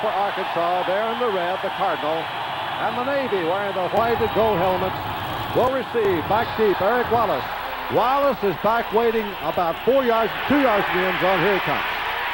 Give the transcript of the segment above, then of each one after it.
for Arkansas. There in the red, the Cardinal. And the Navy wearing the white and gold helmets will receive back deep Eric Wallace. Wallace is back waiting about four yards, two yards from the end zone. Here he comes.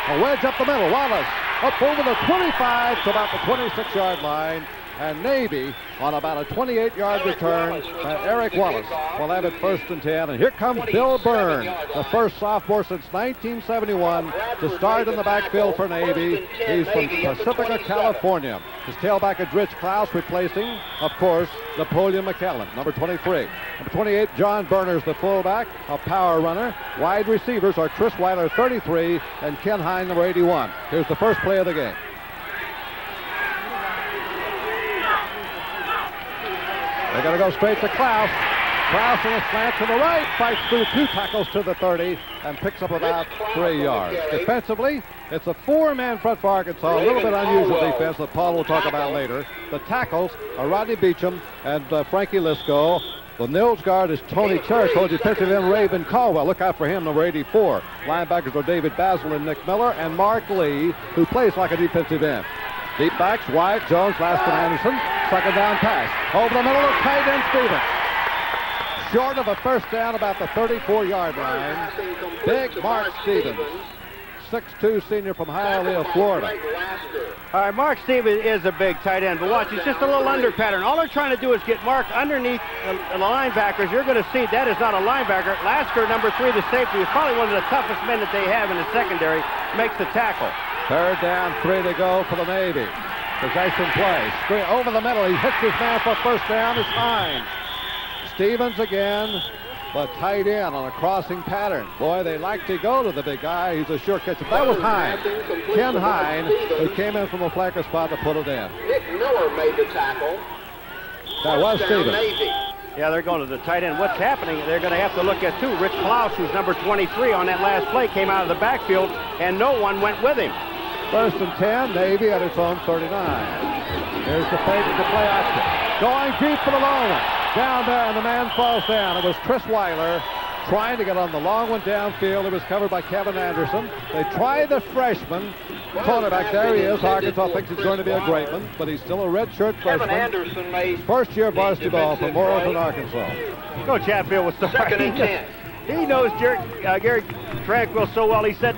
A wedge up the middle. Wallace up over the 25 to about the 26-yard line and Navy on about a 28-yard return. And uh, Eric Wallace will have it first and 10. And here comes Bill Byrne, the first sophomore since 1971 to start in the backfield for Navy. He's from Pacifica, California. His tailback is Rich Klaus, replacing, of course, Napoleon McCallum, number 23. Number 28, John Burners, the fullback, a power runner. Wide receivers are Chris Weiler, 33, and Ken Hine, number 81. Here's the first play of the game. They're going to go straight to Klaus. Klaus on a slant to the right, fights through two tackles to the 30 and picks up about three yards. Defensively, it's a four-man front for Arkansas. A little bit unusual defense that Paul will talk about later. The tackles are Rodney Beecham and uh, Frankie Lisco. The nose guard is Tony Cherico, defensive end Raven Caldwell. Look out for him, number 84. Linebackers are David Basil and Nick Miller, and Mark Lee, who plays like a defensive end. Deep backs, Wyatt, Jones, Laston Anderson. Second down pass. Over the middle of end Stevens. Short of a first down about the 34-yard line. Big Mark Stevens. 6'2 senior from Hialeah, Florida. All right, Mark Stevens is a big tight end, but watch, it's just a little under pattern. All they're trying to do is get Mark underneath the, the linebackers. You're going to see that is not a linebacker. Lasker, number three, the safety, is probably one of the toughest men that they have in the secondary, makes the tackle. Third down, three to go for the Navy. Possession play. Straight over the middle. He hits his man for first down. It's Hine. Stevens again, but tight end on a crossing pattern. Boy, they like to go to the big guy. He's a sure catcher. That was Hine. Ken Hine, who came in from a flanker spot to put it in. Nick Miller made the tackle. That was Stevens. Yeah, they're going to the tight end. What's happening? They're going to have to look at two. Rich Klaus, who's number 23 on that last play, came out of the backfield, and no one went with him. First and 10, Navy at its own 39. Here's the fake of the play action. Going deep for the long one. Down there, and the man falls down. It was Chris Weiler trying to get on the long one downfield. It was covered by Kevin Anderson. They tried the freshman cornerback. There he is. Arkansas thinks he's going to be a great one, but he's still a redshirt freshman. Kevin Anderson made First year varsity ball for Morrilton, Arkansas. Coach Hatfield was sorry. Second and 10. He knows Jerry, uh, Gary Tranquill so well. He said,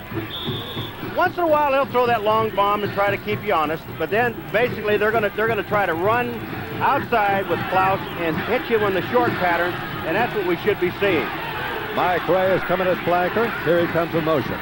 once in a while he'll throw that long bomb and try to keep you honest, but then basically they're gonna they're gonna try to run outside with Klaus and hit you in the short pattern, and that's what we should be seeing. Mike Ray is coming as flanker. Here he comes in motion.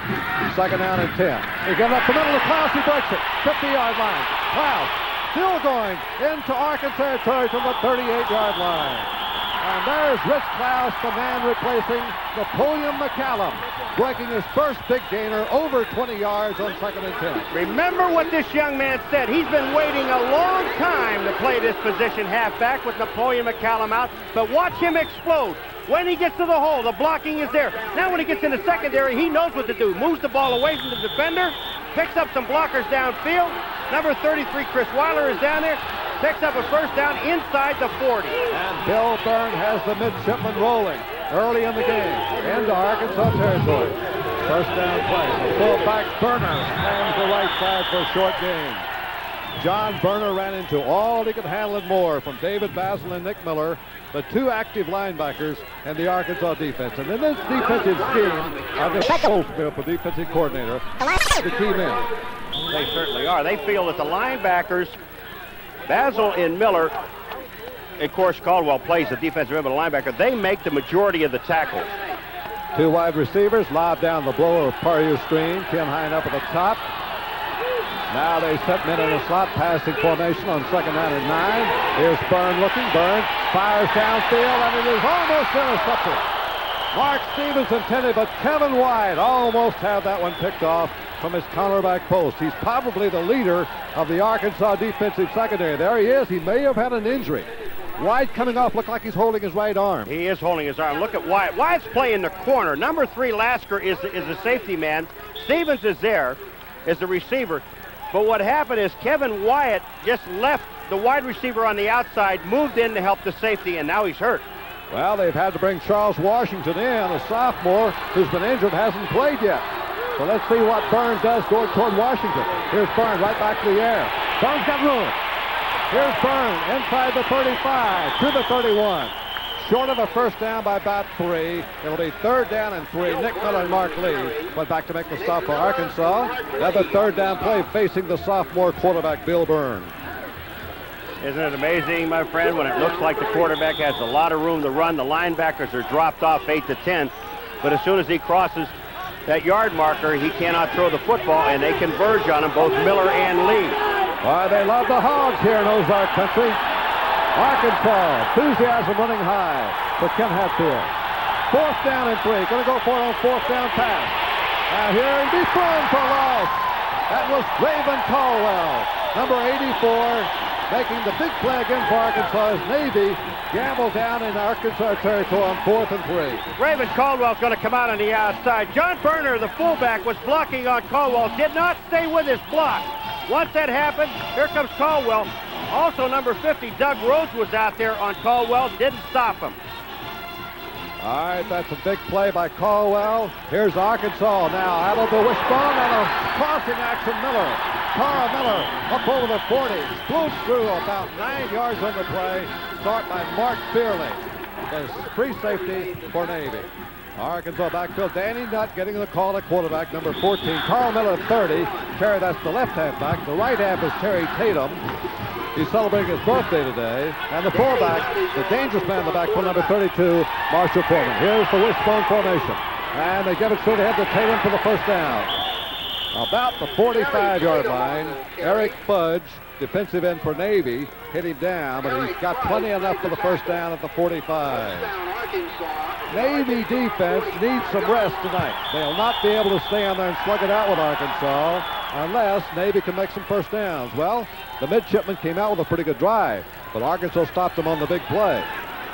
Second down and 10. He comes up the middle of Klaus. He breaks it. 50-yard line. Klaus still going into Arkansas territory from the 38-yard line. And there's Rich Klaus, the man replacing Napoleon McCallum, breaking his first big gainer over 20 yards on second and 10. Remember what this young man said. He's been waiting a long time to play this position halfback with Napoleon McCallum out, but watch him explode. When he gets to the hole, the blocking is there. Now when he gets in the secondary, he knows what to do. Moves the ball away from the defender, picks up some blockers downfield. Number 33, Chris Weiler, is down there picks up a first down inside the 40. And Bill Byrne has the midshipman rolling early in the game into Arkansas territory. First down play. The fullback Burner slams the right side for a short game. John Burner ran into all he could handle and more from David Basil and Nick Miller, the two active linebackers and the Arkansas defense. And in this defensive scheme, I've got Goldsmith, the defensive coordinator, the key men. They certainly are. They feel that the linebackers Basil and Miller, of course, Caldwell plays the defensive end, but linebacker. They make the majority of the tackles. Two wide receivers lob down the blower of Paru Stream. Ken Hine up at the top. Now they set men in a slot passing formation on second down and nine. Here's Byrne looking. Byrne fires downfield, and it is almost intercepted. Mark Stevens intended, but Kevin Wyatt almost had that one picked off from his cornerback post. He's probably the leader of the Arkansas defensive secondary. There he is. He may have had an injury. White coming off look like he's holding his right arm. He is holding his arm. Look at White. White's playing the corner. Number three, Lasker, is the, is the safety man. Stevens is there as the receiver. But what happened is Kevin Wyatt just left the wide receiver on the outside, moved in to help the safety, and now he's hurt. Well, they've had to bring Charles Washington in, a sophomore who's been injured, hasn't played yet. So let's see what Burns does going toward Washington. Here's Burns right back to the air. Byrne's got room. Here's Burns inside the 35 to the 31. Short of a first down by about three. It'll be third down and three. Nick Miller and Mark Lee went back to make the stop for Arkansas. Another third down play facing the sophomore quarterback Bill Byrne. Isn't it amazing, my friend, when it looks like the quarterback has a lot of room to run, the linebackers are dropped off 8 to 10, but as soon as he crosses that yard marker, he cannot throw the football, and they converge on him, both Miller and Lee. Why, they love the Hogs here in Ozark country. Arkansas, enthusiasm running high for Ken Hatfield. Fourth down and three. Going to go for it on fourth down pass. Now here and be for loss. That was Raven Caldwell, number 84, making the big play again for Arkansas Navy gamble down in Arkansas territory on fourth and three. Raven Caldwell's going to come out on the outside. John Burner, the fullback, was blocking on Caldwell, did not stay with his block. Once that happened, here comes Caldwell. Also, number 50, Doug Rhodes was out there on Caldwell, didn't stop him. All right, that's a big play by Caldwell. Here's Arkansas now out of the wishbone and a crossing action Miller. Carl Miller up over the 40, explodes through about nine yards on the play. Start by Mark Fearley, the free safety for Navy. Arkansas backfield, Danny Nutt getting the call at quarterback, number 14. Carl Miller, 30. Terry, that's the left half back. The right half is Terry Tatum. He's celebrating his birthday today. And the fullback, the dangerous man in the backfield, number 32, Marshall Foreman. Here's the wishbone formation. And they give it straight ahead to Tatum for the first down about the 45-yard line. Eric Fudge, defensive end for Navy, hit him down, but he's got plenty enough for the first down at the 45. Navy defense needs some rest tonight. They'll not be able to stay on there and slug it out with Arkansas unless Navy can make some first downs. Well, the midshipmen came out with a pretty good drive, but Arkansas stopped them on the big play.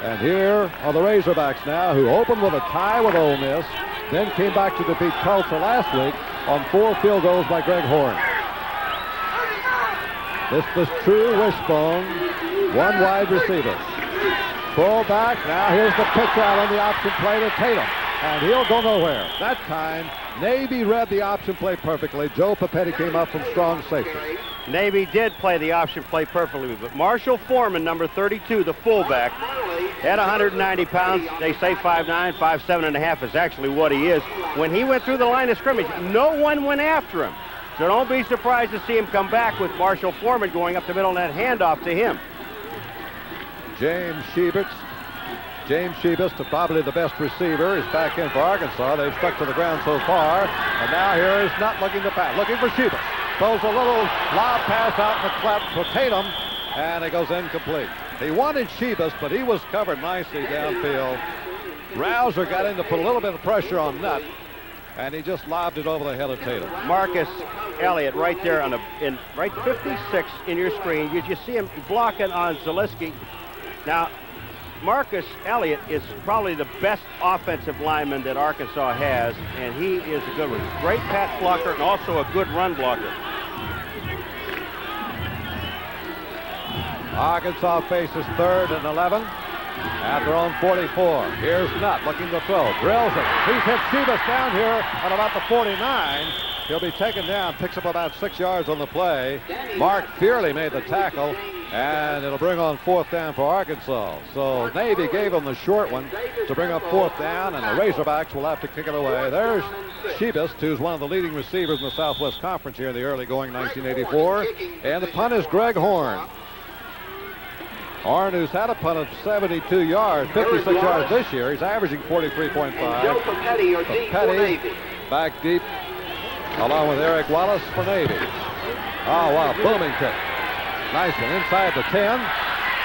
And here are the Razorbacks now, who opened with a tie with Ole Miss, then came back to defeat Tulsa last week on four field goals by Greg Horn. This was true wishbone, one wide receiver. Full back, now here's the pitch out on the option play to Tatum, and he'll go nowhere. That time, Navy read the option play perfectly. Joe Papetti came up from strong safety. Navy did play the option play perfectly, but Marshall Foreman, number 32, the fullback, at 190 pounds, they say 5'9", 5'7 and a half is actually what he is. When he went through the line of scrimmage, no one went after him. So don't be surprised to see him come back with Marshall Foreman going up the middle and that handoff to him. James Sheberts. James Shibest, probably the best receiver, is back in for Arkansas. They've stuck to the ground so far. And now here is not looking to pass. Looking for Shibest. Throws a little lob pass out in the cleft for Tatum. And it goes incomplete. He wanted Shibest, but he was covered nicely downfield. Rouser got in to put a little bit of pressure on Nutt, and he just lobbed it over the head of Tatum. Marcus Elliott right there on a in right 56 in your screen. You, you see him blocking on Zaleski. Now, Marcus Elliott is probably the best offensive lineman that Arkansas has, and he is a good one. Great pass blocker and also a good run blocker. Arkansas faces third and 11 at their own 44. Here's Nutt looking to throw. Drills it. He's hit Shibest down here at about the 49. He'll be taken down, picks up about six yards on the play. Mark Fearley made the tackle, and it'll bring on fourth down for Arkansas. So Navy gave them the short one to bring up fourth down, and the Razorbacks will have to kick it away. There's Shibest, who's one of the leading receivers in the Southwest Conference here in the early going 1984. And the punt is Greg Horn. Arn, who's had a punt of 72 yards, 56 yards this year. He's averaging 43.5. Petty back deep, along with Eric Wallace for Navy. Oh, wow, booming kick. Nice one, inside the 10.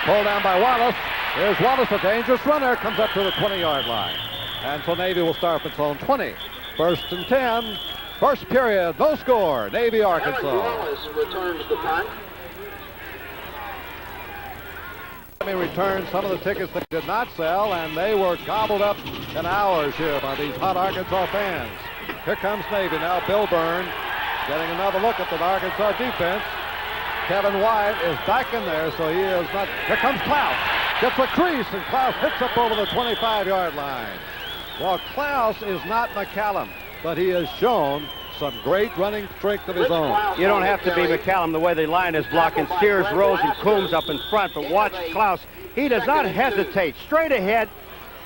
Pulled down by Wallace. Here's Wallace, a dangerous runner, comes up to the 20-yard line. And so Navy will start from its own 20. First and 10. First period, no score. Navy, Arkansas. Wallace returns the punt. Returned some of the tickets they did not sell, and they were gobbled up in hours here by these hot Arkansas fans. Here comes Navy now. Bill Byrne getting another look at the Arkansas defense. Kevin Wyatt is back in there, so he is not. Here comes Klaus. Gets a crease, and Klaus hits up over the 25-yard line. Well, Klaus is not McCallum, but he has shown some great running strength of his own. You don't have to be McCallum the way the line is blocking Sears, Rose, and Coombs up in front, but watch Klaus. He does not hesitate. Straight ahead,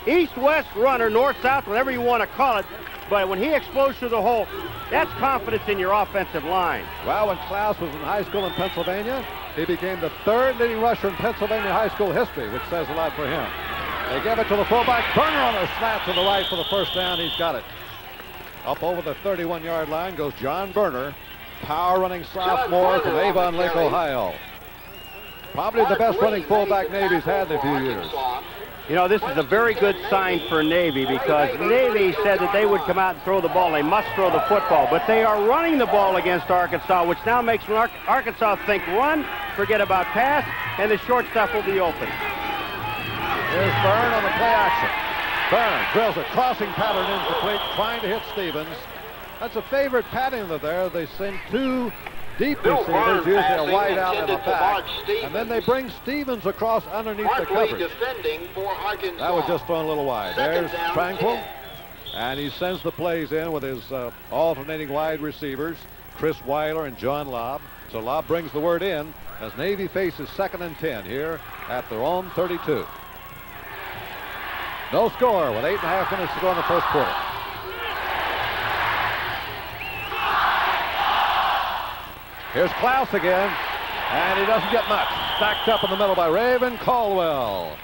east-west runner, north-south, whatever you want to call it. But when he explodes through the hole, that's confidence in your offensive line. Well, when Klaus was in high school in Pennsylvania, he became the third leading rusher in Pennsylvania high school history, which says a lot for him. They give it to the fullback. Turner on a slant to the right for the first down. He's got it. Up over the 31-yard line goes John Berner, power running sophomore from Avon Lake, Ohio. Probably the best running fullback Navy's had in a few years. You know, this is a very good sign for Navy because Navy said that they would come out and throw the ball. They must throw the football. But they are running the ball against Arkansas, which now makes Arkansas think run, forget about pass, and the short stuff will be open. Here's Byrne on the play action. Byrne drills a crossing pattern incomplete, trying to hit Stevens. That's a favorite pattern there. They send two deep receivers, usually a wide out and a back. And then they bring Stevens across underneath the coverage. That was just thrown a little wide. There's Tranquill. And he sends the plays in with his uh, alternating wide receivers, Chris Weiler and John Lobb. So Lobb brings the word in as Navy faces second and 10 here at their own 32. No score with eight and a half minutes to go in the first quarter. Here's Klaus again, and he doesn't get much. Stacked up in the middle by Raven Caldwell.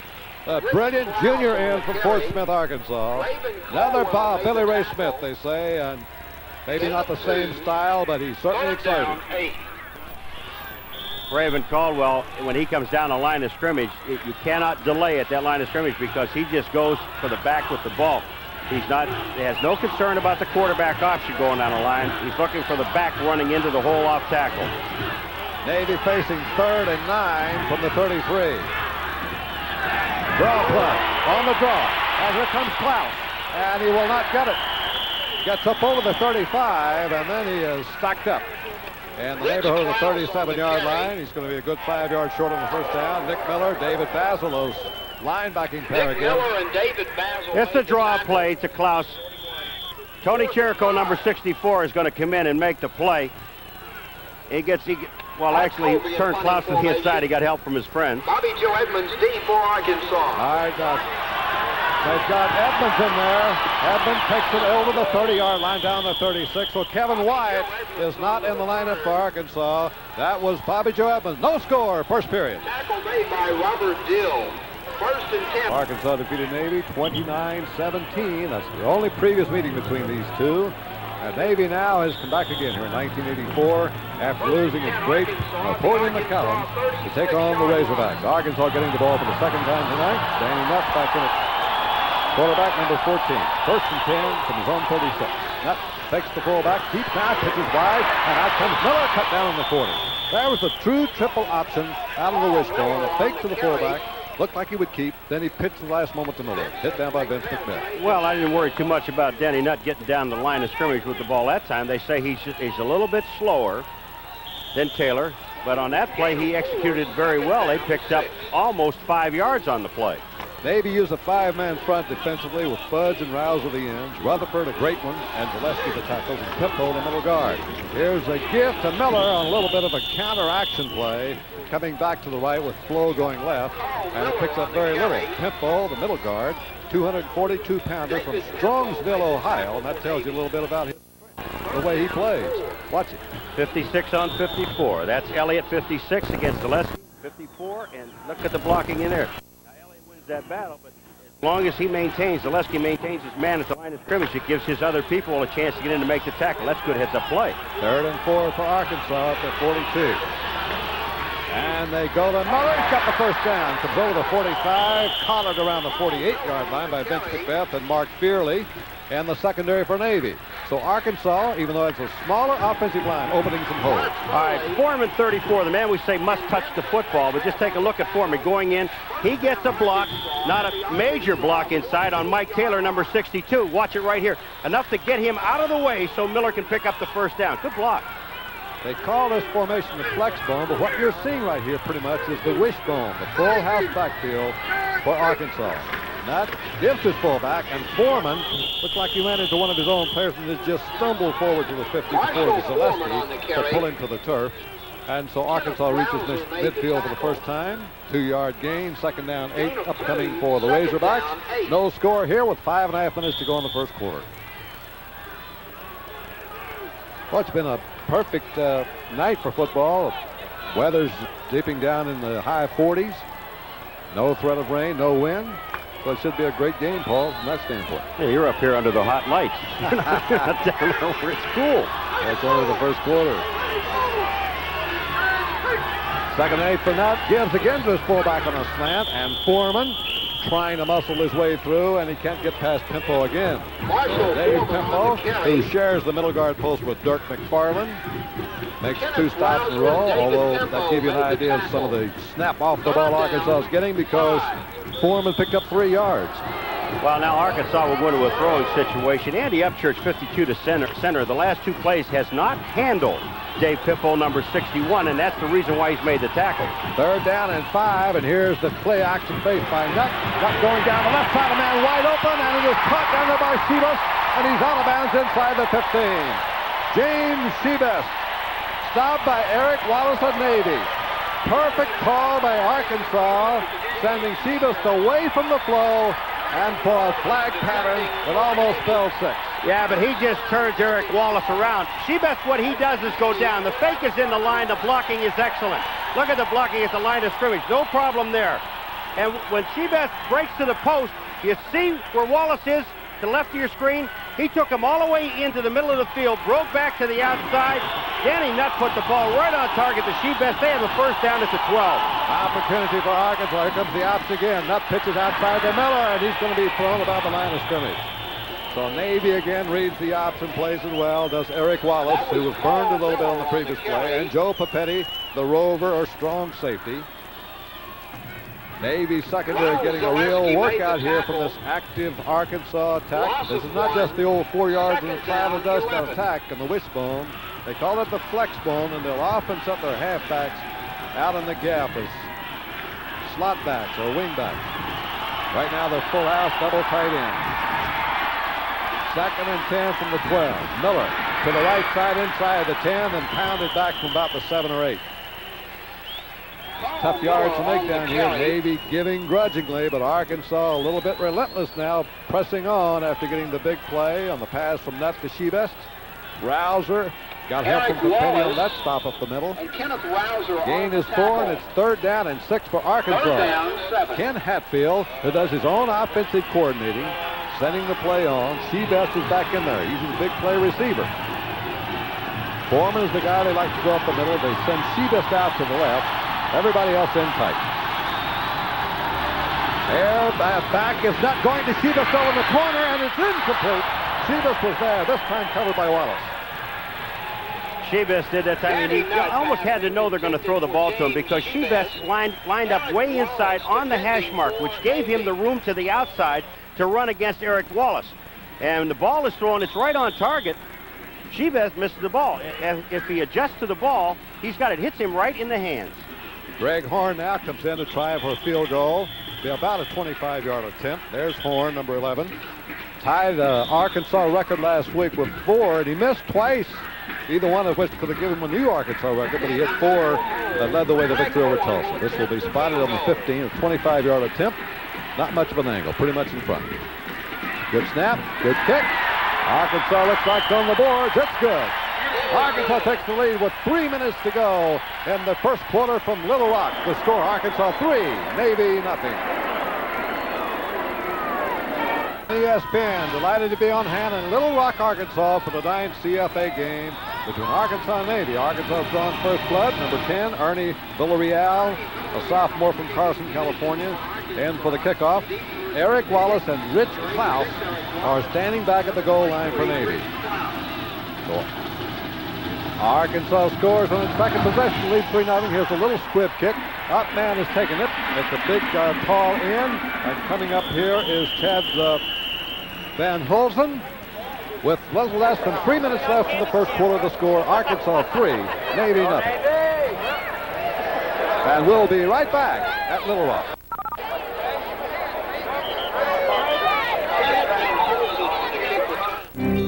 The brilliant junior end from Fort Smith, Arkansas. Another Bob, Billy Ray Smith, they say, and maybe not the same style, but he's certainly exciting. Raven Caldwell, when he comes down the line of scrimmage, you cannot delay at that line of scrimmage because he just goes for the back with the ball. He's not, he has no concern about the quarterback option going down the line. He's looking for the back running into the hole off tackle. Navy facing third and nine from the 33. Draw play on the draw. And here comes Klaus. And he will not get it. Gets up over the 35, and then he is stacked up in the neighborhood of the 37-yard line. He's going to be a good five yards short on the first down. Nick Miller, David Basil, those linebacking pair Nick again. Miller and David Basil. It's a draw play to Klaus. Tony Cherico, number 64, is going to come in and make the play. He gets, he, well, actually, he turned Klaus to the inside. He got help from his friends. Bobby Joe Edmonds, D for Arkansas. All right, uh, they've got Edmonds in there. Edmonds takes it over the 30-yard line down the 36. So Kevin Wyatt is not in the lineup for Arkansas. That was Bobby Joe Edmonds. No score, first period. Tackle made by Robert Dill. First and 10. Arkansas defeated Navy 29-17. That's the only previous meeting between these two. And Navy now has come back again here in 1984 after losing its great Napoleon McCallum to take on the Razorbacks. Arkansas getting the ball for the second time tonight. Danny Nutt back in it. Quarterback number 14. First and 10 from his own 36. Nutt takes the fullback, deep pass, pitches wide, and out comes Miller, cut down in the 40. There was a true triple option out of the wishbone, a fake to the fullback, Looked like he would keep. Then he pitched the last moment to Miller. Hit down by Vince McMahon. Well, I didn't worry too much about Denny Nutt getting down the line of scrimmage with the ball that time. They say he's, he's a little bit slower than Taylor. But on that play, he executed very well. They picked up almost five yards on the play. Navy used a five-man front defensively with Fudge and Rouse at the ends, Rutherford a great one, and Gillespie the tackles, and Pimpo the middle guard. Here's a gift to Miller on a little bit of a counter-action play, coming back to the right with Flo going left, and it picks up very little. Pimpo, the middle guard, 242-pounder from Strongsville, Ohio, and that tells you a little bit about him, the way he plays. Watch it. 56 on 54. That's Elliott 56 against Gillespie 54, and look at the blocking in there that battle, but as long as he maintains, Zaleski maintains his man at the line of scrimmage, it gives his other people a chance to get in to make the tackle. That's good heads up play. Third and four for Arkansas at the 42. And they go to Miller. He's got the first down. Comes over the 45. Collared around the 48-yard line by Vince McBeth and Mark Fearley and the secondary for Navy. So Arkansas, even though it's a smaller offensive line, opening some holes. All right, Foreman 34, the man we say must touch the football, but just take a look at Foreman going in. He gets a block, not a major block inside on Mike Taylor, number 62. Watch it right here. Enough to get him out of the way so Miller can pick up the first down. Good block. They call this formation the flex bone, but what you're seeing right here pretty much is the wishbone, the full house backfield for Arkansas. Nutt gives his fullback, and Foreman looks like he ran into one of his own players and has just stumbled forward to the 50 before Zaleski to pull him to the turf. And so Arkansas reaches midfield for the first time. Two-yard gain, second down, eight upcoming for the Razorbacks. No score here with five and a half minutes to go in the first quarter. Well, it's been a perfect uh, night for football. Weather's dipping down in the high 40s. No threat of rain, no wind. So it should be a great game, Paul, from that standpoint. Yeah, you're up here under the hot lights. not down where it's cool. That's only the first quarter. Second and eight for Nutt. Gives again to his fullback on a slant, and Foreman trying to muscle his way through, and he can't get past Pimpo again. Marshall Dave Foreman Pimpo, on who shares the middle guard post with Dirk McFarland, makes two stops in a row, although that give you an idea of some of the snap off the ball Arkansas is getting because Foreman picked up three yards. Well, now Arkansas will go into a throwing situation. Andy Upchurch, 52 to center. center. The last two plays has not handled Dave Pimpo, number 61, and that's the reason why he's made the tackle. Third down and five, and here's the play action face by Nutt. Nutt going down the left side, a man wide open, and it is caught down there by Shibest, and he's out of bounds inside the 15. James Shibest, stopped by Eric Wallace of Navy. Perfect call by Arkansas, sending Shibest away from the flow, and for a flag pattern that almost fell six. Yeah, but he just turns Eric Wallace around. Shibest, what he does is go down. The fake is in the line. The blocking is excellent. Look at the blocking at the line of scrimmage. No problem there. And when Shibest breaks to the post, you see where Wallace is to the left of your screen. He took him all the way into the middle of the field, broke back to the outside. Danny Nutt put the ball right on target to Shibest. They have a first down at the 12. Opportunity for Arkansas. Here comes the ops again. Nutt pitches outside to Miller, and he's going to be thrown about the line of scrimmage. So Navy again reads the ops and plays it well. Does Eric Wallace, who was burned a little bit on the previous play, and Joe Papetti, the rover or strong safety. Navy secondary getting a real workout here from this active Arkansas attack. This is not just the old four yards and a cloud of dust attack and the wishbone. They call it the flex bone, and they'll often set their halfbacks out in the gap as slot backs or wing backs. Right now they're full house, double tight end. Second and 10 from the 12. Miller to the right side inside the 10 and pounded back from about the 7 or 8. Tough yards to make down here. Navy giving grudgingly, but Arkansas a little bit relentless now, pressing on after getting the big play on the pass from Nutt to Shibest. Rouser got help from Papetti on that stop up the middle. And Kenneth Rouser Gain is four, and it's third down and six for Arkansas. Down. Ken Hatfield, who does his own offensive coordinating, sending the play on. Shibest is back in there. He's his big play receiver. Foreman is the guy they like to go up the middle. They send Shibest out to the left. Everybody else in tight. Air back is not going to Shibest in the corner, and it's incomplete. Shibest was there, this time covered by Wallace. Shibest did that time. And he you almost had to know they're going to throw the ball to him because Shibest lined, lined up way inside on the hash mark, which gave him the room to the outside to run against Eric Wallace. And the ball is thrown. It's right on target. Shibest misses the ball. If if he adjusts to the ball, he's got it. Hits him right in the hands. Greg Horn now comes in to try for a field goal. Be about a 25-yard attempt. There's Horn, number 11. Tied the Arkansas record last week with four, and he missed twice. Either one of which could have given him a new Arkansas record, but he hit four that led the way to victory over Tulsa. This will be spotted on the 15, a 25-yard attempt. Not much of an angle, pretty much in front. Good snap, good kick. Arkansas looks like on the boards. It's good. Arkansas takes the lead with three minutes to go in the first quarter from Little Rock. The score, Arkansas three, Navy nothing. ESPN, delighted to be on hand in Little Rock, Arkansas for the ninth CFA game between Arkansas and Navy. Arkansas drawn first blood, number 10, Ernie Villarreal, a sophomore from Carson, California. And for the kickoff, Eric Wallace and Rich Klaus are standing back at the goal line for Navy. So Arkansas scores on its second possession, leads 3 0. Here's a little squib kick. Up man is taking it. It's a big, uh, tall in. And coming up here is Chad uh, Van Hulsen. With little less than three minutes left in the first quarter of the score, Arkansas 3, Navy nothing. And we'll be right back at Little Rock.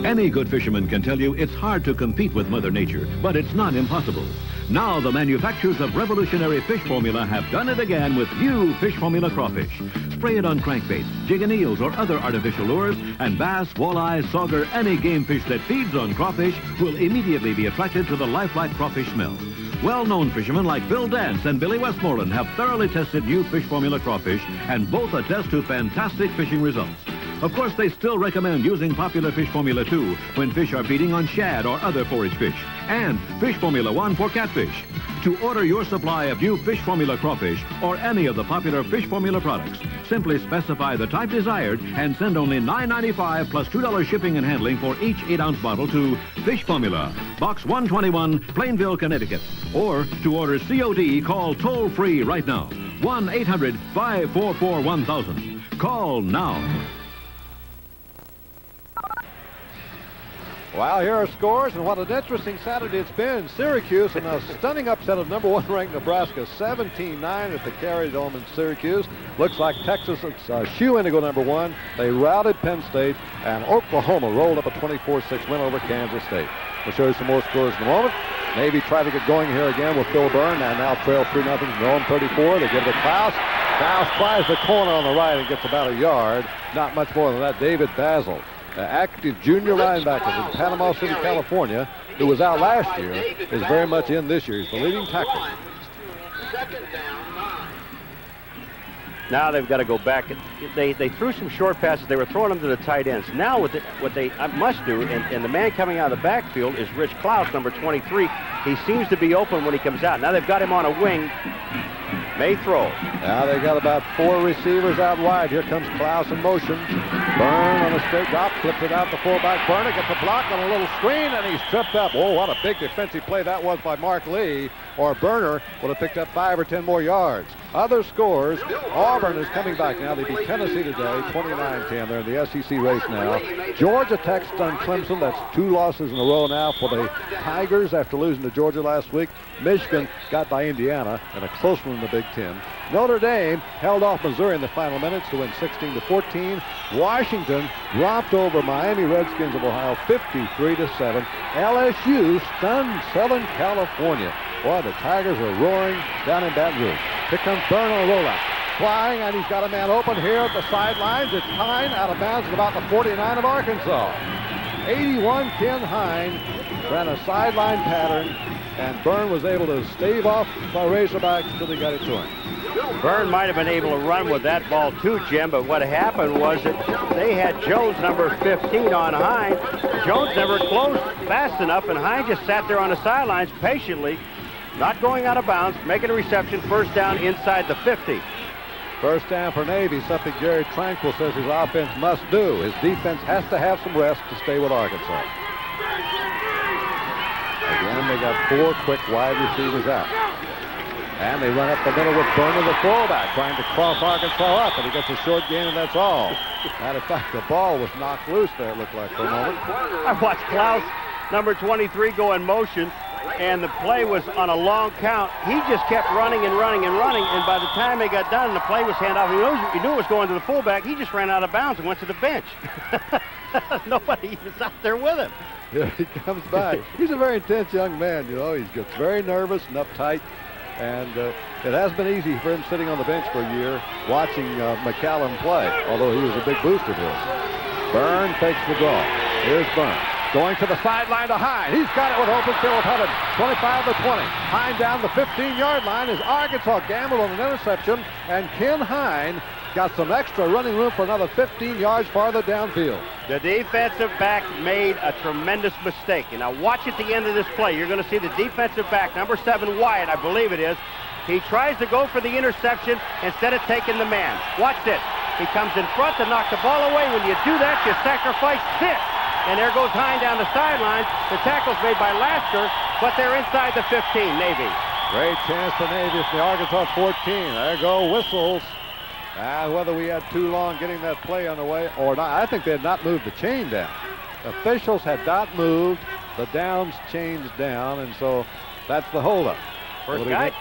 Any good fisherman can tell you it's hard to compete with Mother Nature, but it's not impossible. Now the manufacturers of revolutionary fish formula have done it again with new fish formula crawfish. Spray it on crankbaits, jig and eels, or other artificial lures, and bass, walleye, sauger, any game fish that feeds on crawfish will immediately be attracted to the lifelike crawfish smell. Well-known fishermen like Bill Dance and Billy Westmoreland have thoroughly tested new fish formula crawfish, and both attest to fantastic fishing results. Of course, they still recommend using Popular Fish Formula 2 when fish are feeding on shad or other forage fish, and Fish Formula 1 for catfish. To order your supply of new Fish Formula crawfish or any of the popular Fish Formula products, simply specify the type desired and send only $9.95 plus $2 shipping and handling for each 8-ounce bottle to Fish Formula, Box 121, Plainville, Connecticut. Or to order COD, call toll-free right now, 1-800-544-1000. Call now. Well, here are scores, and what an interesting Saturday it's been. Syracuse and a stunning upset of number one ranked Nebraska, 17-9 at the Carrier Dome in Syracuse. Looks like Texas uh, shoe in to go number one. They routed Penn State, and Oklahoma rolled up a 24-6 win over Kansas State. We'll show you some more scores in a moment. Navy try to get going here again with Phil Byrne, and now trail 3-0 Rome 34. They give it to Klaus. Klaus tries the corner on the right and gets about a yard. Not much more than that. David Basil active junior linebacker from Panama City, California, who was out last year, is very much in this year. He's the leading tackler. Now they've got to go back. They they threw some short passes. They were throwing them to the tight ends. Now what, the, what they uh, must do, and, and the man coming out of the backfield is Rich Klaus, number 23. He seems to be open when he comes out. Now they've got him on a wing. May throw. Now they got about four receivers out wide. Here comes Klaus in motion. Byrne on a straight drop, flips it out the fullback. Burner gets a block on a little screen, and he's tripped up. Oh, what a big defensive play that was by Mark Lee. Or Burner would have picked up five or ten more yards. Other scores, Auburn is coming back now. They beat Tennessee today, 29-10. They're in the SEC race now. Georgia Tech's done Clemson. That's two losses in a row now for the Tigers after losing to Georgia last week. Michigan got by Indiana in a close one in the Big Ten. Notre Dame held off Missouri in the final minutes to win 16 to 14. Washington dropped over Miami Redskins of Ohio 53 to 7. LSU stunned Southern California. Boy, the Tigers are roaring down in Baton Rouge. Here comes Byrne on rollout. Flying, and he's got a man open here at the sidelines. It's Hine out of bounds at about the 49 of Arkansas. 81 Ken Hine ran a sideline pattern, and Byrne was able to stave off the Razorbacks until he got it to him. Byrne might have been able to run with that ball too, Jim, but what happened was that they had Jones, number 15, on Hine. Jones never closed fast enough, and Hine just sat there on the sidelines patiently, not going out of bounds, making a reception, first down inside the 50. First down for Navy, something Gary Tranquill says his offense must do. His defense has to have some rest to stay with Arkansas. Again, they got four quick wide receivers out. And they run up the middle with Burner, the fullback, trying to cross Arkansas up, and he gets a short gain, and that's all. Matter of fact, the ball was knocked loose there, it looked like, for a moment. I watched Klaus, number 23, go in motion, and the play was on a long count. He just kept running and running and running, and by the time they got done the play was handed off, he knew, he knew it was going to the fullback. He just ran out of bounds and went to the bench. Nobody was out there with him. Here he comes back. He's a very intense young man, you know. He gets very nervous and uptight. And uh, it has been easy for him sitting on the bench for a year watching uh, McCallum play, although he was a big booster for us. Byrne takes the draw. Here's Byrne. Going to the sideline to Hine. He's got it with open field Hutton. 25 to 20. Hine down the 15-yard line as Arkansas gambled on an interception, and Ken Hine got some extra running room for another 15 yards farther downfield. The defensive back made a tremendous mistake. And now watch at the end of this play. You're going to see the defensive back, number seven, Wyatt, I believe it is. He tries to go for the interception instead of taking the man. Watch this. He comes in front to knock the ball away. When you do that, you sacrifice six. And there goes Hine down the sidelines. The tackle's made by Lasker, but they're inside the 15, Navy. Great chance for Navy. It's the Arkansas 14. There go whistles. Whether we had too long getting that play underway or not, I think they had not moved the chain down. Officials had not moved the downs changed down, and so that's the holdup. First guy,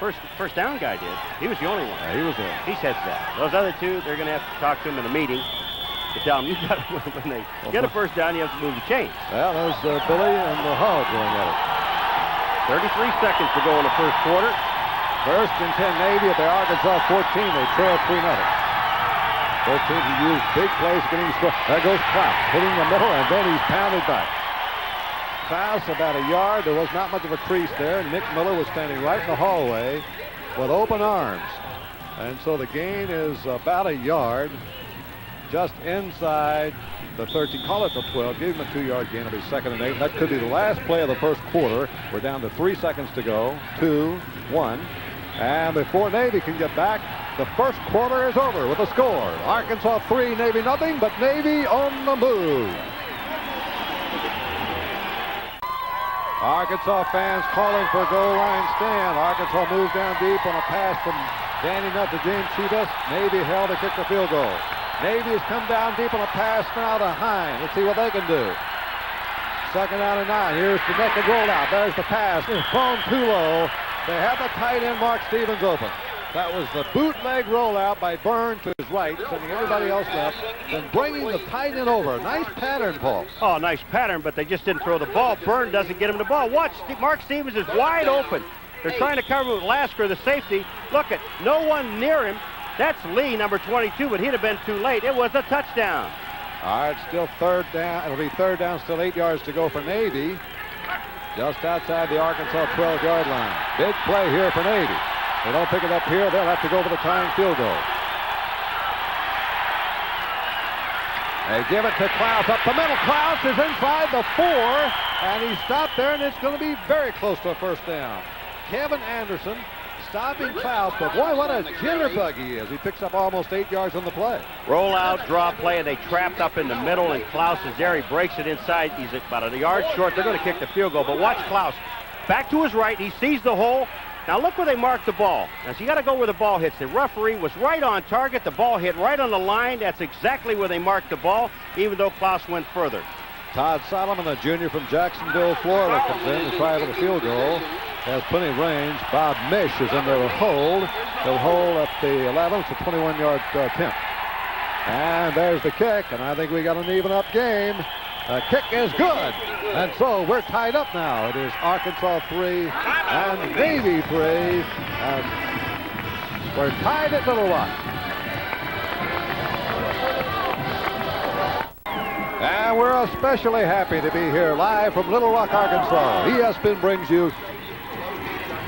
first first down guy did. He was the only one. Yeah, he was there. He says that. Those other two, they're going to have to talk to him in a meeting. to tell him you got to when they get a first down, you have to move the chains. Well, there's uh, Billy and the Hog going at it. 33 seconds to go in the first quarter. First and 10 Navy at the Arkansas 14. They trail 3 0. 14 he used big plays getting score. There goes Klaus hitting the middle and then he's pounded back. Klaus about a yard. There was not much of a crease there. Nick Miller was standing right in the hallway with open arms. And so the gain is about a yard just inside the 13. Call it the 12. Give him a two-yard gain. It'll be second and eight. That could be the last play of the first quarter. We're down to three seconds to go. Two, one. And before Navy can get back, the first quarter is over with a score. Arkansas 3, Navy nothing, but Navy on the move. Arkansas fans calling for a goal line stand. Arkansas moved down deep on a pass from Danny Nutt to James Chivas. Navy held to kick the field goal. Navy has come down deep on a pass now to Hine. Let's see what they can do. Second down and nine. Here's the naked rollout. There's the pass. Thrown too low. They have the tight end Mark Stevens open. That was the bootleg rollout by Byrne to his right, sending everybody else left, then bringing the tight end over. Nice pattern, Paul. Oh, nice pattern, but they just didn't throw the ball. Byrne doesn't get him the ball. Watch, Mark Stevens is wide open. They're trying to cover with Lasker, the safety. Look at no one near him. That's Lee, number 22, but he'd have been too late. It was a touchdown. All right, still third down. It'll be third down, still eight yards to go for Navy. Just outside the Arkansas 12-yard line. Big play here for Navy. They don't pick it up here. They'll have to go for the tying field goal. They give it to Klaus up the middle. Klaus is inside the four, and he stopped there, and it's going to be very close to a first down. Kevin Anderson stopping Klaus, but boy, what a jitterbug he is. He picks up almost eight yards on the play. Roll out, draw play, and they trapped up in the middle, and Klaus is there. He breaks it inside. He's about a yard short. They're going to kick the field goal, but watch Klaus. Back to his right. He sees the hole. Now look where they marked the ball. Now so you got to go where the ball hits. The referee was right on target. The ball hit right on the line. That's exactly where they marked the ball, even though Klaus went further. Todd Solomon, a junior from Jacksonville, Florida, comes in to try for the field goal. Has plenty of range. Bob Mish is in there to hold. He'll hold at the 11. It's a 21-yard uh, attempt. And there's the kick, and I think we got an even-up game. The kick is good. And so we're tied up now. It is Arkansas 3 and Navy 3. And we're tied at Little Rock. And we're especially happy to be here live from Little Rock, Arkansas. ESPN brings you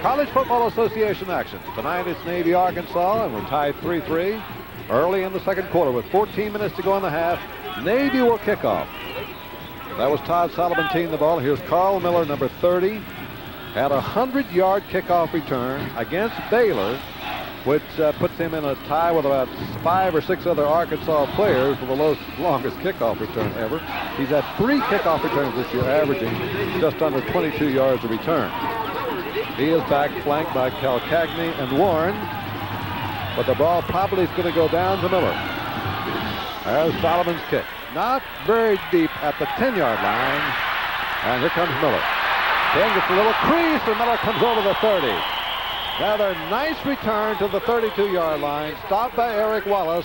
College Football Association action. Tonight it's Navy, Arkansas, and we're tied 3-3 early in the second quarter with 14 minutes to go in the half. Navy will kick off. That was Todd Solomon teeing the ball. Here's Carl Miller, number 30, had a 100-yard kickoff return against Baylor, which uh, puts him in a tie with about five or six other Arkansas players for the lowest, longest kickoff return ever. He's had three kickoff returns this year, averaging just under 22 yards a return. He is back flanked by Calcagni and Warren, but the ball probably is going to go down to Miller. There's Solomon's kick. Not very deep at the 10-yard line. And here comes Miller. Then gets a little crease, and Miller comes over the 30. Another nice return to the 32-yard line, stopped by Eric Wallace.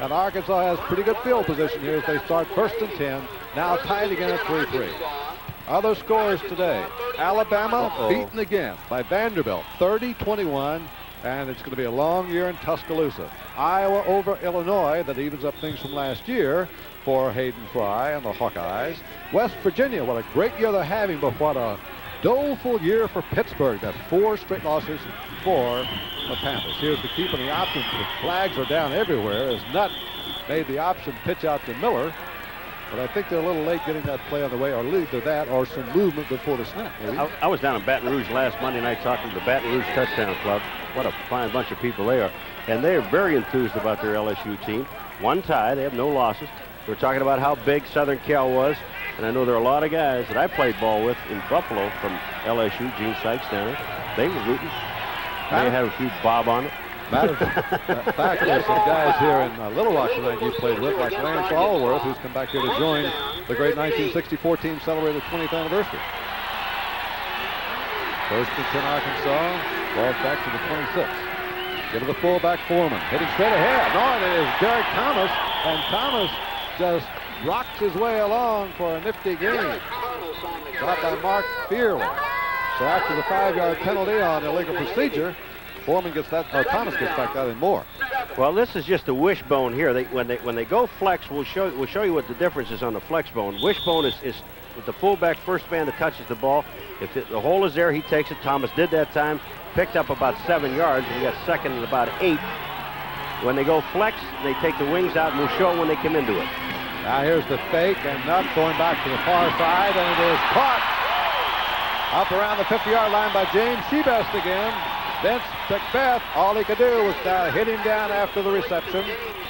And Arkansas has pretty good field position here as they start first and 10. Now tied again at 3-3. Other scores today. Alabama uh -oh. beaten again by Vanderbilt, 30-21. And it's going to be a long year in Tuscaloosa. Iowa over Illinois, that evens up things from last year for Hayden Fry and the Hawkeyes. West Virginia, what a great year they're having, but what a doleful year for Pittsburgh. That's four straight losses for the Panthers. Here's the keep on the option. The flags are down everywhere as Nutt made the option pitch out to Miller. But I think they're a little late getting that play on the way, or either that or some movement before the snap. I, I, was down in Baton Rouge last Monday night talking to the Baton Rouge Touchdown Club. What a fine bunch of people they are. And they are very enthused about their LSU team. One tie, they have no losses. We're talking about how big Southern Cal was. And I know there are a lot of guys that I played ball with in Buffalo from LSU, Gene Sykes down there. They were rooting. They had a huge bob on it. Matter of fact, there's some guys here in uh, Little Rock tonight you played with, like Lance Alworth, who's come back here to join the great 1964 team celebrating the 20th anniversary. First and 10 Arkansas, ball back to the 26. Give it the fullback Foreman, hitting straight ahead. No, it is Derek Thomas, and Thomas just rocks his way along for a nifty game. Got by Mark Fearley. So after the five-yard penalty on illegal procedure, Foreman gets that, or Thomas gets back out and more. Well, this is just a wishbone here. They, when they when they go flex, we'll show we'll show you what the difference is on the flex bone. Wishbone is, is with the fullback first man that touches the ball. If it, the hole is there, he takes it. Thomas did that time, picked up about seven yards, and he got second and about eight. When they go flex, they take the wings out, and we'll show when they come into it. Now here's the fake, and Nutt going back to the far side, and it is caught up around the 50-yard line by James Shibest again. Vince McBeth, all he could do was uh, hit him down after the reception.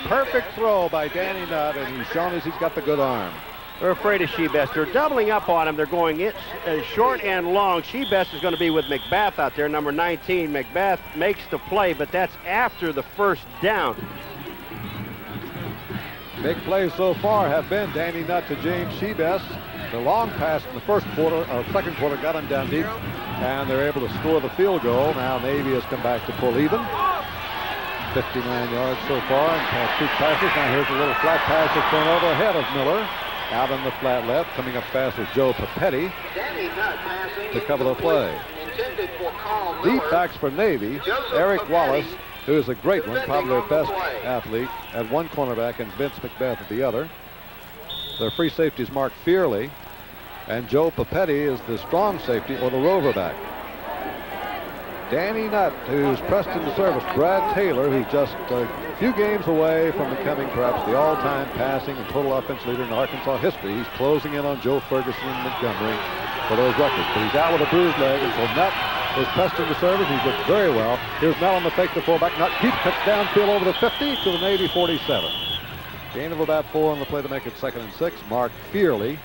Perfect throw by Danny Nutt, and he's shown us he's got the good arm. They're afraid of Shibest. They're doubling up on him. They're going it, uh, short and long. Shibest is going to be with McBath out there, number 19. McBath makes the play, but that's after the first down. Big plays so far have been Danny Nutt to James Shibest. The long pass in the first quarter, or second quarter, got him down deep, and they're able to score the field goal. Now Navy has come back to pull even. 59 yards so far, and past two passes. Now here's a little flat pass that's thrown over ahead of Miller. Out in the flat left, coming up fast is Joe Papetti to cover the play. Deep backs for Navy, Eric Wallace, who is a great one, probably their best athlete, at one cornerback and Vince McBeth at the other. Their free safety is Mark Fearley, and Joe Papetti is the strong safety or the rover back. Danny Nutt, who's pressed into service. Brad Taylor, who's just a few games away from becoming perhaps the all-time passing and total offense leader in Arkansas history. He's closing in on Joe Ferguson and Montgomery for those records. But he's out with a bruised leg, and so Nutt is pressed into service. He's looked very well. Here's Nutt on the fake, the fullback. Nutt keeps cuts downfield over the 50 to the Navy 47. Gain of about four on the play to make it second and six. Mark Fearley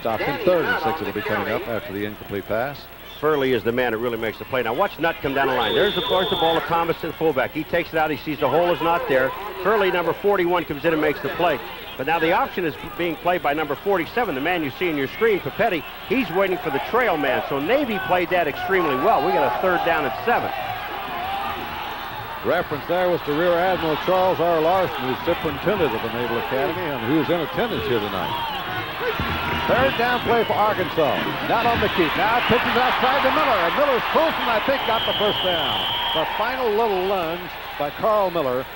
stopped in third and six. It'll be coming up after the incomplete pass. Furley is the man that really makes the play. Now watch Nutt come down the line. There's of course the ball to Thomas the fullback. He takes it out. He sees the hole is not there. Furley, number 41, comes in and makes the play. But now the option is being played by number 47, the man you see in your screen, Papetti. He's waiting for the trail man. So Navy played that extremely well. We got a third down at seven. Reference there was to Rear Admiral Charles R. Larson, who's superintendent of the Naval Academy and who's in attendance here tonight. Third down play for Arkansas. Nutt on the keep. Now pitches outside to Miller, and Miller's close and I think got the first down. The final little lunge by Carl Miller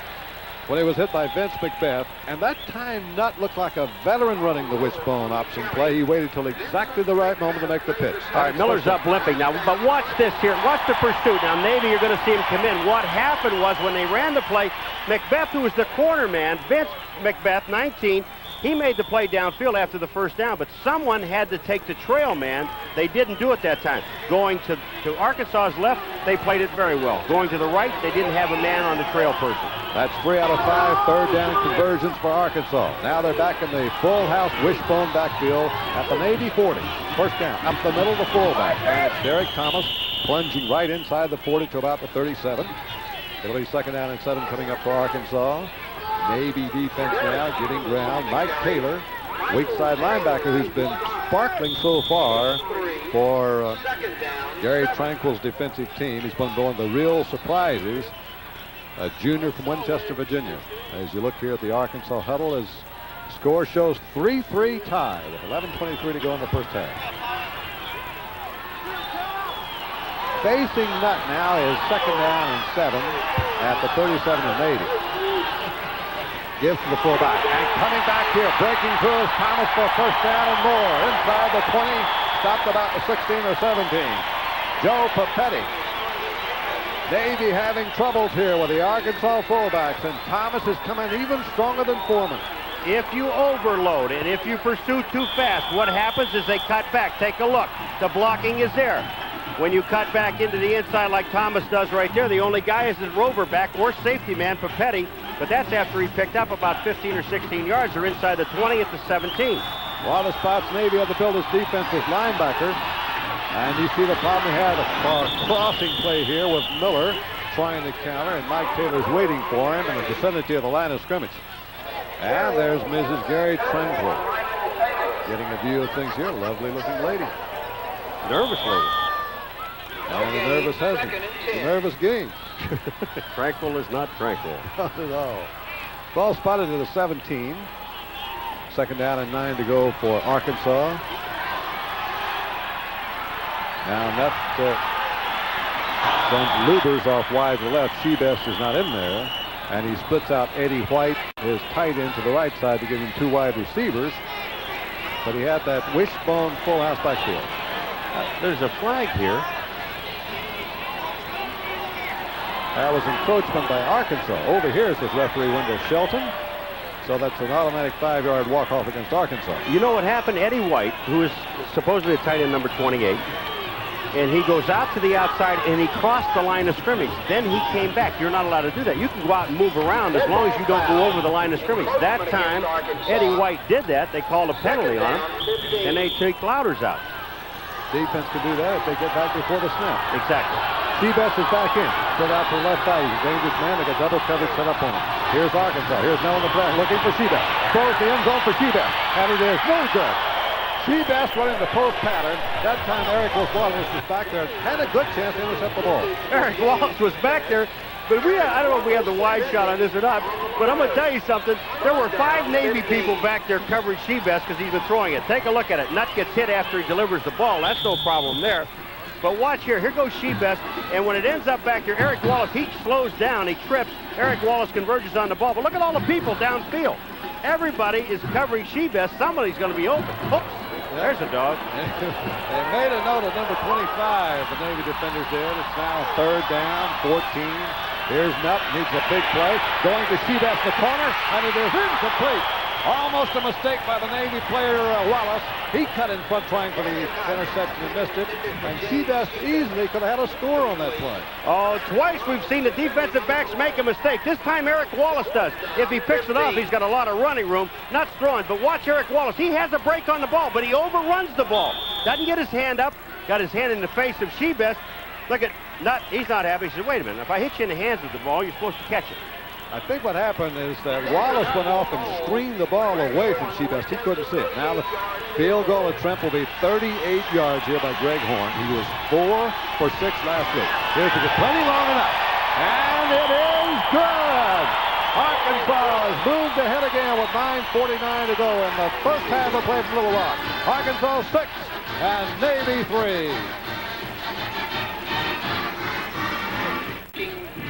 when he was hit by Vince McBeth. And that time, Nutt looked like a veteran running the wishbone option play. He waited till exactly the right moment to make the pitch. All right, Miller's up limping now. But watch this here. Watch the pursuit. Now, Navy, you're going to see him come in. What happened was when they ran the play, McBeth, who was the corner man, Vince McBeth, 19, he made the play downfield after the first down, but someone had to take the trail man. They didn't do it that time. Going to, to Arkansas's left, they played it very well. Going to the right, they didn't have a man on the trail person. That's three out of five third down conversions for Arkansas. Now they're back in the full house wishbone backfield at the Navy 40. First down, up the middle, the fullback. And it's Derek Thomas plunging right inside the 40 to about the 37. It'll be second down and seven coming up for Arkansas. Navy defense now getting ground. Mike Taylor, weak side linebacker who's been sparkling so far for uh, Gary Tranquill's defensive team. He's been one of the real surprises. A junior from Winchester, Virginia. As you look here at the Arkansas huddle, as score shows 3-3 tie with 11.23 to go in the first half. Facing Nutt now is second down and seven at the 37 and Navy. Gives to the fullback. And coming back here, breaking through Thomas for first down and more. Inside the 20, stopped about the 16 or 17. Joe Papetti. Navy having troubles here with the Arkansas fullbacks, and Thomas is coming even stronger than Foreman. If you overload and if you pursue too fast, what happens is they cut back. Take a look. The blocking is there. When you cut back into the inside like Thomas does right there, the only guy is the rover back or safety man, Papetti. But that's after he picked up about 15 or 16 yards or inside the 20 at the 17. One of spots Navy had to build his defense was linebacker. And you see the problem he had a crossing play here with Miller trying to counter, and Mike Taylor's waiting for him in the vicinity of the line of scrimmage. And there's Mrs. Gary Tranquill getting a view of things here. Lovely looking lady. Nervous lady. And a nervous husband. A nervous game. tranquil is not tranquil. Not at all. Ball spotted to the 17. Second down and nine to go for Arkansas. Now that uh, sends Lubers off wide to the left. Shibest is not in there. And he splits out Eddie White, his tight end, to the right side to give him two wide receivers. But he had that wishbone full house backfield. Uh, there's a flag here. That was encroachment by Arkansas. Over here is this referee Wendell Shelton. So that's an automatic five-yard walk-off against Arkansas. You know what happened? Eddie White, who is supposedly a tight end number 28, and he goes out to the outside and he crossed the line of scrimmage. Then he came back. You're not allowed to do that. You can go out and move around as long as you don't go over the line of scrimmage. That time, Eddie White did that. They called a penalty on him, and they took Louders out. Defense can do that if they get back before the snap. Exactly. Shibest is back in. Split out to the left side. He's a dangerous man. They got double coverage set up on him. Here's Arkansas. Here's Mel in the LeBlanc looking for Shibest. Throws the end zone for Shibest. And it is no good. Shibest running the post pattern. That time Eric Wallace was back there. Had a good chance to intercept the ball. Eric Wallace was back there. But we, I don't know if we have the wide shot on this or not, but I'm going to tell you something. There were five Navy people back there covering Shibest because he's been throwing it. Take a look at it. Nutt gets hit after he delivers the ball. That's no problem there. But watch here. Here goes Shibest. And when it ends up back here, Eric Wallace, he slows down. He trips. Eric Wallace converges on the ball. But look at all the people downfield. Everybody is covering Shibest. Somebody's going to be open. Oops. There's a dog. they made a note of number 25. The Navy defenders did. It's now third down, 14. Here's Nutt, needs a big play. Going to Shibest in the corner, and it is incomplete. Almost a mistake by the Navy player, uh, Wallace. He cut in front trying for the interception and missed it. And Shibest easily could have had a score on that play. Oh, twice we've seen the defensive backs make a mistake. This time Eric Wallace does. If he picks it off, he's got a lot of running room. Not throwing, but watch Eric Wallace. He has a break on the ball, but he overruns the ball. Doesn't get his hand up. Got his hand in the face of Shibest. Look at, not, he's not happy. He says, wait a minute. If I hit you in the hands with the ball, you're supposed to catch it. I think what happened is that Wallace went off and screened the ball away from Shibest. He couldn't see it. Now the field goal at Trent will be 38 yards here by Greg Horn. He was four for six last week. Here's it plenty long enough. And it is good. Arkansas has moved ahead again with 9.49 to go in the first half of play from Little Rock. Arkansas six and Navy three.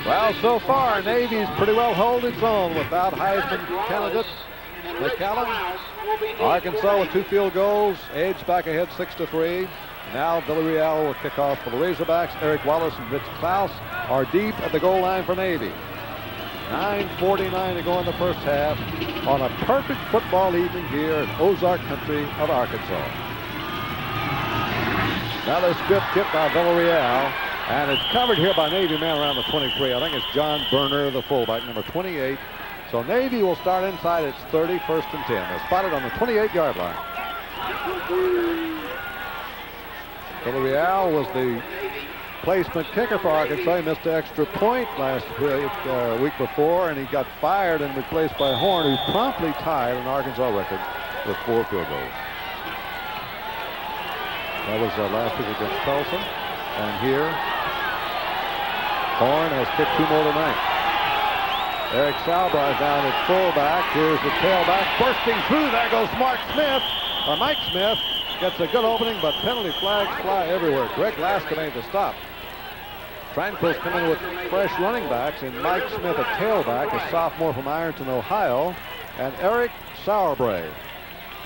Well, so far, Navy's pretty well hold its own without Heisman candidates. McCallum. Arkansas with two field goals, Edge back ahead six to three. Now Villarreal will kick off for the Razorbacks. Eric Wallace and Rich Klaus are deep at the goal line for Navy. 9.49 to go in the first half on a perfect football evening here in Ozark country of Arkansas. Now this good kick by Villarreal. And it's covered here by Navy man around the 23. I think it's John Berner, the fullback, number 28. So Navy will start inside its 30, first and 10. They're spotted on the 28-yard line. Villarreal was the placement kicker for Arkansas. He missed the extra point last week, uh, week before, and he got fired and replaced by Horn, who promptly tied an Arkansas record with four field goals. That was uh, last week against Tulsa. And here, Horn has kicked two more tonight. Eric Salbra down at fullback. Here's the tailback bursting through. There goes Mark Smith. Or Mike Smith gets a good opening, but penalty flags fly everywhere. Greg Laska made the stop. Tranquill's coming with fresh running backs, and Mike Smith, a tailback, a sophomore from Ironton, Ohio, and Eric Sauerbrey,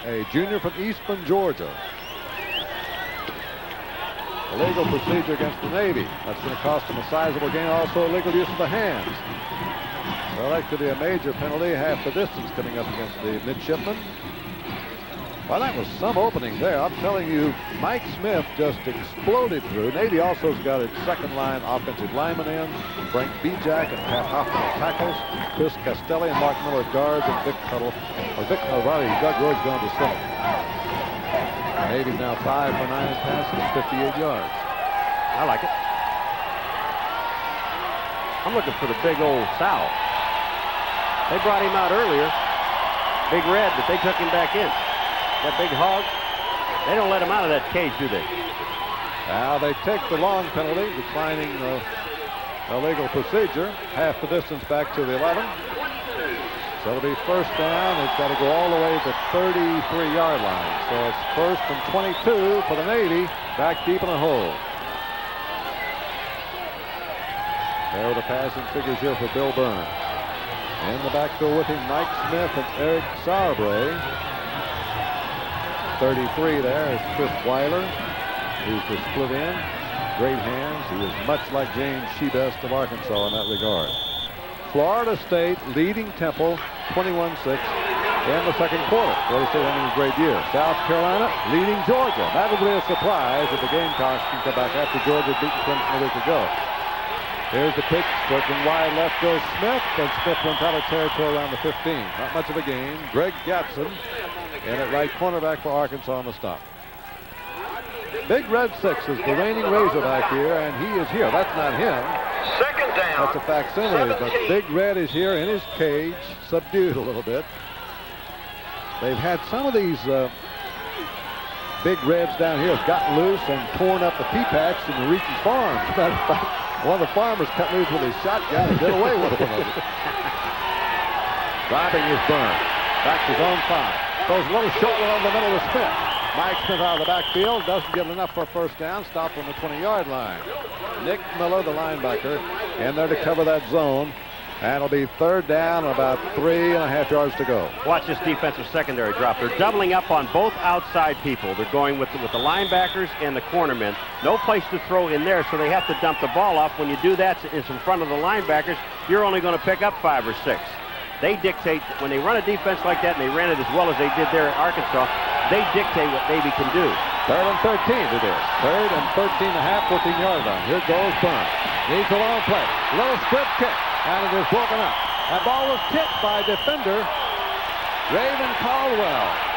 a junior from Eastman, Georgia. Illegal procedure against the Navy. That's going to cost them a sizable gain. Also illegal use of the hands. Well, that could be a major penalty. Half the distance coming up against the midshipmen. Well, that was some opening there. I'm telling you, Mike Smith just exploded through. Navy also has got its second line offensive lineman in. Frank Bijak and Pat Hoffman tackles. Chris Castelli and Mark Miller guards and Vic Tuttle. Or Vic, Riley, Doug Rhodes going to center. Navy's now five for nine passes, 58 yards. I like it. I'm looking for the big old South. They brought him out earlier, Big Red, but they took him back in. That big hog, they don't let him out of that cage, do they? Now they take the long penalty, declining the illegal procedure. Half the distance back to the 11. So it'll be first down. It's got to go all the way to 33-yard line. So it's first and 22 for the Navy, back deep in the hole. There are the passing figures here for Bill Byrne. In the backfield with him, Mike Smith and Eric Sarbre. 33 there is Chris Weiler, who's the split end. Great hands. He is much like James Shibest of Arkansas in that regard. Florida State leading Temple 21-6 in the second quarter. Florida State having a great year. South Carolina leading Georgia. That would be a surprise if the Gamecocks can come back after Georgia beat Clemson a week ago. Here's the pitch. Working wide left goes Smith, and Smith went out of territory around the 15. Not much of a game. Greg Gatson in at right cornerback for Arkansas on the stop. Big Red Six is the reigning Razorback here, and he is here. That's not him. Down. That's a facsimile, but Big Red is here in his cage, subdued a little bit. They've had some of these uh, Big Reds down here have gotten loose and torn up the pea patch in the Reaching Farms. Matter of fact, one of the farmers cut loose with his shotgun and did away with them. Dropping his burn. Back to zone five. Throws a little short one over the middle of Smith. Mike Smith out of the backfield. Doesn't get enough for a first down. Stopped on the 20-yard line. Nick Miller, the linebacker, in there to cover that zone. And it'll be third down, about three and a half yards to go. Watch this defensive secondary drop. They're doubling up on both outside people. They're going with the, with the linebackers and the cornermen. No place to throw in there, so they have to dump the ball off. When you do that, it's in front of the linebackers. You're only going to pick up five or six. They dictate, when they run a defense like that, and they ran it as well as they did there at Arkansas, they dictate what Navy can do. Third and 13 it is. Third and 13 and a half, 14 yard line. Here goes Byrne. Needs a long play. Little strip kick. And it is broken up. That ball was tipped by defender Raven Caldwell.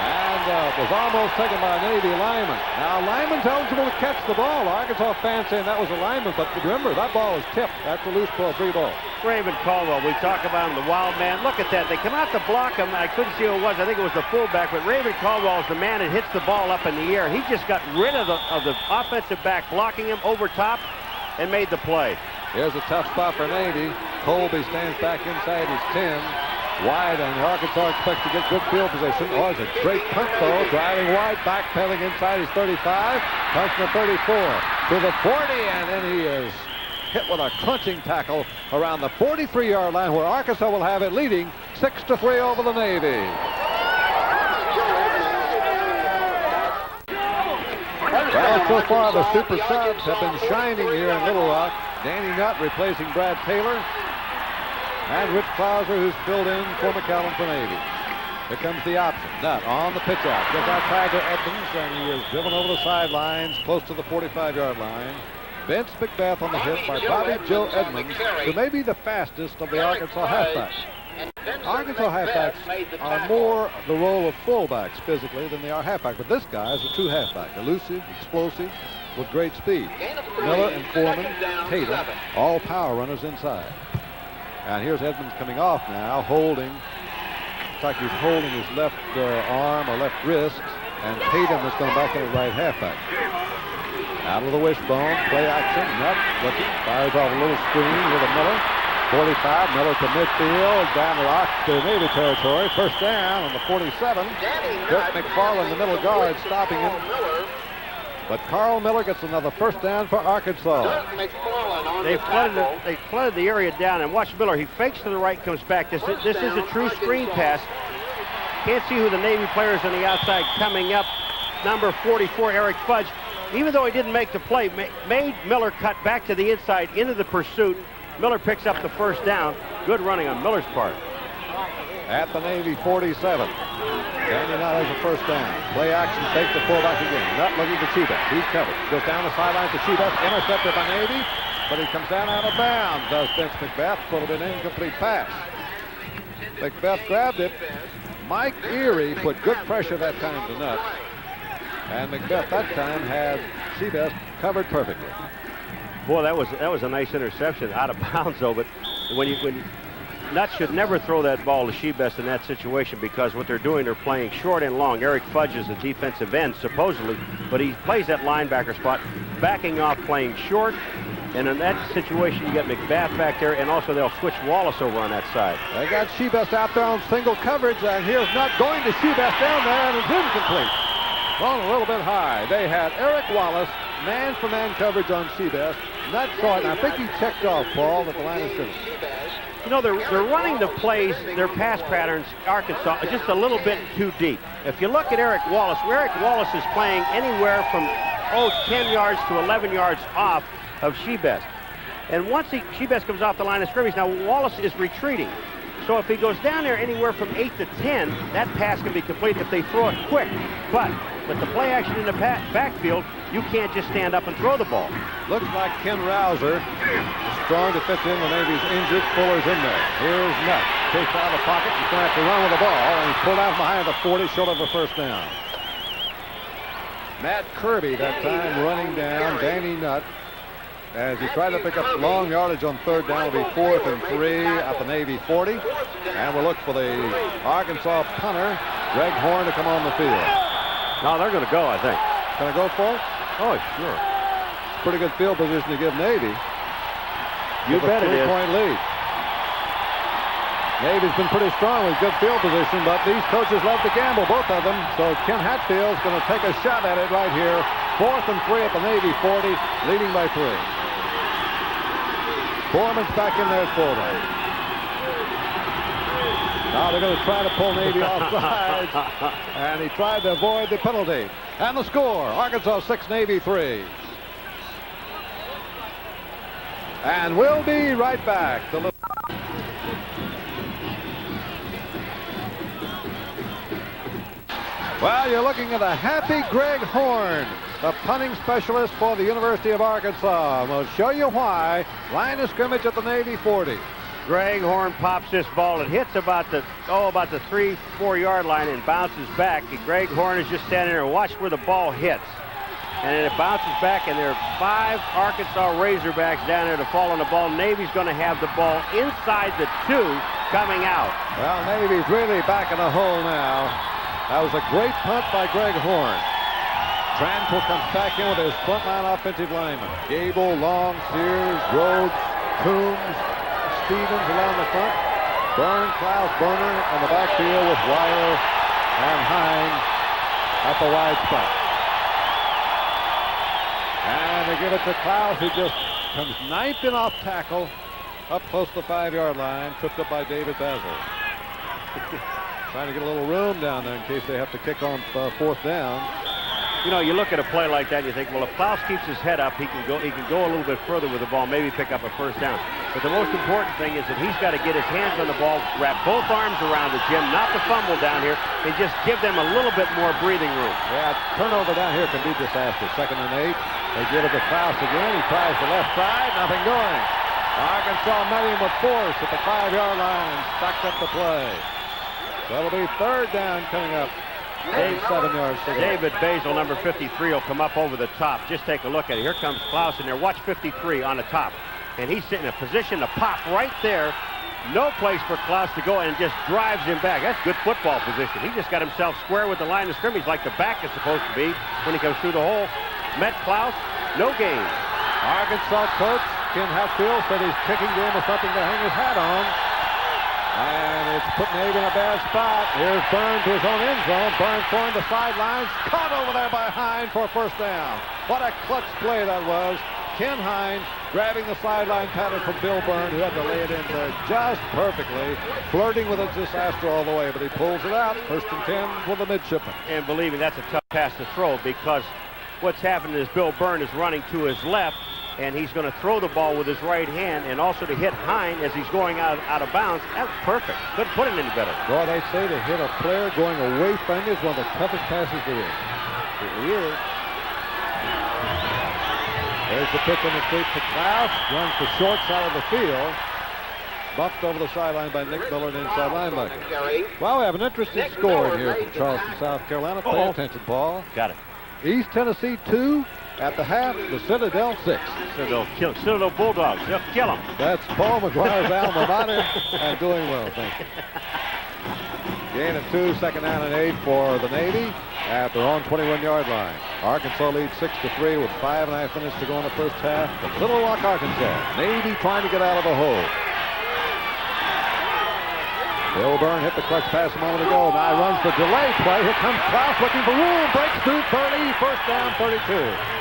And uh, was almost taken by a Navy lineman. Now, lineman's eligible to catch the ball. Arkansas fans saying that was a lineman, but remember, that ball was tipped. That's a loose ball, free ball. Raven Caldwell, we talk about him, the wild man. Look at that. They come out to block him. I couldn't see who it was. I think it was the fullback, but Raven Caldwell is the man that hits the ball up in the air. He just got rid of the, of the offensive back blocking him over top and made the play. Here's a tough spot for Navy. Colby stands back inside his 10. Wide, and Arkansas expects to get good field position. Oh, it's a great punt, though. Driving wide, backpedaling inside his 35. Comes to 34. To the 40, and then he is hit with a crunching tackle around the 43-yard line where Arkansas will have it leading 6 to 3 over the Navy. Well, so far the super subs have been shining here in Little Rock. Danny Nutt replacing Brad Taylor. And Rich Clouser, who's filled in for McCallum for Navy. Here comes the option. Nutt on the pitch out. Gets outside to Edmonds, and he is driven over the sidelines, close to the 45-yard line. Vince McBeth on the hit by Bobby Joe Edmonds, who may be the fastest of the Arkansas halfbacks. Arkansas halfbacks are more the role of fullbacks physically than they are halfback, but this guy is a true halfback, elusive, explosive, with great speed. Miller and Foreman, Tatum, all power runners inside. And here's Edmonds coming off now, holding. Looks like he's holding his left uh, arm or left wrist, and Tatum is going back in at right halfback. Out of the wishbone, play action, Nutt looking, fires off a little screen with a Miller. 45, Miller to midfield, down the rock to Navy territory. First down on the 47. Dirk McFarland, the middle guard, stopping him. But Carl Miller gets another first down for Arkansas. They flooded, the, they flooded the area down, and watch Miller. He fakes to the right, comes back. This, this is a true screen pass. Can't see who the Navy players on the outside coming up. Number 44, Eric Fudge. Even though he didn't make the play, made Miller cut back to the inside into the pursuit. Miller picks up the first down. Good running on Miller's part. At the Navy 47. Danny Nutt has a first down. Play action, fake the fullback again. Nutt looking to Shibest. He's covered. Goes down the sideline to Shibest. Intercepted by Navy, but he comes down out of bounds. Does Vince McBeth. Put it an incomplete pass. McBeth grabbed it. Mike Erie put good pressure that time to Nutt. And McBeth that time had Shibest covered perfectly. Boy, that was that was a nice interception out of bounds though. But when you when Nutt should never throw that ball to Shibest in that situation because what they're doing, they're playing short and long. Eric Fudge is a defensive end, supposedly, but he plays that linebacker spot, backing off, playing short, And in that situation, you get McBath back there, and also they'll switch Wallace over on that side. They got Shibest out there on single coverage, and here's Nutt going to Shibest down there, and it's incomplete. Thrown a little bit high. They had Eric Wallace, man-for-man coverage on Shibest. Nutt saw it, I think he checked off, Paul, at the line of scrimmage. You know, they're, they're running the plays, their pass patterns, Arkansas, just a little bit too deep. If you look at Eric Wallace, Eric Wallace is playing anywhere from, oh, 10 yards to 11 yards off of Shibest. And once he, Shibest comes off the line of scrimmage, now Wallace is retreating. So if he goes down there anywhere from 8 to 10, that pass can be complete if they throw it quick. But with the play action in the backfield, you can't just stand up and throw the ball. Looks like Ken Rouser strong fit in. The Navy's injured. Fuller's in there. Here's Nutt. Takes out of the pocket. He's going to have to run with the ball. And he's pulled out behind the 40, short of a first down. Matt Kirby that time running down Danny Nutt as he tried to pick up long yardage on third down. It'll be fourth and three at the Navy 40. And we'll look for the Arkansas punter, Greg Horn, to come on the field. No, they're going to go, I think. Going to go for it? Oh, sure. Pretty good field position to give Navy. You bet it is. point lead. Navy's been pretty strong with good field position, but these coaches love to gamble, both of them. So Ken Hatfield's going to take a shot at it right here. Fourth and three at the Navy 40, leading by three. Foreman's back in there at fullback. Now they're going to try to pull Navy offside. and he tried to avoid the penalty. And the score, Arkansas 6, Navy 3. And we'll be right back. Well, you're looking at a happy Greg Horn, the punting specialist for the University of Arkansas. We'll show you why. Line of scrimmage at the Navy 40. Greg Horn pops this ball. It hits about the, oh, about the three, four yard line and bounces back. And Greg Horn is just standing there. Watch where the ball hits. And then it bounces back, and there are five Arkansas Razorbacks down there to fall on the ball. Navy's going to have the ball inside the two coming out. Well, Navy's really back in the hole now. That was a great punt by Greg Horn. Tranquill comes back in with his frontline offensive lineman. Gable, Long, Sears, Rhodes, Coombs, Stevens along the front. Byrne, Klaus, Burner on the backfield with Wire and Hine at the wide spot. And they give it to Klaus, who just comes in off tackle up close to the five-yard line, tripped up by David Basil. Trying to get a little room down there in case they have to kick on uh, fourth down you know, you look at a play like that, you think, well, if Klaus keeps his head up, he can go he can go a little bit further with the ball, maybe pick up a first down. But the most important thing is that he's got to get his hands on the ball, wrap both arms around the Jim, not to fumble down here, and just give them a little bit more breathing room. Yeah, turnover down here can be disastrous. Second and eight. They give it to Klaus again. He tries the left side, nothing going. Arkansas met him with force at the five-yard line and stacked up the play. So it'll be third down coming up. Eight, seven yards David Basil, number 53, will come up over the top. Just take a look at it. Here comes Klaus in there. Watch 53 on the top. And he's sitting in a position to pop right there. No place for Klaus to go and just drives him back. That's good football position. He just got himself square with the line of scrimmage like the back is supposed to be when he comes through the hole. Met Klaus, no gain. Arkansas coach Ken Hatfield said his kicking game is something to hang his hat on. And it's putting Abe in a bad spot. Here's Burns to his own end zone. Burns throwing the sidelines. Caught over there by Hine for a first down. What a clutch play that was. Ken Hine grabbing the sideline pattern from Bill Byrne, who had to lay it in there just perfectly, flirting with a disaster all the way, but he pulls it out. First and 10 for the midshipman. And believe me, that's a tough pass to throw because what's happening is Bill Byrne is running to his left, and he's going to throw the ball with his right hand and also to hit Hine as he's going out, out of bounds. That's perfect. Couldn't put it any better. Boy, they say to hit a player going away from you is one of the toughest passes there is. It is. There's the pick on the street to Klaus. Runs the short side of the field. Bumped over the sideline by Nick Miller, an inside linebacker. Well, we have an interesting score here from Charleston, South Carolina. Pay attention, Paul. Got it. East Tennessee 2, at the half, the Citadel six. Citadel, kill, Citadel Bulldogs. They'll kill them. That's Paul Maguire's alma mater, and doing well, thank you. Gain of two, second down and eight for the Navy. at their own 21-yard line. Arkansas leads 6 to 3 with five and a half minutes to go in the first half. But Little Rock, Arkansas, Navy trying to get out of the hole. Bill Byrne hit the clutch pass a moment ago. Now runs the delay play. Here comes Klaus looking for room. Breaks through 30. First down, 32.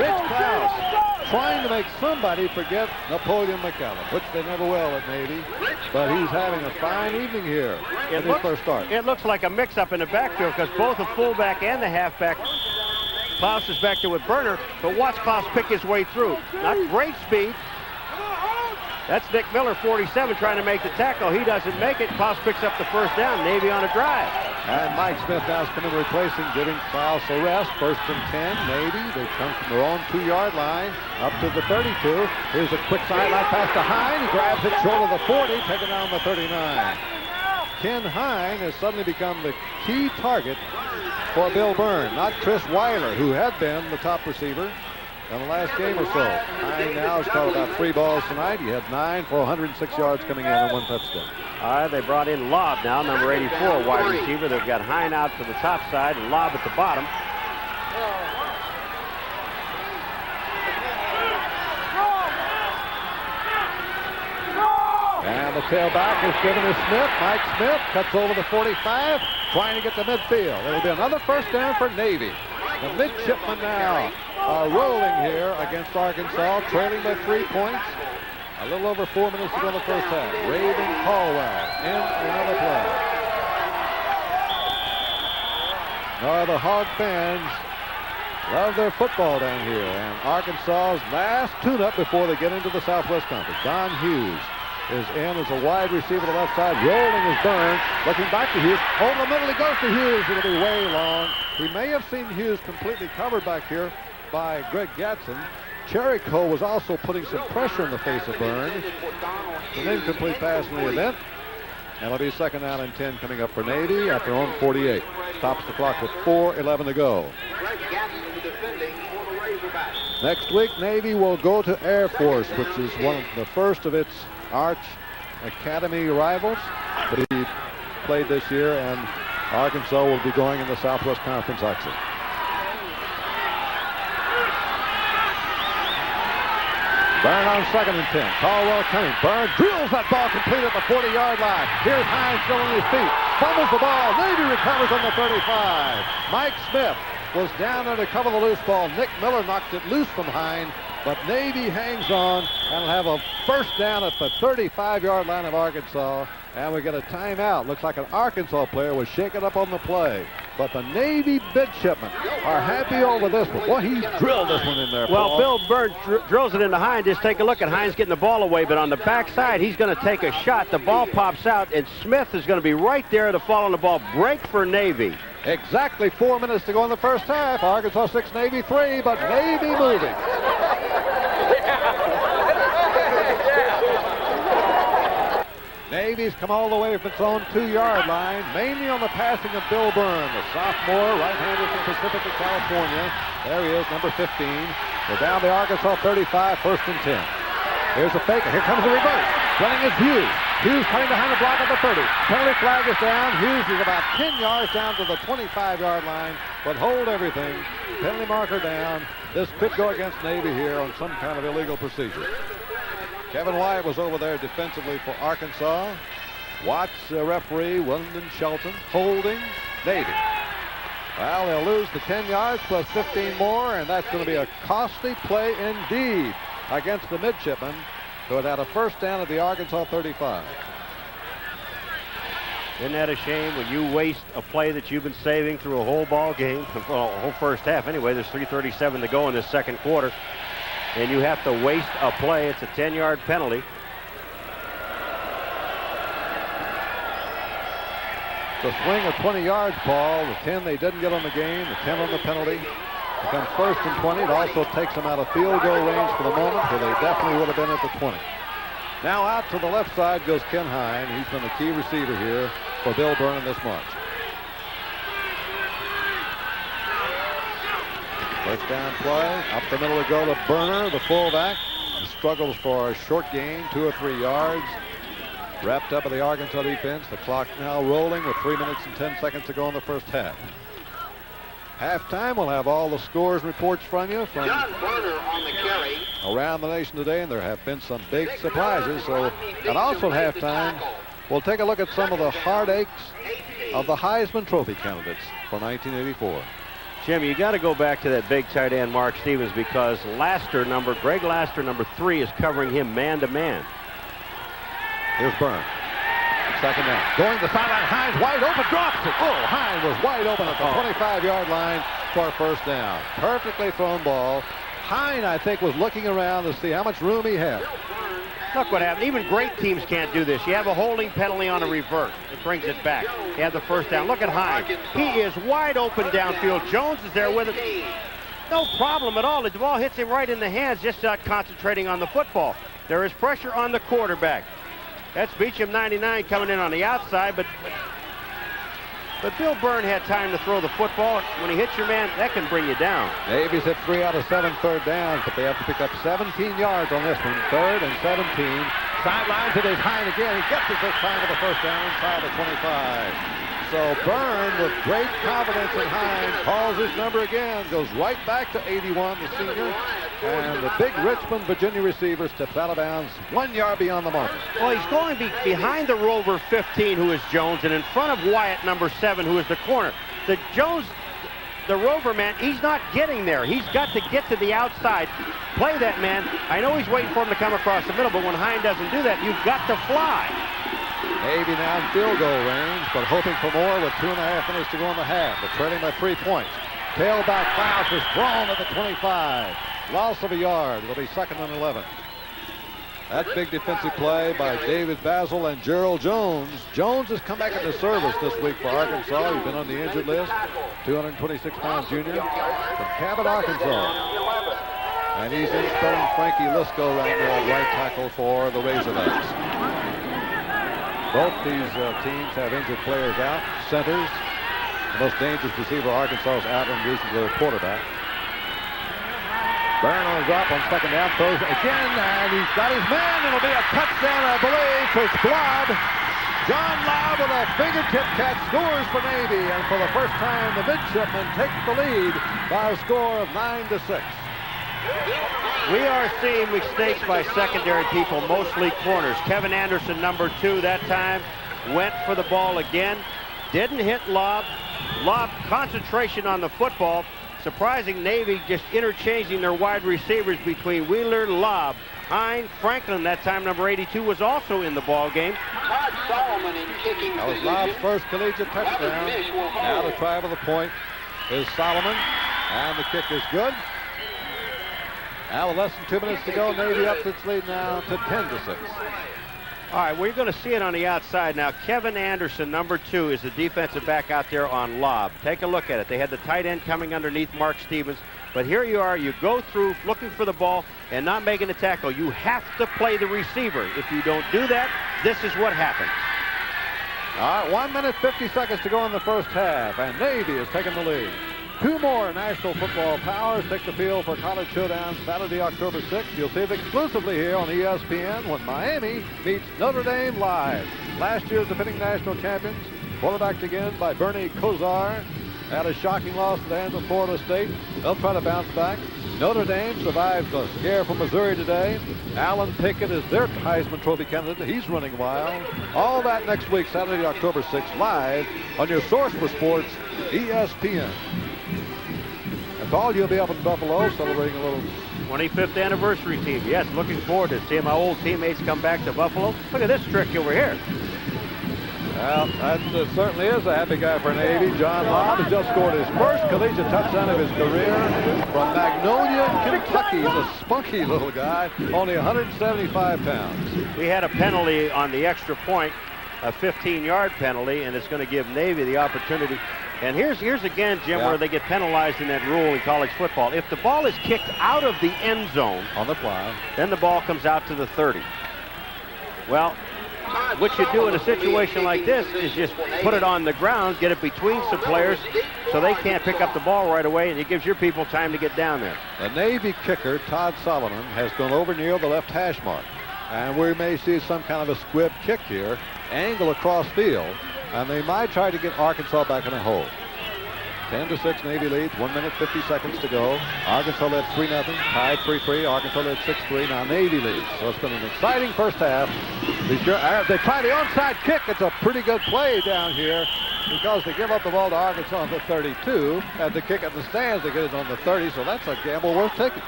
Rich Klaus trying to make somebody forget Napoleon McCallum, which they never will at Navy. But he's having a fine evening here It in his looks, first start. it looks like a mix-up in the backfield because both the fullback and the halfback Klaus is back there with Burner, but watch Klaus pick his way through. Not great speed. That's Nick Miller, 47, trying to make the tackle. He doesn't make it. Klaus picks up the first down. Navy on a drive. And Mike Smith now is coming replacing, giving Klaus a rest. First and 10, Navy. They come from their own two-yard line up to the 32. Here's a quick sideline pass to Hine. He grabs it short of the 40, taking down the 39. Ken Hine has suddenly become the key target for Bill Byrne, not Chris Weiler, who had been the top receiver in the last game or so. Hine now has caught about three balls tonight. He had nine for 106 yards coming in and one touchdown. All right, they brought in Lobb now, number 84, wide receiver. They've got Hine out to the top side and Lobb at the bottom. And the tailback is given to Smith. Mike Smith cuts over the 45, trying to get to midfield. It'll be another first down for Navy. The midshipmen now are rolling here against Arkansas, trailing by three points. A little over four minutes to go in the first half. Raven Caldwell in another play. Now the Hog fans love their football down here. And Arkansas's last tune-up before they get into the Southwest Conference. Don Hughes is in as a wide receiver to the left side. Rolling is Byrne. Looking back to Hughes. Over the middle he goes to Hughes. It'll be way long. We may have seen Hughes completely covered back here by Greg Gatson. Cherico was also putting some pressure in the face of Byrne. An incomplete pass in the event. And it'll be second down and 10 coming up for Navy at their own 48. Stops the clock with 4.11 to go. Greg Gatson defending for the Razorbacks. Next week, Navy will go to Air Force, which is one of the first of its arch academy rivals. But he played this year, and Arkansas will be going in the Southwest Conference action. Byrne on second and 10. Caldwell coming. Byrne drills that ball complete at the 40-yard line. Here's Hines still on his feet. Fumbles the ball. Navy recovers on the 35. Mike Smith was down there to cover the loose ball. Nick Miller knocked it loose from Hine, but Navy hangs on and will have a first down at the 35-yard line of Arkansas. And we get a timeout. Looks like an Arkansas player was shaken up on the play. But the Navy midshipmen are happy over this one. Boy, he drilled this one in there. Well, Paul. Bill Byrne dr- drills it into Hines. Just take a look at Hines getting the ball away, but on the backside, he's going to take a shot. The ball pops out, and Smith is going to be right there to fall on the ball. Break for Navy. Exactly four minutes to go in the first half. Arkansas 6, Navy 3, but Navy moving. Navy's come all the way from its own two-yard line, mainly on the passing of Bill Byrne, the sophomore right-hander from Pacifica, California. There he is, number 15. They're down the Arkansas 35, first and 10. Here's a fake, here comes the reverse. Running is Hughes. Hughes coming behind the block at the 30. Penalty flag is down. Hughes is about 10 yards down to the 25-yard line, but hold everything. Penalty marker down. This could go against Navy here on some kind of illegal procedure. Kevin Wyatt was over there defensively for Arkansas. Watts, the referee, Wyndon Shelton, holding Navy. Well, they'll lose the 10 yards plus 15 more, and that's going to be a costly play indeed against the midshipmen who had had a first down at the Arkansas 35. Isn't that a shame when you waste a play that you've been saving through a whole ball game, well, a whole first half anyway. There's 3:37 to go in this second quarter, and you have to waste a play. It's a 10-yard penalty. The swing of 20 yards, Paul. The 10 they didn't get on the game, the 10 on the penalty. Becomes first and 20. It also takes them out of field goal range for the moment, where they definitely would have been at the 20. Now out to the left side goes Ken Hine. He's been the key receiver here for Bill Byrne this march. First down play. Up the middle to go to Burner, the fullback. He struggles for a short gain, two or three yards. Wrapped up by the Arkansas defense. The clock now rolling with three minutes and 10 seconds to go in the first half. Halftime, we'll have all the scores reports from you from John Berner on the carry. around the nation today, and there have been some big surprises. So, and also at halftime, we'll take a look at some of the heartaches of the Heisman Trophy candidates for 1984. Jim, you got to go back to that big tight end, Mark Stevens, because Laster, number Greg Laster, number three, is covering him man to man. Here's Byrne. Second down. Going to the sideline. Hines wide open. Drops it. Oh, Hines was wide open at the 25-yard line for a first down. Perfectly thrown ball. Hine, I think, was looking around to see how much room he had. Look what happened. Even great teams can't do this. You have a holding penalty on a reverse. It brings it back. You have the first down. Look at Hines. He is wide open downfield. Jones is there with it. No problem at all. The ball hits him right in the hands, just not concentrating on the football. There is pressure on the quarterback. That's Beecham 99 coming in on the outside, but but Bill Byrne had time to throw the football. When he hits your man, that can bring you down. Navy's hit three out of seven third downs, but they have to pick up 17 yards on this one. Third and 17. Sidelines it is Hine again. He gets it this time with the first down inside the 25. So Byrne, with great confidence in Hine, calls his number again, goes right back to 81, the senior, and the big Richmond, Virginia receiver steps out of bounds one yard beyond the marker. Well, he's going be behind the rover 15, who is Jones, and in front of Wyatt, number seven, who is the corner. The Jones, the rover man, he's not getting there. He's got to get to the outside, play that man. I know he's waiting for him to come across the middle, but when Hine doesn't do that, you've got to fly. Navy now in field goal range, but hoping for more with two and a half minutes to go in the half, but trailing by three points. Tailback pass was thrown at the 25. Loss of a yard. It'll be second and 11. That big defensive play by David Basil and Gerald Jones. Jones has come back into service this week for Arkansas. He's been on the injured list. 226-pound junior from Cabot, Arkansas. And he's in spelling Frankie Lisco right uh, now, right tackle for the Razorbacks. Both these uh, teams have injured players out. Centers, the most dangerous receiver Arkansas is out in to their quarterback. Byrne on drop on second down, throws again, and he's got his man. It'll be a touchdown, I believe, to Lobb. John Lobb with a fingertip catch scores for Navy, and for the first time, the midshipmen take the lead by a score of 9 to 6. We are seeing mistakes by secondary people, mostly corners. Kevin Anderson, number two, that time went for the ball again. Didn't hit lob. Lob concentration on the football. Surprising Navy just interchanging their wide receivers between Wheeler, Lob, Hine, Franklin. That time number 82 was also in the ball game. Todd Solomon in kicking That was position. Lobb's first collegiate touchdown. Now the try for the point is Solomon, and the kick is good. Now with less than two minutes to go, Navy up its lead now to 10 to 6. All right, we're going to see it on the outside now. Kevin Anderson, number two, is the defensive back out there on lob. Take a look at it. They had the tight end coming underneath Mark Stevens. But here you are, you go through looking for the ball and not making a tackle. You have to play the receiver. If you don't do that, this is what happens. All right, one minute, 50 seconds to go in the first half, and Navy is taking the lead. Two more National Football Powers take the field for College Showdown Saturday, October 6th. You'll see it exclusively here on ESPN when Miami meets Notre Dame live. Last year's defending national champions, quarterbacked again by Bernie Kosar, had a shocking loss at the hands of Florida State. They'll try to bounce back. Notre Dame survived a scare from Missouri today. Allen Pinkett is their Heisman Trophy candidate. He's running wild. All that next week, Saturday, October 6th, live on your source for sports, ESPN. That's you'll be up in Buffalo, celebrating a little 25th anniversary team. Yes, looking forward to seeing my old teammates come back to Buffalo. Look at this trick over here. Well, that uh, certainly is a happy guy for Navy. John Lobb has just scored his first collegiate touchdown of his career from Magnolia, Kentucky. He's a spunky little guy, only 175 pounds. We had a penalty on the extra point, a 15-yard penalty, and it's going to give Navy the opportunity. And here's here's again, Jim, Yeah. where they get penalized in that rule in college football. If the ball is kicked out of the end zone, On the fly. then the ball comes out to the 30. Well, what you do in a situation like this is just put it on the ground, get it between some players so they can't pick up the ball right away, and it gives your people time to get down there. The Navy kicker, Todd Solomon, has gone over near the left hash mark. And we may see some kind of a squib kick here, angle across field, and they might try to get Arkansas back in a hole. 10 to 6 Navy leads, 1 minute 50 seconds to go. Arkansas led 3 0, tied 3 3. Arkansas led 6 3. Now Navy leads. So it's been an exciting first half. Uh, they try the onside kick. It's a pretty good play down here because they give up the ball to Arkansas on the 32 and the kick at the stands they get it on the 30. So that's a gamble worth taking.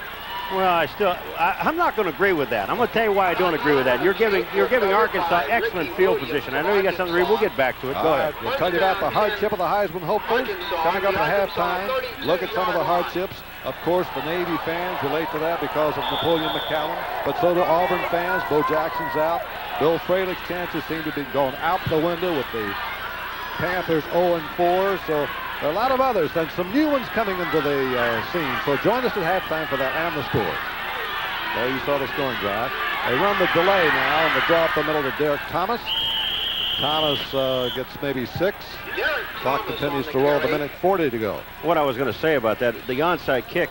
Well, I still, I, am not going to agree with that. I'm going to tell you why I don't agree with that. You're giving, you're giving Arkansas excellent field position. I know you got something to read. We'll get back to it. Go ahead. We'll tell you about the hardship of the Heisman hopefuls coming up at halftime. Look at some of the hardships. Of course, the Navy fans relate to that because of Napoleon McCallum, but so do Auburn fans. Bo Jackson's out. Bill Fralic's chances seem to be going out the window with the Panthers 0-4. So there are a lot of others and some new ones coming into the uh, scene. So join us at halftime for that and the score. There you saw the scoring drive. They run the delay now and the draw up the middle to Derek Thomas. Thomas uh, gets maybe six. Clock continues to roll. The minute 40 to go. What I was going to say about that, the onside kick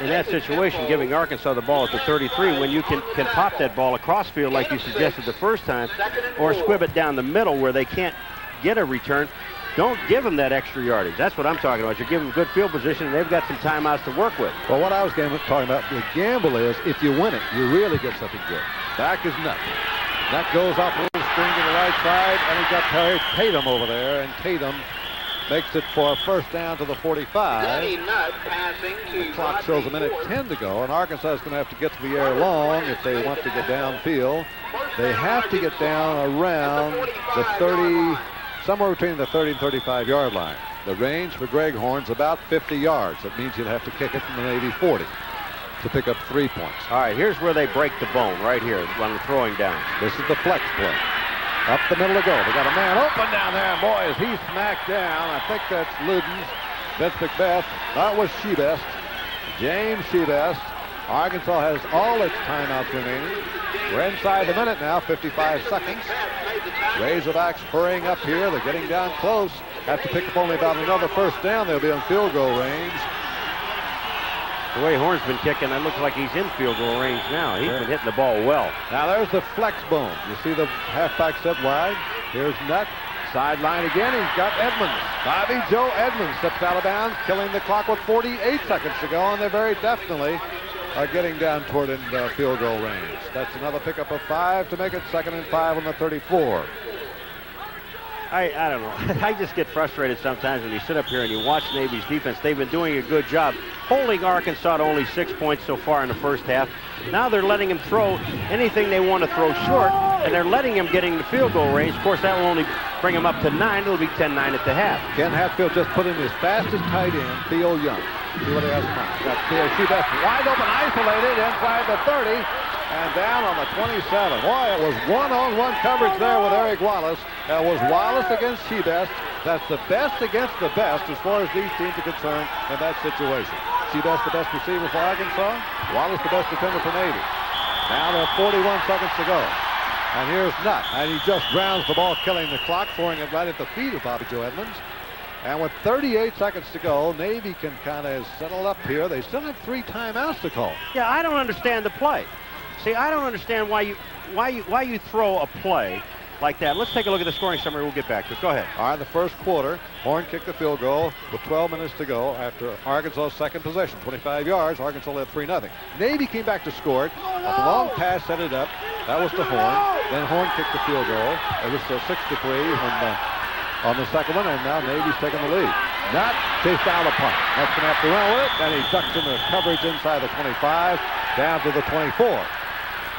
in that situation, giving Arkansas the ball at the 33, when you can, can pop that ball across field like you suggested the first time, or squib it down the middle where they can't get a return, don't give them that extra yardage. That's what I'm talking about. You give them good field position, and they've got some timeouts to work with. Well, what I was talking about, the gamble is if you win it, you really get something good. Back is Nutt. That goes off a little string to the right side, and he's got Terry Tatum over there, and Tatum makes it for a first down to the 45. the clock shows a minute 10 to go, and Arkansas is going to have to get to the air long if they want to get downfield. They have to get down around the 30, somewhere between the 30 and 35 yard line. The range for Greg Horn's about 50 yards. That means you'd have to kick it from the Navy 40 to pick up three points. All right, here's where they break the bone, right here, when they're throwing down. This is the flex play. Up the middle to go. They got a man open down there, and boy, is he smacked down. I think that's Ludens. Vince McBeth. That was Shibest. James Shibest. Arkansas has all its timeouts remaining. We're inside the minute now, 55 seconds. Razorbacks hurrying up here. They're getting down close. Have to pick up only about another first down. They'll be on field goal range. The way Horn's been kicking, it looks like he's in field goal range now. He's yeah. been hitting the ball well. Now there's the flex bone. You see the halfback set wide. Here's Nutt. Sideline again. He's got Edmonds. Bobby Joe Edmonds steps out of bounds, killing the clock with 48 seconds to go, and they're very definitely are getting down toward in uh, field goal range. That's another pickup of five to make it second and five on the 34. I, I don't know. I just get frustrated sometimes when you sit up here and you watch Navy's defense. They've been doing a good job holding Arkansas to only six points so far in the first half. Now they're letting him throw anything they want to throw short, and they're letting him get the field goal range. Of course, that will only bring him up to nine. It'll be 10-9 at the half. Ken Hatfield just put in his fastest tight end, Theo Young. See what he has in mind. Got Theo Shibest wide open, isolated inside the 30 and down on the 27. Boy, it was one-on-one -on -one coverage there with Eric Wallace. That was Wallace against Shibest. That's the best against the best as far as these teams are concerned in that situation. Shibest the best receiver for Arkansas. Wallace the best defender for Navy. Now there are 41 seconds to go. And here's Nutt. And he just grounds the ball, killing the clock, throwing it right at the feet of Bobby Joe Edmonds. And with 38 seconds to go, Navy can kind of settle up here. They still have three timeouts to call. Yeah, I don't understand the play. See, I don't understand why you why you why you throw a play like that. Let's take a look at the scoring summary. We'll get back to it. Go ahead. All right, the first quarter, Horn kicked the field goal with 12 minutes to go after Arkansas' second possession. 25 yards. Arkansas led 3 0. Navy came back to score it. A long pass set it up. That was to Horn. Then Horn kicked the field goal. It was still 6 to 3 when, uh, on the second one, and now Navy's taking the lead. Not chased down the punt. That's going to have to run with it, and he ducks in the coverage inside the 25 down to the 24.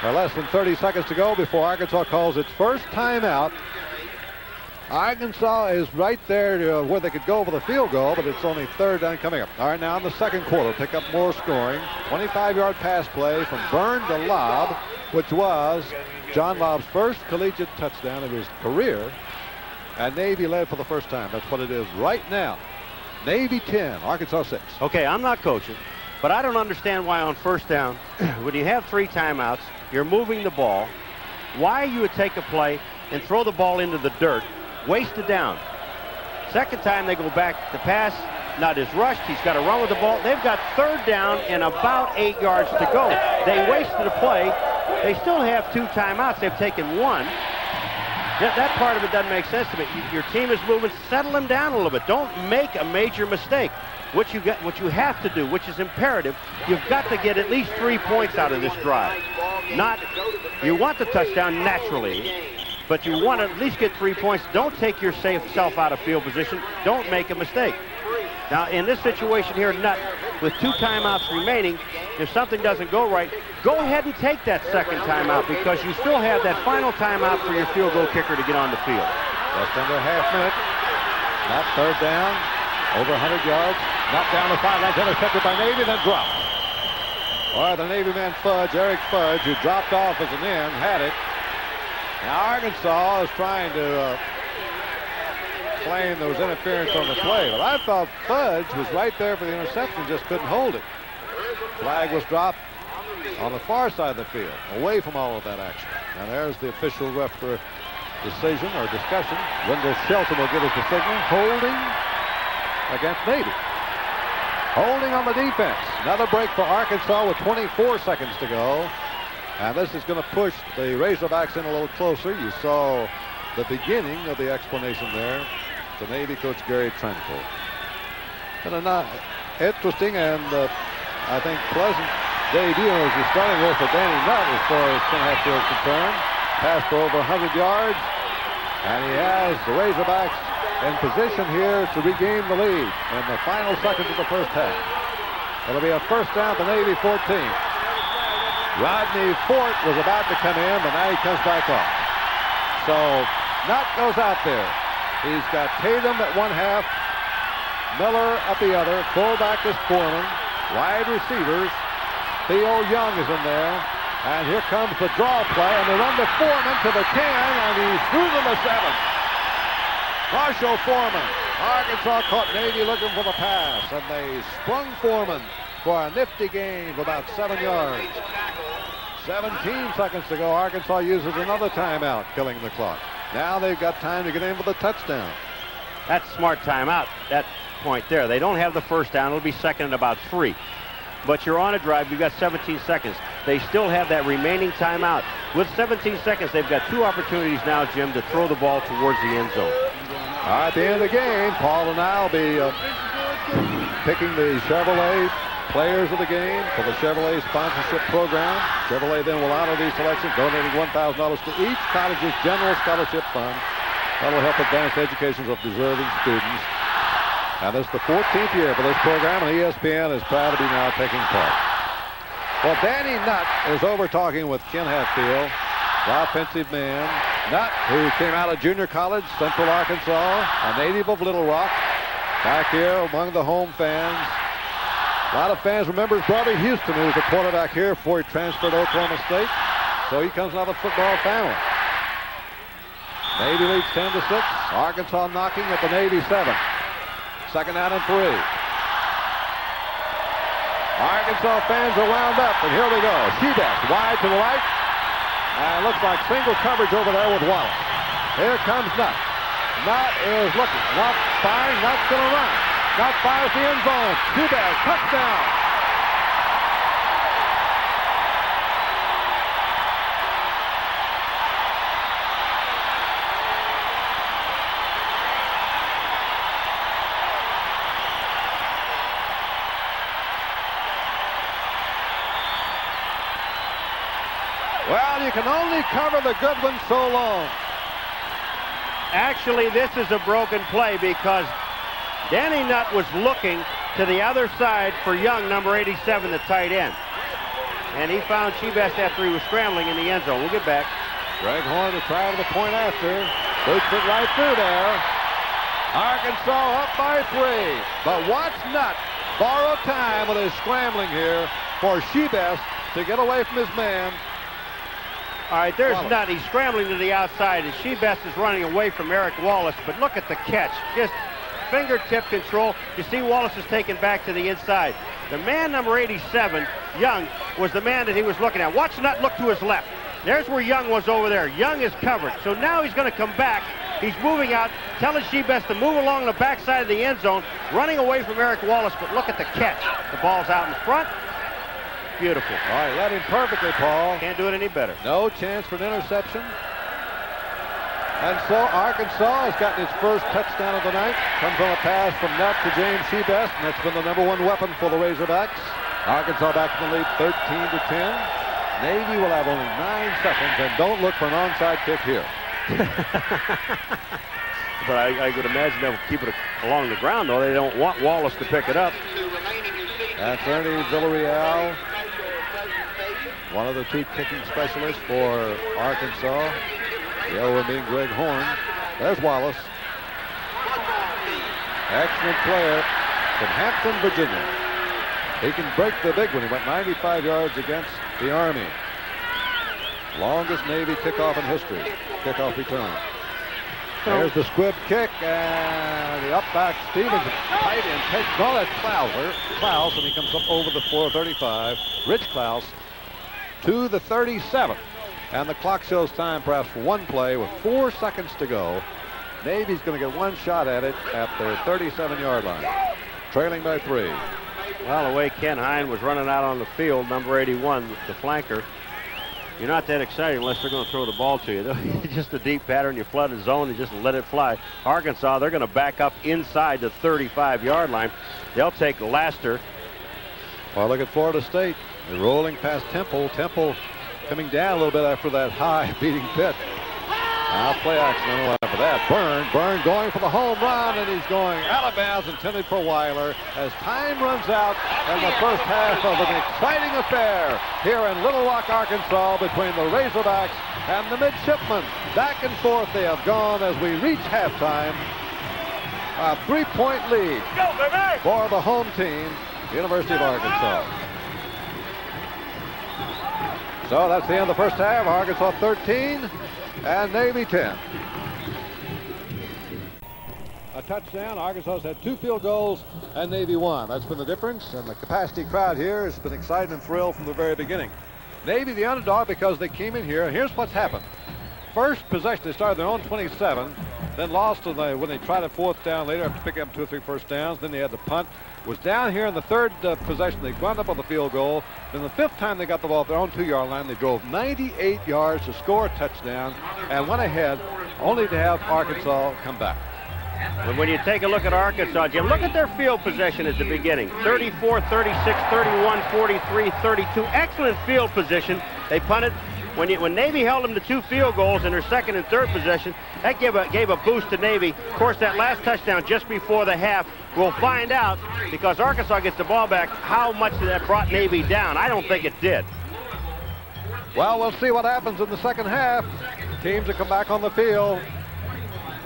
There less than 30 seconds to go before Arkansas calls its first timeout. Arkansas is right there to, uh, where they could go for the field goal, but it's only third down coming up. All right, now in the second quarter, pick up more scoring. 25-yard pass play from Byrne to Lobb, which was John Lobb's first collegiate touchdown of his career. And Navy led for the first time. That's what it is right now. Navy 10, Arkansas 6. Okay, I'm not coaching, but I don't understand why on first down, when you have three timeouts, you're moving the ball. Why you would take a play and throw the ball into the dirt, waste it down. Second time they go back, the pass not as rushed. He's got to run with the ball. They've got third down and about eight yards to go. They wasted a play. They still have two timeouts. They've taken one. Yeah, that part of it doesn't make sense to me. Your team is moving. Settle them down a little bit. Don't make a major mistake. What you got, what you have to do, which is imperative, you've got to get at least three points out of this drive. Not, you want the touchdown naturally, but you want to at least get three points. Don't take yourself out of field position. Don't make a mistake. Now, in this situation here, Nutt, with two timeouts remaining, if something doesn't go right, go ahead and take that second timeout because you still have that final timeout for your field goal kicker to get on the field. Just under a half minute. Not third down, over 100 yards. Not down the sidelines, intercepted by Navy, then dropped. Right, the Navy man Fudge, Eric Fudge, who dropped off as an end, had it. Now Arkansas is trying to uh, claim there was interference on the play, but I thought Fudge was right there for the interception, just couldn't hold it. Flag was dropped on the far side of the field, away from all of that action. And there's the official referee decision or discussion. Wendell Shelton will give us the signal. Holding against Navy. Holding on the defense. Another break for Arkansas with 24 seconds to go. And this is going to push the Razorbacks in a little closer. You saw the beginning of the explanation there the Navy coach Gary Tranquill. And a not interesting and uh, I think pleasant debut as you're starting with for Danny Nutt as far as Ken Hatfield is concerned. Passed for over 100 yards. And he has the Razorbacks in position here to regain the lead in the final seconds of the first half. It'll be a first down to Navy 14. Rodney Fort was about to come in, but now he comes back off. So Nutt goes out there. He's got Tatum at one half, Miller at the other. Fullback is Foreman. Wide receivers. Theo Young is in there. And here comes the draw play, and they run to Foreman to the 10, and he's through to the 7. Marshall Foreman. Arkansas caught Navy looking for the pass, and they sprung Foreman for a nifty gain of about seven yards. 17 seconds to go. Arkansas uses another timeout, killing the clock. Now they've got time to get in for the touchdown. That's smart timeout, that point there. They don't have the first down. It'll be second and about three. But you're on a drive. You've got 17 seconds. They still have that remaining timeout. With 17 seconds, they've got two opportunities now, Jim, to throw the ball towards the end zone. All right, at the end of the game, Paul and I will be uh, picking the Chevrolet players of the game for the Chevrolet sponsorship program. Chevrolet then will honor these selections, donating $1,000 to each college's general scholarship fund. That will help advance educations of deserving students. And this is the 14th year for this program, and ESPN is proud to be now taking part. Well, Danny Nutt is over talking with Ken Hatfield, the offensive man. Nutt, who came out of junior college, Central Arkansas, a native of Little Rock, back here among the home fans. A lot of fans remember brother Houston, who was a quarterback here before he transferred to Oklahoma State. So he comes out of a football family. Navy leads 10 to 6. Arkansas knocking at the Navy 7. Second down and three. Arkansas fans are wound up, and here we go. Shibest wide to the right. And looks like single coverage over there with Wallace. Here comes Nutt. Nutt is looking. Nutt firing. Nutt's going to run. Got fires the end zone. Bad. Touchdown. Well, you can only cover the good ones so long. Actually, this is a broken play because Danny Nutt was looking to the other side for Young, number 87, the tight end. And he found Shibest after he was scrambling in the end zone. We'll get back. Greg Horn to try to the point after. Boots it right through there. Arkansas up by three. But watch Nutt borrow time with his scrambling here for Shibest to get away from his man. All right, there's Wallace. Nutt. He's scrambling to the outside, and Shibest is running away from Eric Wallace. But look at the catch. Just fingertip control. You see Wallace is taken back to the inside. The man number 87, Young, was the man that he was looking at. Watch Nutt look to his left. There's where Young was over there. Young is covered. So now he's going to come back. He's moving out, telling Shibest to move along the backside of the end zone, running away from Eric Wallace, but look at the catch. The ball's out in front. Beautiful. All right, let him perfectly, Paul. Can't do it any better. No chance for an interception. And so Arkansas has gotten its first touchdown of the night. Comes on a pass from Nutt to James Shibest, and that's been the number one weapon for the Razorbacks. Arkansas back in the lead 13 to 10. Navy will have only nine seconds, and don't look for an onside kick here. but I, I, would imagine they'll keep it along the ground, though. They don't want Wallace to pick it up. That's Ernie Villarreal, one of the two kicking specialists for Arkansas. The other one being Greg Horn. There's Wallace. Excellent player from Hampton, Virginia. He can break the big one. He went 95 yards against the Army. Longest Navy kickoff in history. Kickoff return. There's the squib kick and the up back Stevens tight end takes all that Clouser. Klaus and he comes up over the 435. Rich Klaus to the 37. And the clock shows time perhaps for one play with four seconds to go. Navy's going to get one shot at it at their 37-yard line. Trailing by three. Well, the way Ken Hine was running out on the field, number 81, the flanker, you're not that excited unless they're going to throw the ball to you. just a deep pattern, you flood the zone and just let it fly. Arkansas, they're going to back up inside the 35-yard line. They'll take Laster. Well, look at Florida State. They're rolling past Temple. Temple coming down a little bit after that high beating Pitt. Now play action on the for that. Byrne, Byrne going for the home run, and he's going out of bounds, intended for Weiler. As time runs out in the first half of an exciting affair here in Little Rock, Arkansas, between the Razorbacks and the Midshipmen. Back and forth they have gone as we reach halftime. A three-point lead for the home team, University of Arkansas. So that's the end of the first half. Arkansas 13 and Navy 10. A touchdown. Arkansas had two field goals and Navy one. That's been the difference. And the capacity crowd here has been excited and thrilled from the very beginning. Navy the underdog because they came in here. Here's what's happened. First possession, they started their own 27, then lost the, when they tried a fourth down later after picking up two or three first downs. Then they had the punt was down here in the third uh, possession. They wound up on the field goal. Then the fifth time they got the ball at their own two-yard line, they drove 98 yards to score a touchdown and went ahead only to have Arkansas come back. And when you take a look at Arkansas, Jim, look at their field possession at the beginning. 34, 36, 31, 43, 32. Excellent field position. They punted when, you, when Navy held them to two field goals in their second and third possession, that gave a, gave a boost to Navy. Of course, that last touchdown just before the half, we'll find out because Arkansas gets the ball back how much that brought Navy down. I don't think it did. Well, we'll see what happens in the second half. Teams that come back on the field.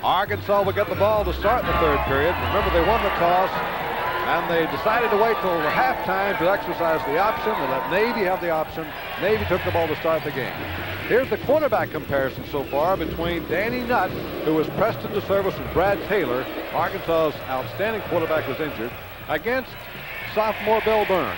Arkansas will get the ball to start the third period. Remember, they won the toss and they decided to wait till halftime to exercise the option and let Navy have the option. Navy took the ball to start the game. Here's the quarterback comparison so far between Danny Nutt, who was pressed into service with Brad Taylor. Arkansas's outstanding quarterback was injured, against sophomore Bill Byrne.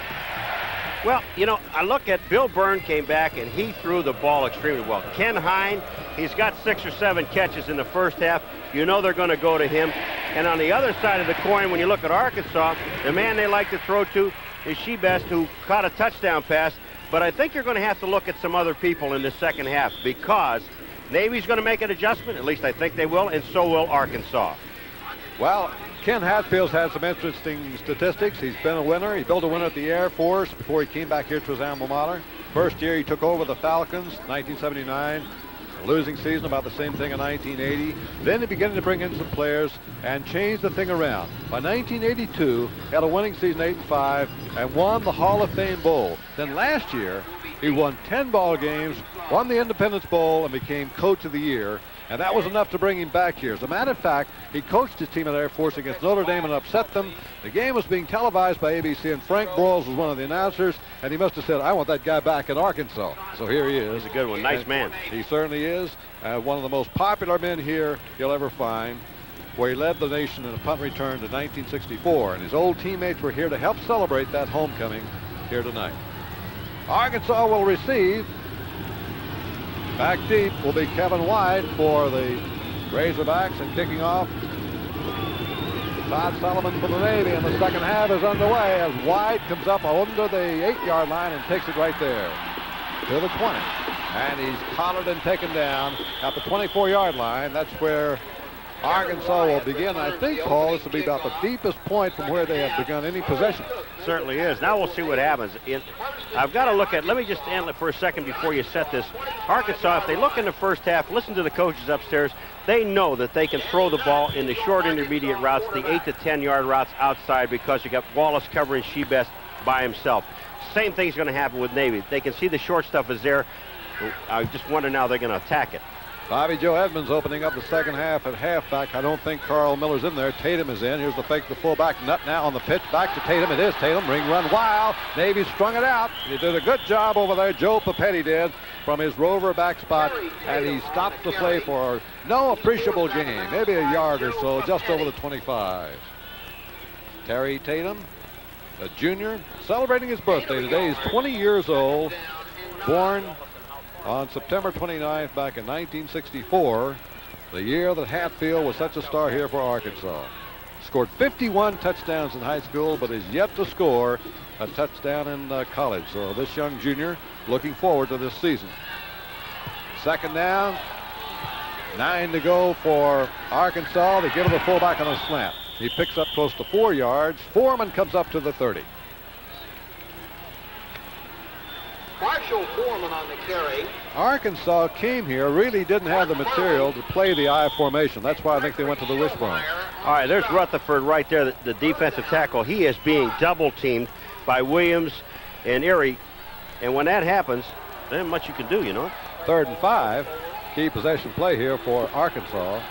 Well, you know, I look at Bill Byrne came back and he threw the ball extremely well. Ken Hine, he's got six or seven catches in the first half. You know they're going to go to him. And on the other side of the coin, when you look at Arkansas, the man they like to throw to is Shibest, who caught a touchdown pass. But I think you're going to have to look at some other people in the second half because Navy's going to make an adjustment. At least I think they will, and so will Arkansas. Well, Ken Hatfield's had some interesting statistics. He's been a winner. He built a winner at the Air Force before he came back here to his alma mater. First year he took over the Falcons, 1979. A losing season, about the same thing in 1980. Then he began to bring in some players and change the thing around. By 1982, had a winning season, 8 and 5, and won the Hall of Fame Bowl. Then last year, he won 10 ball games, won the Independence Bowl, and became Coach of the Year. And that was enough to bring him back here. As a matter of fact, he coached his team at Air Force against Notre Dame and upset them. The game was being televised by ABC, and Frank Broyles was one of the announcers, and he must have said, I want that guy back in Arkansas. So here he is. He's a good one. Nice and man. He certainly is. Uh, one of the most popular men here you'll ever find, where he led the nation in a punt return to 1964, and his old teammates were here to help celebrate that homecoming here tonight. Arkansas will receive Back deep will be Kevin Wyatt for the Razorbacks and kicking off. Todd Sullivan for the Navy and the second half is underway as White comes up under the eight-yard line and takes it right there to the 20. And he's collared and taken down at the 24-yard line. That's where Arkansas will begin. I think, Paul, this will be about the deepest point from where they have begun any possession. Certainly is. Now we'll see what happens. It, I've got to look at, let me just handle it for a second before you set this. Arkansas, if they look in the first half, listen to the coaches upstairs, they know that they can throw the ball in the short intermediate routes, the 8 to 10 yard routes outside because you got Wallace covering Shibest by himself. Same thing's going to happen with Navy. They can see the short stuff is there. I just wonder now they're going to attack it. Bobby Joe Edmonds opening up the second half at halfback. I don't think Carl Miller's in there. Tatum is in. Here's the fake, the fullback. Nut now on the pitch. Back to Tatum. It is Tatum. Ring run wild. Navy strung it out. He did a good job over there. Joe Papetti did from his rover back spot. And he stopped the play for no appreciable gain. Maybe a yard or so, just over the 25. Terry Tatum, a junior, celebrating his birthday today. He's 20 years old. Born on September 29th back in 1964, the year that Hatfield was such a star here for Arkansas. Scored 51 touchdowns in high school, but is yet to score a touchdown in uh, college. So this young junior looking forward to this season. Second down, nine to go for Arkansas. They give it the fullback on a slant. He picks up close to four yards. Foreman comes up to the 30. Marshall Foreman on the carry. Arkansas came here, really didn't have the material to play the I formation. That's why I think they went to the wishbone. All right, there's Rutherford right there, the, the defensive tackle. He is being double teamed by Williams and Erie. And when that happens, there ain't much you can do, you know. Third and five. Key possession play here for Arkansas.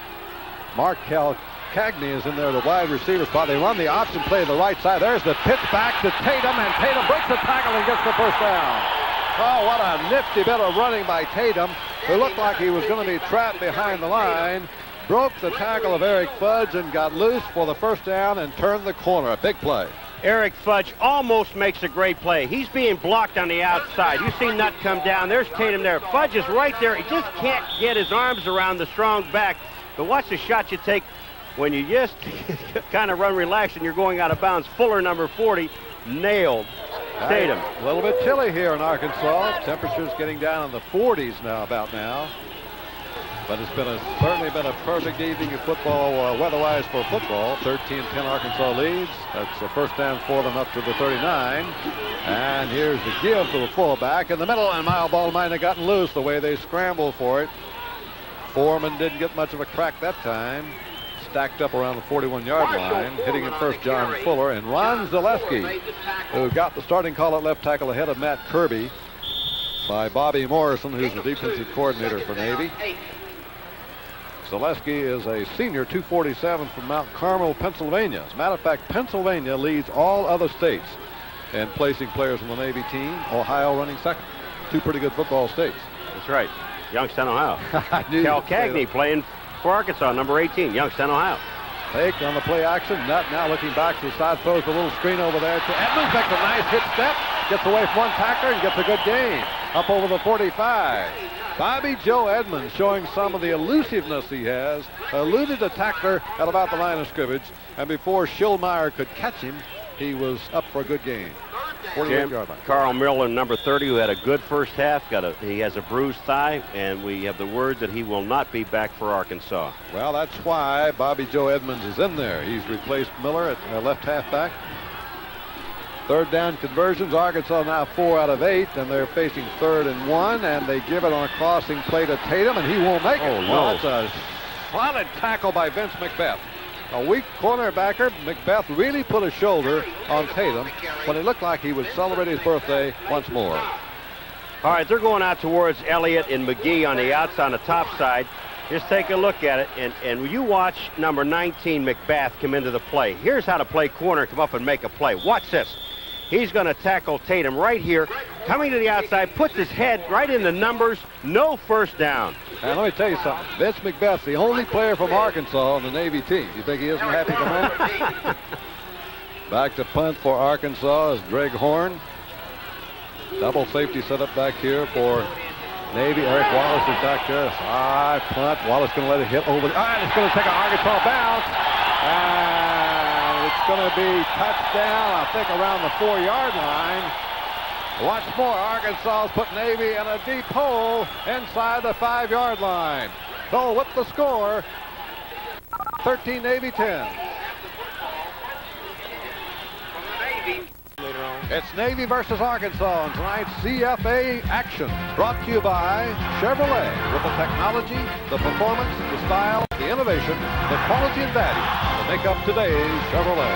Mark Cal Cagney is in there, the wide receiver spot. They run the option play to the right side. There's the pitch back to Tatum, and Tatum breaks the tackle and gets the first down. Oh, what a nifty bit of running by Tatum, who looked like he was going to be trapped behind the line. Broke the tackle of Eric Fudge and got loose for the first down and turned the corner. A big play. Eric Fudge almost makes a great play. He's being blocked on the outside. You see Nutt come down. There's Tatum there. Fudge is right there. He just can't get his arms around the strong back. But watch the shot you take when you just kind of run relaxed and you're going out of bounds. Fuller, number 40, nailed Tatum. A little bit chilly here in Arkansas. Temperatures getting down in the 40s now, about now. But it's been a, certainly been a perfect evening of football, uh, weather-wise for football. 13-10 Arkansas leads. That's the first down for them up to the 39. And here's the give to the fullback in the middle, and Mile Ball might have gotten loose the way they scrambled for it. Foreman didn't get much of a crack that time stacked up around the 41-yard line, hitting it first John Fuller and Ron Zaleski, who got the starting call at left tackle ahead of Matt Kirby by Bobby Morrison, who's the defensive coordinator for Navy. Zaleski is a senior 247 from Mount Carmel, Pennsylvania. As a matter of fact, Pennsylvania leads all other states in placing players on the Navy team. Ohio running second. Two pretty good football states. That's right. Youngstown, Ohio. Cal Cagney playing for Arkansas, number 18, Youngstown, Ohio. Fake on the play action. Nutt now looking back to the side, throws a little screen over there to Edmonds. Makes a nice hit step. Gets away from one tackler and gets a good gain. Up over the 45. Bobby Joe Edmonds showing some of the elusiveness he has. Eluded a tackler at about the line of scrimmage. And before Schillmeyer could catch him, he was up for a good gain. Jim, Carl Miller, number 30, who had a good first half. Got a, he has a bruised thigh, and we have the word that he will not be back for Arkansas. Well, that's why Bobby Joe Edmonds is in there. He's replaced Miller at uh, left halfback. Third down conversions. Arkansas now four out of eight, and they're facing third and one, and they give it on a crossing play to Tatum, and he won't make oh, it. No. Well, that's a solid tackle by Vince McBeth. A weak cornerbacker, McBeth really put a shoulder on Tatum when it looked like he would celebrate his birthday once more. All right, they're going out towards Elliott and McGee on the outside, on the top side. Just take a look at it, and, and you watch number 19, McBeth, come into the play. Here's how to play corner, come up and make a play. Watch this. He's going to tackle Tatum right here, coming to the outside, puts his head right in the numbers, no first down. And let me tell you something. Vince McBeth's the only player from Arkansas on the Navy team. You think he isn't happy to Back to punt for Arkansas is Greg Horn. Double safety set up back here for Navy. Eric Wallace is back there. High punt. Wallace going to let it hit over. All ah, right, it's going to take an Arkansas bounce. And it's going to be touchdown, I think, around the four-yard line. Watch more. Arkansas put Navy in a deep hole inside the five-yard line. Cole with the score. 13 Navy 10. It's Navy versus Arkansas in tonight's CFA action. Brought to you by Chevrolet with the technology, the performance, the style, the innovation, the quality and value that make up today's Chevrolet.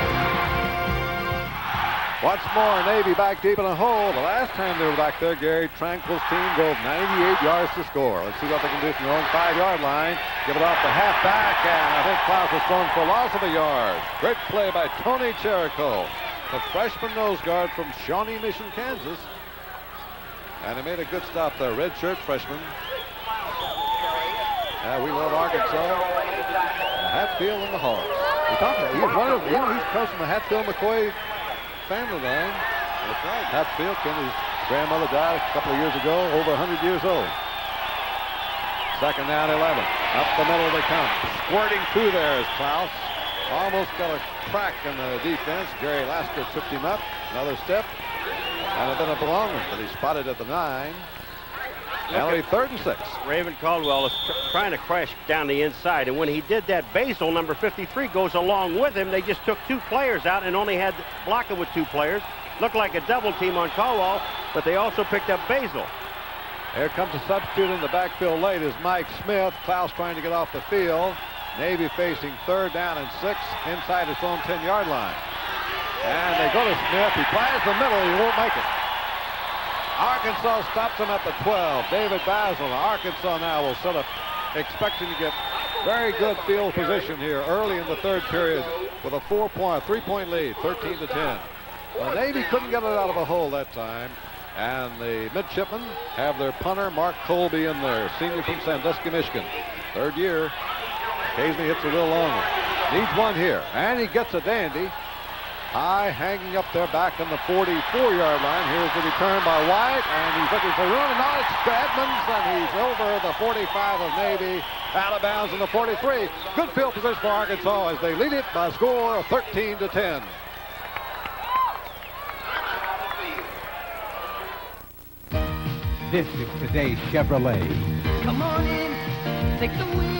Once more, Navy back deep in a hole. The last time they were back there, Gary Tranquill's team drove 98 yards to score. Let's see what they can do from their own five-yard line. Give it off the halfback, and I think Klaus was thrown for loss of a yard. Great play by Tony Cherico the freshman nose guard from Shawnee Mission, Kansas. And he made a good stop there. Red shirt freshman. Yeah, we love Arkansas. Hatfield and the Hawks. We talked about, he's one of, you know, he comes from the Hatfield McCoy family line. That's right. Hatfield, Kenny's grandmother died a couple of years ago, over 100 years old. Second down, 11. Up the middle they come. Squirting through there is Klaus. Almost got a crack in the defense. Gary Lasker tripped him up. Another step. And then a belonging, but he spotted at the nine. Only third and six. Raven Caldwell is tr trying to crash down the inside, and when he did that, Basil, number 53, goes along with him. They just took two players out and only had blocking with two players. Looked like a double team on Caldwell, but they also picked up Basil. Here comes a substitute in the backfield late is Mike Smith. Klaus trying to get off the field. Navy facing third down and six inside its own 10-yard line. And they go to Smith. He tries the middle. He won't make it. Arkansas stops him at the 12. David Basil. Arkansas now will set up expecting to get very good field position here early in the third period with a four-point, three-point lead, 13 to 10. The Navy couldn't get it out of a hole that time. And the midshipmen have their punter, Mark Colby, in there, senior from Sandusky, Michigan. Third year, Occasionally hits a little longer. Needs one here. And he gets a dandy. High hanging up there back in the 44-yard line. Here's the return by Wyatt, and he's looking for room. And now it's Edmonds, and he's over the 45 of Navy, out of bounds in the 43. Good field position for Arkansas as they lead it by a score of 13 to 10. This is today's Chevrolet. Come on in, take the wheel.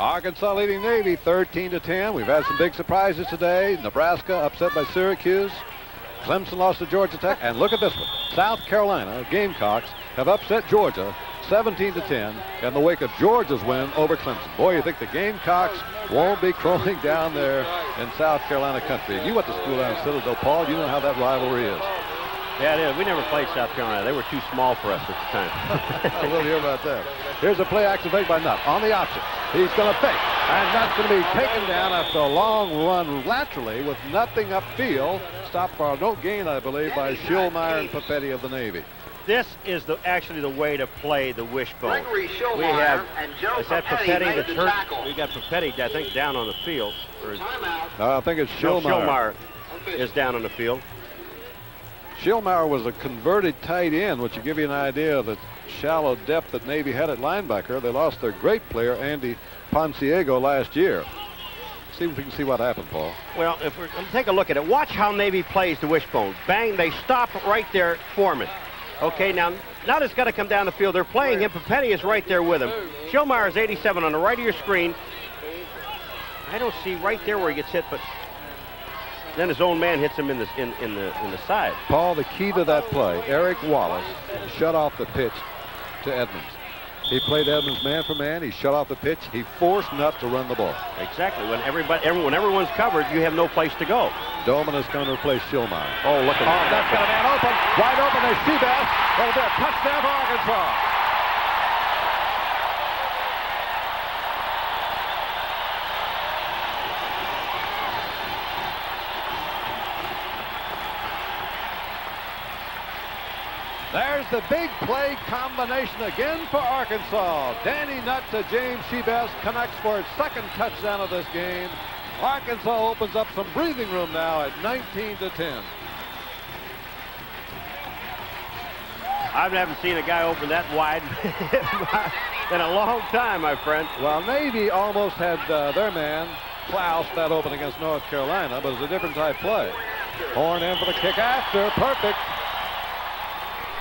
Arkansas leading Navy 13 to 10. We've had some big surprises today. Nebraska upset by Syracuse. Clemson lost to Georgia Tech. And look at this one. South Carolina Gamecocks have upset Georgia 17 to 10 in the wake of Georgia's win over Clemson. Boy, you think the Gamecocks won't be crawling down there in South Carolina country. And you went to school down in Citadel, Paul. You know how that rivalry is. Yeah, it is. We never played South Carolina. They were too small for us at the time. we'll hear about that. Here's a play action fake by Nutt on the option. He's going to fake, and that's going to be taken down after a long run laterally with nothing upfield. Stopped for no gain, I believe, by Schillmeyer and Papetti of the Navy. This is the actually the way to play the wishbone. We have and Joe is that Papetti Papetti that's the hurt? tackle. We got Papetti, I think, down on the field. Or is, No, I think it's no, Schillmeyer. Schillmeyer is down on the field. Schillmeyer was a converted tight end, which will give you an idea of the shallow depth that Navy had at linebacker. They lost their great player, Andy Ponseigo, last year. See if we can see what happened, Paul. Well, if we're take a look at it, watch how Navy plays the wishbone. Bang, they stop right there, Foreman. Okay, now now it's got to come down the field. They're playing him. Papetti is right there with him. Schillmeyer is 87 on the right of your screen. I don't see right there where he gets hit, but then his own man hits him in the in, in the in the side. Paul, the key to that play, Eric Wallace shut off the pitch to Edmonds. He played Edmonds man for man. He shut off the pitch. He forced Nutt to run the ball. Exactly. When everybody, everyone, everyone's covered, you have no place to go. Doman is going to replace Schillmeyer. Oh, look at Oh, that. that's got a man open. Wide open. There's Shibest. That'll be a touchdown for Arkansas. There's the big play combination again for Arkansas. Danny Nutt to James Shibest connects for his second touchdown of this game. Arkansas opens up some breathing room now at 19 to 10. I haven't seen a guy open that wide in a long time, my friend. Well, Navy almost had uh, their man, Klaus, that open against North Carolina, but it's a different type play. Horn in for the kick after. Perfect.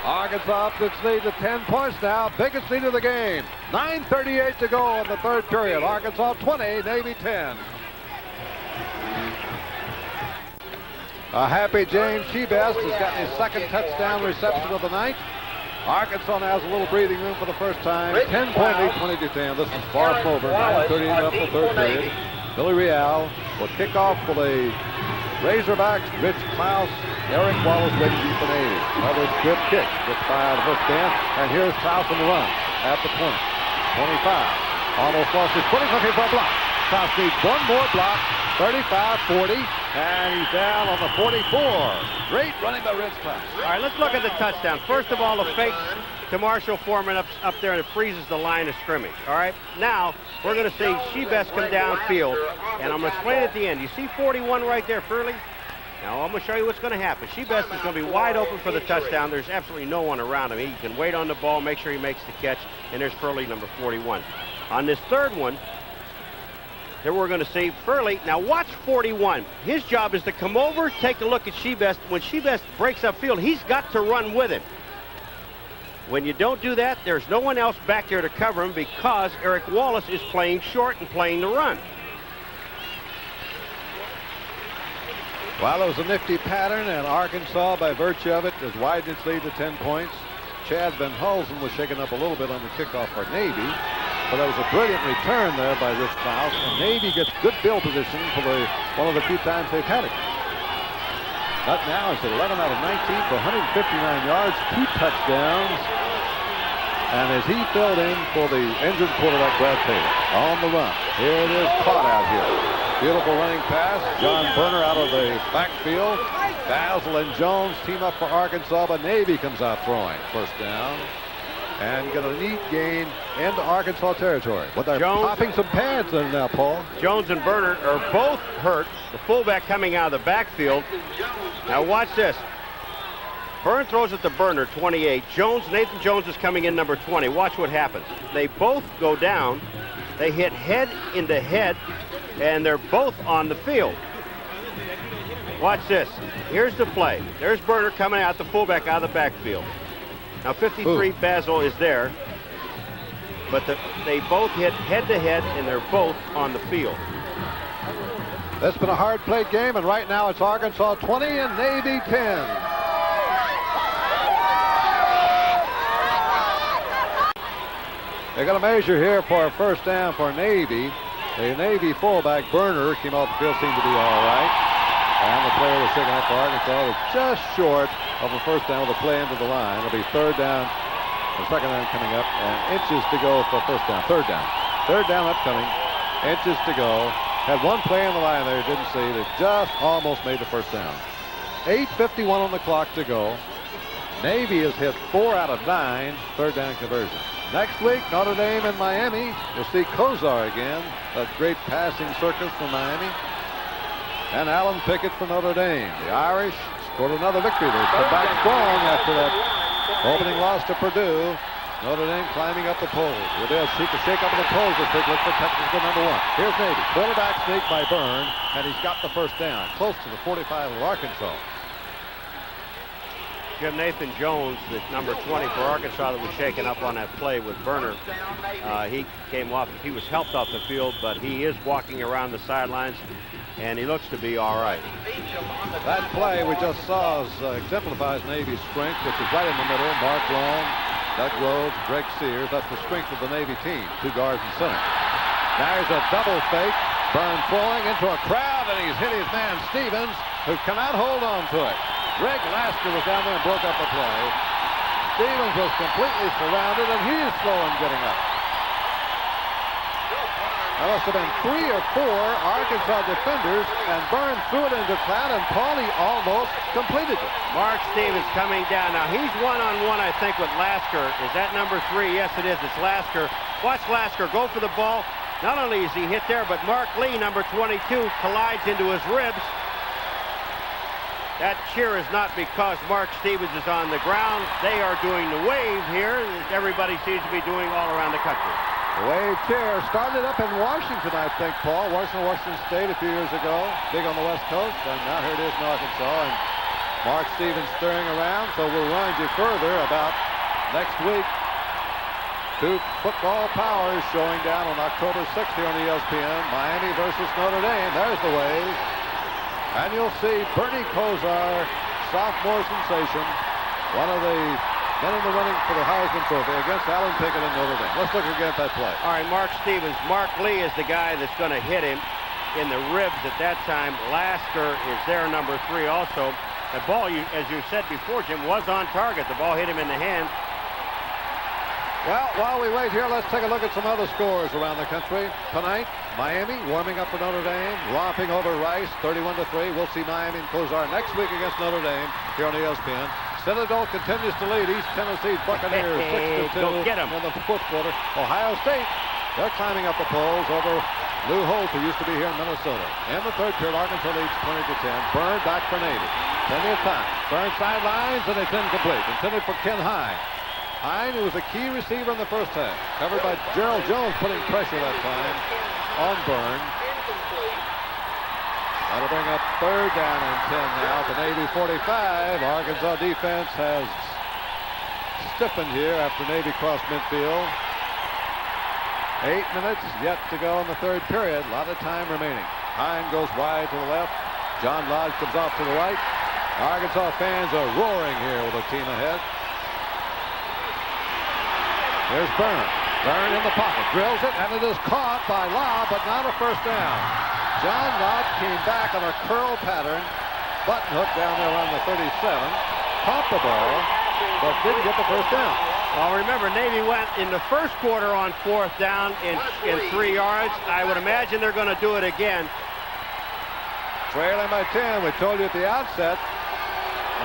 Arkansas ups its lead to 10 points now. Biggest lead of the game. 9.38 to go in the third period. Arkansas 20, Navy 10. A happy James Shibest has gotten his second touchdown reception of the night. Arkansas now has a little breathing room for the first time. 10 point lead, 20 to 10. This is far from over. 9.38 up in the third period. Villarreal will kick off for the Razorbacks. Rich Klaus, Eric Wallace for Navy. Another good kick. Gets by the first down. And here's Klaus on the run at the 20. 25. Almost lost his footing looking for a block. Klaus needs one more block. 35, 40, and he's down on the 44. Great running by Rich Klaus. All right, let's look at the touchdown. First of all, the fake to Marshall Foreman up, up there and it freezes the line of scrimmage. All right, now we're going to see Shibest come downfield, and I'm going to explain at the end. You see 41 right there, Furley? Now I'm going to show you what's going to happen. Shibest is going to be wide open for the touchdown. There's absolutely no one around him. He can wait on the ball, make sure he makes the catch, and there's Furley, number 41. On this third one, here we're going to see Furley. Now watch 41. His job is to come over, take a look at Shibest. When Shibest breaks upfield, he's got to run with him. When you don't do that, there's no one else back there to cover him because Eric Wallace is playing short and playing the run. Well, it was a nifty pattern, and Arkansas, by virtue of it, has widened its lead to 10 points. Chad Van Hulsen was shaken up a little bit on the kickoff for Navy, but that was a brilliant return there by Rich Klaus, and Navy gets good field position for the one of the few times they've had it. Nutt now is at 11 out of 19 for 159 yards, two touchdowns, and as he filled in for the injured quarterback Brad Taylor on the run. Here it is, caught out here. Beautiful running pass. John Burner out of the backfield. Basil and Jones team up for Arkansas, but Navy comes out throwing. First down. And get a neat gain into Arkansas territory. But they're Jones. popping some pads in now, Paul. Jones and Berner are both hurt. The fullback coming out of the backfield. Now watch this. Byrne throws it to Burner, 28. Jones, Nathan Jones is coming in number 20. Watch what happens. They both go down. They hit head into head, and they're both on the field. Watch this. Here's the play. There's Burner coming out, the fullback out of the backfield. Now 53 Ooh. Basil is there, but the, they both hit head to head, and they're both on the field. That's been a hard played game, and right now it's Arkansas 20 and Navy 10. They got a measure here for a first down for Navy. The Navy fullback Burner came off the field, seemed to be all right. And the player was taken out for Arkansas was just short of a first down with a play into the line. It'll be third down, the second down coming up, and inches to go for first down. Third down. Third down upcoming. Inches to go. Had one play in the line there, didn't see it. Just almost made the first down. 8.51 on the clock to go. Navy has hit four out of nine third down conversions. Next week, Notre Dame and Miami. We'll see Kosar again, A great passing circus from Miami. And Allen Pinkett for Notre Dame. The Irish scored another victory. They come back strong after that opening loss to Purdue. Notre Dame climbing up the polls. Will they seek a shake up the polls this week? Look for Texas go number one. Here's Navy. Quarterback sneak by Byrne, and he's got the first down, close to the 45 of Arkansas. Jim Nathan Jones, the number 20 for Arkansas that was shaken up on that play with Burner. Uh, he came off, he was helped off the field, but he is walking around the sidelines, and he looks to be all right. That play we just saw is, uh, exemplifies Navy's strength, which is right in the middle. Mark Long, Doug Rhodes, Greg Sears. That's the strength of the Navy team. Two guards and center. There's a double fake. Byrne throwing into a crowd, and he's hit his man Stevens, who cannot hold on to it. Greg Lasker was down there and broke up the play. Stevens was completely surrounded, and he is slow in getting up. There must have been three or four Arkansas defenders, and Byrne threw it into town, and Paulie almost completed it. Mark Stevens coming down. Now, he's one-on-one, I think, with Lasker. Is that number three? Yes, it is. It's Lasker. Watch Lasker go for the ball. Not only is he hit there, but Mark Lee, number 22, collides into his ribs. That cheer is not because Mark Stevens is on the ground. They are doing the wave here, as everybody seems to be doing all around the country. Wave chair started up in Washington, I think, Paul. Washington, Washington State a few years ago. Big on the West Coast, and now here it is in Arkansas. And Mark Stevens stirring around, so we'll remind you further about next week. Two football powers showing down on October 6th here on ESPN. Miami versus Notre Dame. There's the wave. And you'll see Bernie Kosar, sophomore sensation, one of the men in the running for the Heisman Trophy against Allen Pinkett and Notre Dame. Let's look again at that play. All right, Mark Stevens. Mark Lee is the guy that's going to hit him in the ribs at that time. Lasker is there, number three also. The ball, you, as you said before, Jim, was on target. The ball hit him in the hand. Well, while we wait here, let's take a look at some other scores around the country. Tonight, Miami warming up for Notre Dame, romping over Rice, 31 to 3. We'll see Miami and Kosar next week against Notre Dame here on ESPN. Citadel continues to lead East Tennessee's Buccaneers Hey, 6 to 2 go get 'em. in the fourth quarter. Ohio State, they're climbing up the polls over Lou Holtz, who used to be here in Minnesota. In the third period, Arkansas leads 20 to 10. Byrne back for Navy. Plenty of time. Byrne sidelines, and it's incomplete. Intended for Ken Hine. Hine, who was a key receiver in the first half. Covered by Gerald Jones, putting pressure that time on Byrne. That'll bring up third down and 10 now. The Navy 45. Arkansas defense has stiffened here after Navy crossed midfield. Eight minutes yet to go in the third period. A lot of time remaining. Hine goes wide to the left. John Lodge comes off to the right. Arkansas fans are roaring here with a team ahead. There's Byrne. Byrne in the pocket. Drills it, and it is caught by Law, but not a first down. John Lodge came back on a curl pattern. Button hook down there around the 37. Caught the ball, but didn't get the first down. Well, remember, Navy went in the first quarter on fourth down in, in three yards. I would imagine they're going to do it again. Trailing by 10, we told you at the outset,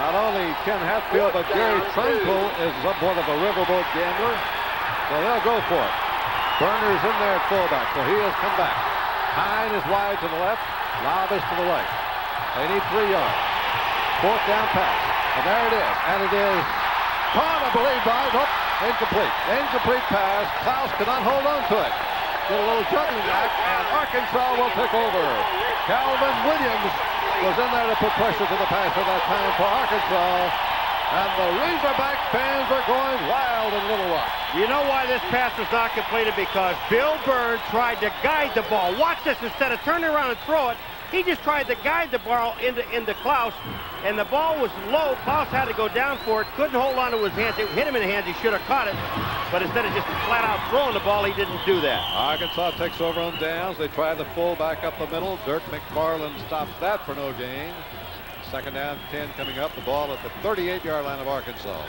not only Ken Hatfield, but Gary Tranquill is somewhat of a riverboat gambler. So they'll go for it. Burner's in there at fullback, so he has come back. Hine is wide to the left, Lob is to the right. They need three yards. Fourth down pass. And there it is. And it is caught, I believe, by, nope, incomplete. Incomplete pass. Klaus cannot hold on to it. Did a little juggling act, and Arkansas will take over. Calvin Williams was in there to put pressure to the pass at that time for Arkansas. And the Razorback fans are going wild in a Little Rock. You know why this pass was not completed? Because Bill Byrne tried to guide the ball. Watch this. Instead of turning around and throw it, he just tried to guide the ball into, into Klaus. And the ball was low. Klaus had to go down for it. Couldn't hold on to his hands. It hit him in the hands. He should have caught it. But instead of just flat out throwing the ball, he didn't do that. Arkansas takes over on downs. They try the full back up the middle. Dirk McFarland stops that for no gain. Second down, 10 coming up. The ball at the 38-yard line of Arkansas.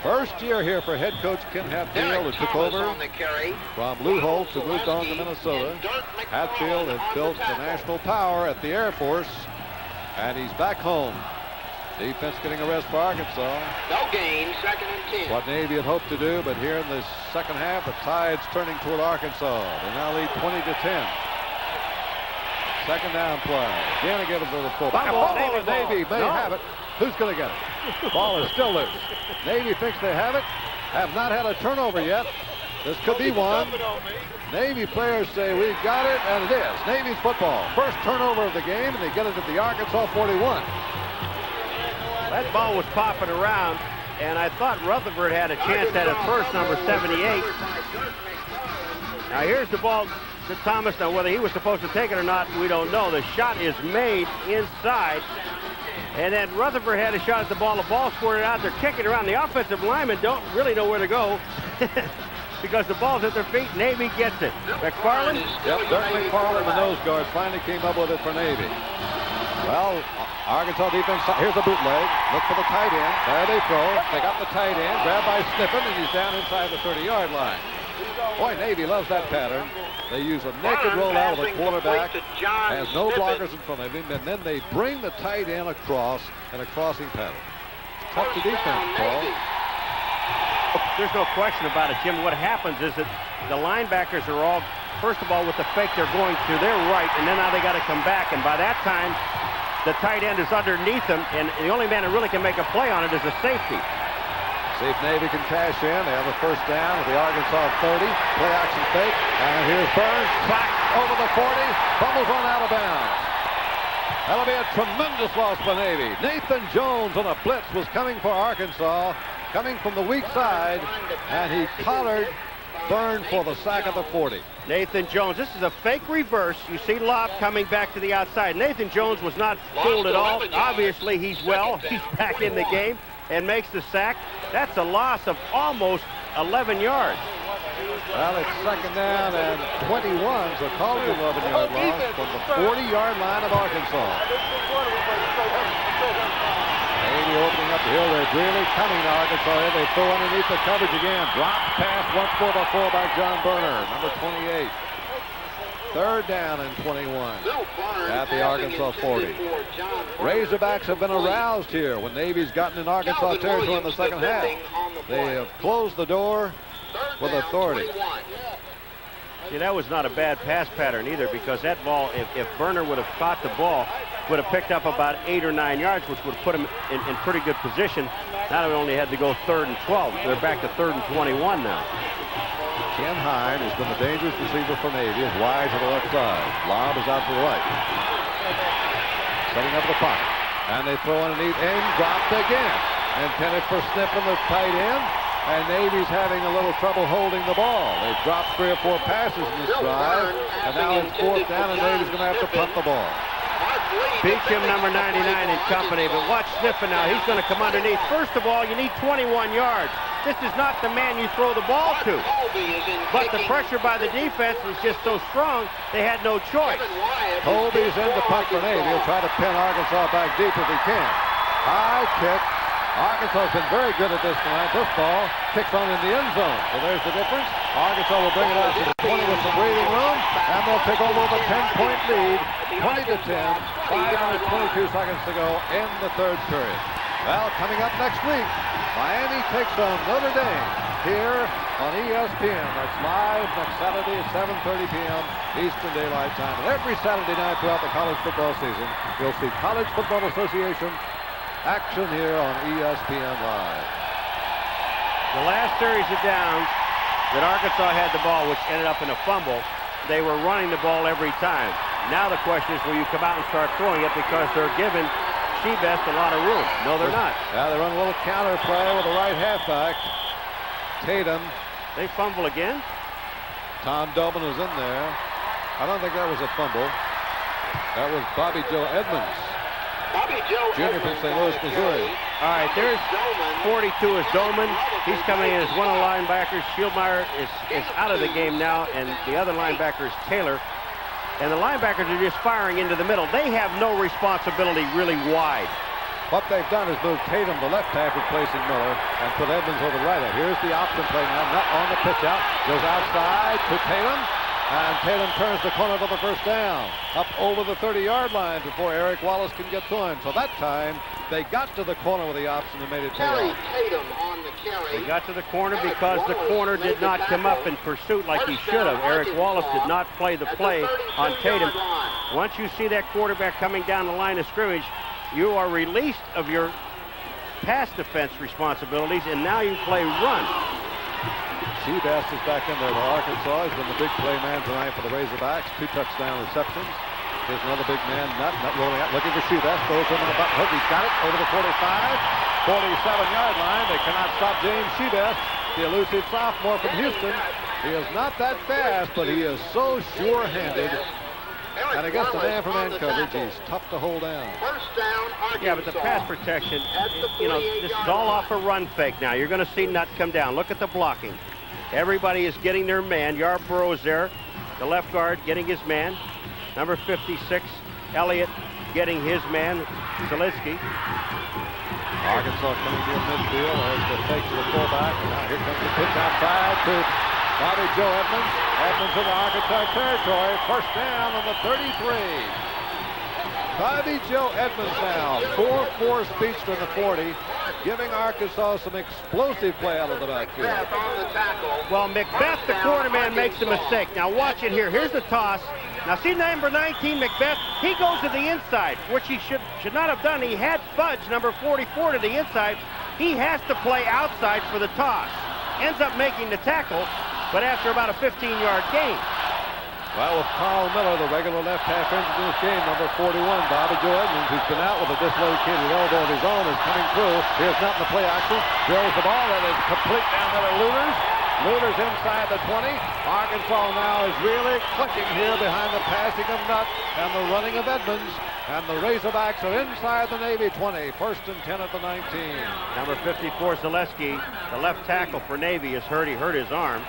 First year here for head coach Ken Hatfield, who took over on the carry. from Lou Holtz, who moved on to Minnesota. Hatfield has built the national power at the Air Force, and he's back home. Defense getting a rest for Arkansas. No gain, second and 10. What Navy had hoped to do, but here in the second half, the tide's turning toward Arkansas. They now lead 20 to 10. Second down play. Again, give it to the fullback. Ball, Navy and Navy ball. may No. have it. Who's going to get it? Ball is still loose. Navy thinks they have it. Have not had a turnover yet. This could be one. Navy players say we've got it, and it is. Navy's football. First turnover of the game, and they get it at the Arkansas 41. That ball was popping around, and I thought Rutherford had a chance at it first, number 78. Now here's the ball to Thomas. Now whether he was supposed to take it or not, we don't know. The shot is made inside. And then Rutherford had a shot at the ball. The ball squirted out. They're kicking around. The offensive linemen don't really know where to go because the ball's at their feet. Navy gets it. McFarland. Yep, Dirk McFarland, the nose guard, finally came up with it for Navy. Well, Arkansas defense, here's the bootleg. Look for the tight end. There they throw. They got the tight end. Grabbed by Sniffen, and he's down inside the 30-yard line. Boy, Navy loves that pattern. They use a naked rollout of the quarterback, has no blockers in front of him, and then they bring the tight end across and a crossing pattern. Tough to defense, Paul. There's no question about it, Jim. What happens is that the linebackers are all, first of all, with the fake, they're going to their right, and then now they got to come back. And by that time, the tight end is underneath them, and the only man who really can make a play on it is a safety. See if Navy can cash in. They have a first down with the Arkansas 30. Play action fake. And here's Burns. Sack over the 40. Fumbles on out of bounds. That'll be a tremendous loss for Navy. Nathan Jones on a blitz was coming for Arkansas, coming from the weak side, and he collared Burns for the sack of the 40. Nathan Jones, this is a fake reverse. You see Lobb coming back to the outside. Nathan Jones was not fooled at all. Obviously, he's well. He's back in the game and makes the sack. That's a loss of almost 11 yards. Well, it's second down and 21, so call it 11-yard loss from the 40-yard line of Arkansas. Navy opening up the hill. They're really coming to Arkansas. They throw underneath the coverage again. Drop pass once more by fullback John Burner, number 28. Third down and 21 at the Arkansas 40. Razorbacks have been aroused here when Navy's gotten in Arkansas territory in the second half. They have closed the door with authority. See, that was not a bad pass pattern either because that ball, if, if Burner would have caught the ball, would have picked up about eight or nine yards, which would have put him in, in pretty good position. Now they only had to go third and 12. They're back to third and 21 now. Ken Hine has been the dangerous receiver for Navy. Is wide to the left side. Lobb is out to the right. Setting up the pocket. And they throw underneath and dropped again. Intended for Sniffen the tight end. And Navy's having a little trouble holding the ball. They've dropped three or four passes in this drive. And now it's fourth down and Navy's going to have to punt the ball. Beecham, number 99 in company. But watch Sniffen now. He's going to come underneath. First of all, you need 21 yards. This is not the man you throw the ball to. But the pressure by the defense was just so strong, they had no choice. Colby's in the punt for Navy. He'll try to pin Arkansas back deep if he can. High kick. Arkansas has been very good at this tonight. This ball kicks on in the end zone. So there's the difference. Arkansas will bring it out to the 20 with some breathing room, and they'll take over with a 10-point lead, 20 to 10. Five minutes, 22 seconds to go in the third period. Well, coming up next week, Miami takes on Notre Dame here on ESPN. That's live next Saturday at 7.30 p.m. Eastern Daylight Time. And every Saturday night throughout the college football season, you'll see College Football Association action here on ESPN Live. The last series of downs that Arkansas had the ball, which ended up in a fumble, they were running the ball every time. Now the question is, will you come out and start throwing it because they're giving Shibest a lot of room? No, they're not. Now they run a little counter play with the right halfback. Tatum. They fumble again. Tom Dobin is in there. I don't think that was a fumble. That was Bobby Joe Edmonds. Bobby Joe Junior from St. Louis, the Missouri. All right, there's 42 is Doman. He's coming in as one of the linebackers. Schildmeyer is, is out of the game now, and the other linebacker is Taylor. And the linebackers are just firing into the middle. They have no responsibility really wide. What they've done is move Tatum to left half, replacing Miller, and put Edmonds over the right. Here's the option play now. Not on the pitch out. Goes outside to Tatum. And Tatum turns the corner for the first down. Up over the 30-yard line before Eric Wallace can get to him. So that time, they got to the corner with the option and made it pay Terry off. Tatum on the carry. They got to the corner because the corner did not come up in pursuit like he should have. Eric Wallace did not play the play on Tatum. Once you see that quarterback coming down the line of scrimmage, you are released of your pass defense responsibilities, and now you play run. Shibest is back in there for Arkansas. He's been the big play man tonight for the Razorbacks. Two touchdown receptions. Here's another big man, Nutt, Nutt rolling out, looking for Shibest. Throws him in the button hook. He's got it over the 45, 47-yard line. They cannot stop James Shibest, the elusive sophomore from Houston. He is not that fast, but he is so sure-handed. And against the man-for-man coverage, he's tough to hold down. First down, Arkansas. Yeah, but the pass protection, the you know, this is all off a run fake now. You're going to see Nutt come down. Look at the blocking. Everybody is getting their man. Yarborough is there. The left guard getting his man. Number 56, Elliott getting his man, Zaleski. Arkansas coming near midfield. as the fake to the fullback. And now here comes the pitch outside to Bobby Joe Edmonds. Edmonds in the Arkansas territory. First down on the 33. Bobby Joe Edmonds now. 4-4 speedster in the 40. Giving Arkansas some explosive play out of the backfield. Macbeth on the tackle. Well, Macbeth, the cornerman, makes a mistake. Now watch it here. Here's the toss. Now see number 19, Macbeth. He goes to the inside, which he should should not have done. He had Fudge, number 44, to the inside. He has to play outside for the toss. Ends up making the tackle, but after about a 15-yard gain. Well, with Carl Miller, the regular left half end in this game, number 41, Bobby Joe Edmonds, who's been out with a dislocated elbow of his own, is coming through. Here's nothing to play action. Drills the ball, and it's complete down there to Looters. Looters inside the 20. Arkansas now is really clicking here behind the passing of Nutt and the running of Edmonds. And the Razorbacks are inside the Navy 20. First and 10 at the 19. Number 54, Zaleski, the left tackle for Navy, is hurt. He hurt his arm.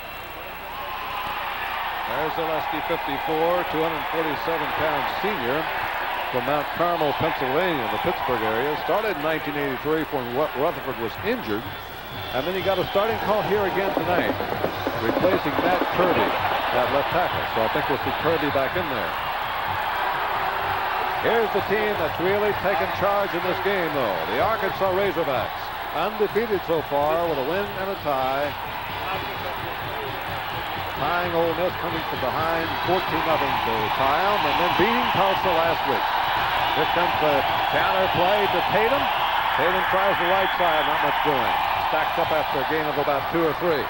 There's Zaleski, 54, 247-pound senior from Mount Carmel, Pennsylvania, the Pittsburgh area. Started in 1983 when Rutherford was injured. And then he got a starting call here again tonight, replacing Matt Kirby that left tackle. So I think we'll see Kirby back in there. Here's the team that's really taken charge in this game, though. The Arkansas Razorbacks, undefeated so far with a win and a tie. Tying Ole Miss coming from behind 14 nothing to tie and then beating Tulsa last week. Here comes the counter play to Tatum. Tatum tries the right side, not much doing. Stacked up after a gain of about two or three.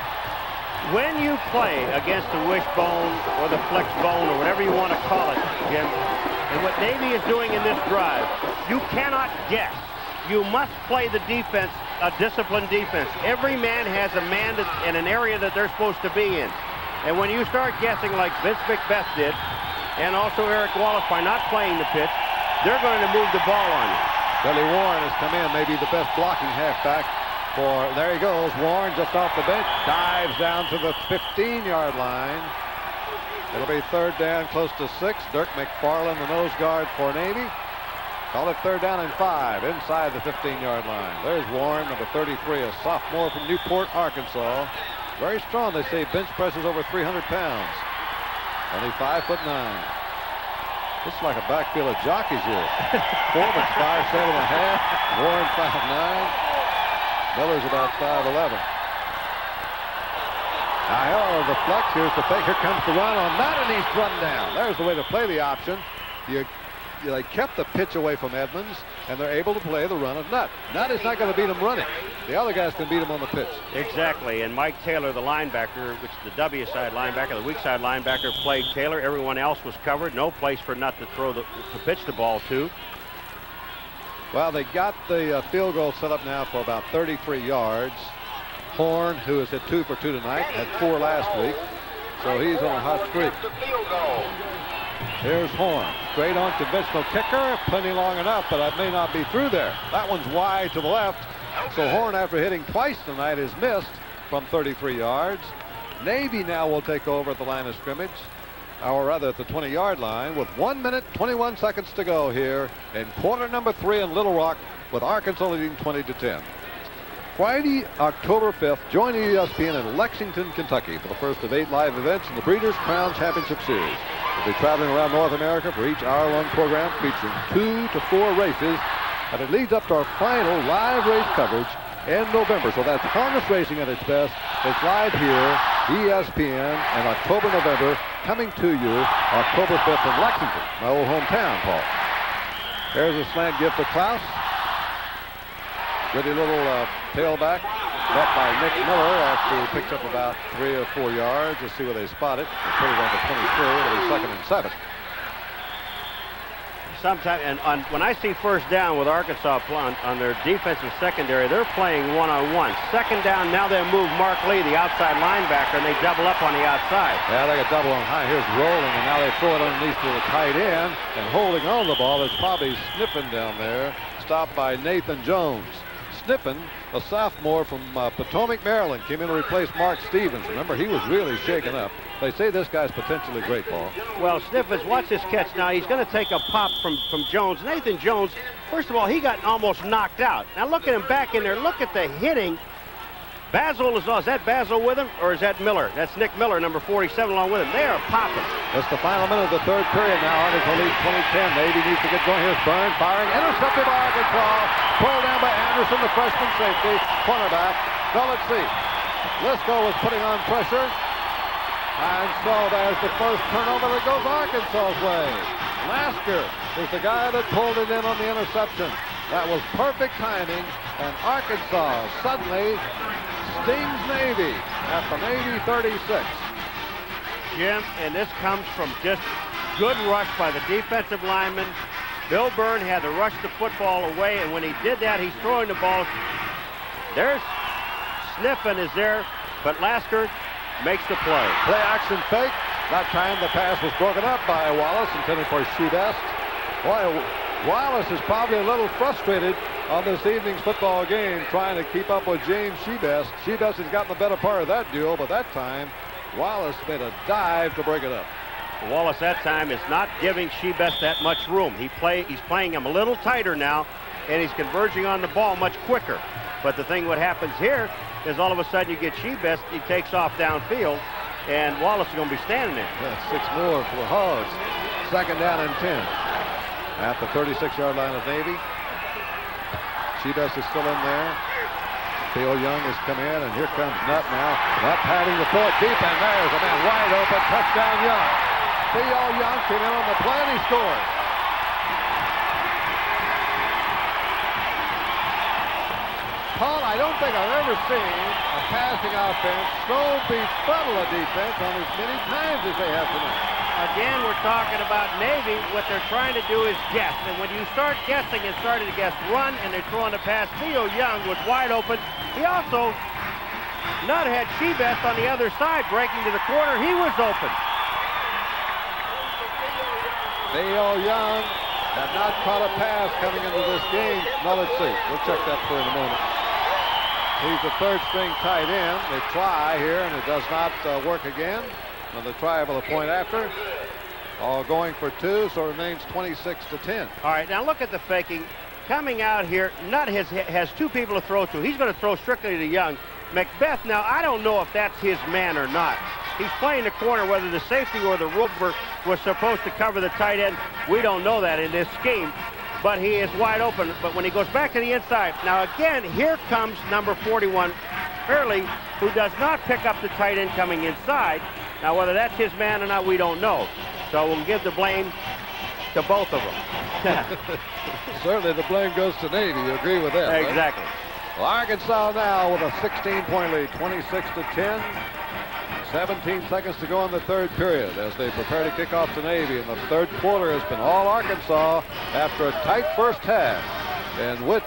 When you play against the wishbone or the flex bone or whatever you want to call it, Jim, and what Navy is doing in this drive, you cannot guess. You must play the defense, a disciplined defense. Every man has a man that, in an area that they're supposed to be in. And when you start guessing like Vince McBeth did, and also Eric Wallace by not playing the pitch, they're going to move the ball on you. Billy Warren has come in, maybe the best blocking halfback for, there he goes, Warren just off the bench, dives down to the 15-yard line. It'll be third down, close to six. Dirk McFarland, the nose guard for Navy. Call it third down and five inside the 15-yard line. There's Warren, number 33, a sophomore from Newport, Arkansas. Very strong, they say, bench presses over 300 pounds. Only five foot nine. This is like a backfield of jockeys here. Foreman's five seven and a half. Warren five nine. Miller's about five eleven. Now here the flex. Here's the fake. Here comes the run on that, and he's run down. There's the way to play the option. You they kept the pitch away from Edmonds, and they're able to play the run of Nutt. Nutt is not going to beat him running. The other guys can beat him on the pitch. Exactly, and Mike Taylor, the linebacker, which is the W side linebacker, the weak side linebacker, played Taylor. Everyone else was covered. No place for Nutt to throw the to pitch the ball to. Well, they got the uh, field goal set up now for about 33 yards. Horn, who has hit two for two tonight, had four last week, so he's on a hot streak. Here's Horn, straight on conventional kicker, plenty long enough, but I may not be through there. That one's wide to the left, so Horn, after hitting twice tonight, is missed from 33 yards. Navy now will take over at the line of scrimmage, or rather at the 20-yard line, with one minute, 21 seconds to go here in quarter number three in Little Rock, with Arkansas leading 20 to 10. Friday, October 5th, join ESPN in Lexington, Kentucky for the first of eight live events in the Breeders' Crown Championship Series. We'll be traveling around North America for each hour-long program featuring two to four races, and it leads up to our final live race coverage in November. So that's harness racing at its best. It's live here, ESPN, in October, November, coming to you October 5th in Lexington, my old hometown, Paul. There's a slant gift to Klaus. Pretty little uh, tailback. Met by Nick Miller after he picks up about three or four yards. Let's see where they spot it. They put it on the 23. It'll be second and seven. Sometimes, and on, when I see first down with Arkansas on, on their defensive secondary, they're playing one-on-one. Second down, now they move Mark Lee, the outside linebacker, and they double up on the outside. Yeah, they got double on high. Here's rolling, and now they throw it underneath to the tight end. And holding on the ball is probably Sniffen down there. stopped by Nathan Jones. Sniffen, a sophomore from uh, Potomac, Maryland, came in to replace Mark Stevens. Remember, he was really shaken up. They say this guy's potentially great, Paul. Well, Sniffens, watch this catch now. He's going to take a pop from, from Jones. Nathan Jones, first of all, he got almost knocked out. Now look at him back in there. Look at the hitting. Basil is, oh, is that Basil with him, or is that Miller? That's Nick Miller, number 47, along with him. They are popping. It's the final minute of the third period now. Arkansas leads 2010. Navy needs to get going. Here's Burns firing. Intercepted by Arkansas. Pulled down by Anderson, the freshman safety. Cornerback. Now let's see. Lisco was putting on pressure. And so there's the first turnover that goes Arkansas's way. Lasker is the guy that pulled it in on the interception. That was perfect timing, and Arkansas suddenly stings Navy at the Navy 36. Jim, and this comes from just good rush by the defensive lineman. Bill Byrne had to rush the football away, and when he did that, he's throwing the ball. There's Sniffen is there, but Lasker makes the play. Play action fake. That time the pass was broken up by Wallace, intended for Shibest. Boy, Wallace is probably a little frustrated on this evening's football game trying to keep up with James Shibest. Shibest has gotten the better part of that duel, but that time Wallace made a dive to break it up. Wallace that time is not giving Shibest that much room. He play, he's playing him a little tighter now, and he's converging on the ball much quicker. But the thing what happens here is all of a sudden you get Shibest, he takes off downfield, and Wallace is going to be standing there. Yeah, six more for the Hogs. Second down and 10. At the 36-yard line of Navy. Shibest is still in there. Theo Young has come in, and here comes Nutt now. Nutt padding the throw deep, and there's a man wide open. Touchdown Young. Theo Young came in on the play, and he scored. Paul, I don't think I've ever seen a passing offense so befuddle a defense on as many times as they have tonight. Again, we're talking about Navy. What they're trying to do is guess. And when you start guessing and starting to guess run and they're throwing the pass, Theo Young was wide open. He also, Nutt had Shibest on the other side breaking to the corner. He was open. Theo Young had not caught a pass coming into this game. Now let's see. We'll check that for in a moment. He's the third string tight end. They try here, and it does not uh, work again. Another try for the point after. All going for two, so remains 26 to 10. All right, now look at the faking. Coming out here, Nutt has, has two people to throw to. He's going to throw strictly to Young. Macbeth, now, I don't know if that's his man or not. He's playing the corner, whether the safety or the rover was supposed to cover the tight end. We don't know that in this scheme, but he is wide open. But when he goes back to the inside, now again, here comes number 41, Fairley, who does not pick up the tight end coming inside. Now, whether that's his man or not, we don't know. So we'll give the blame to both of them. Certainly the blame goes to Navy. You agree with that? right? exactly. Well, Arkansas now with a 16-point lead, 26 to 10. 17 seconds to go in the third period as they prepare to kick off to Navy. And the third quarter has been all Arkansas after a tight first half in which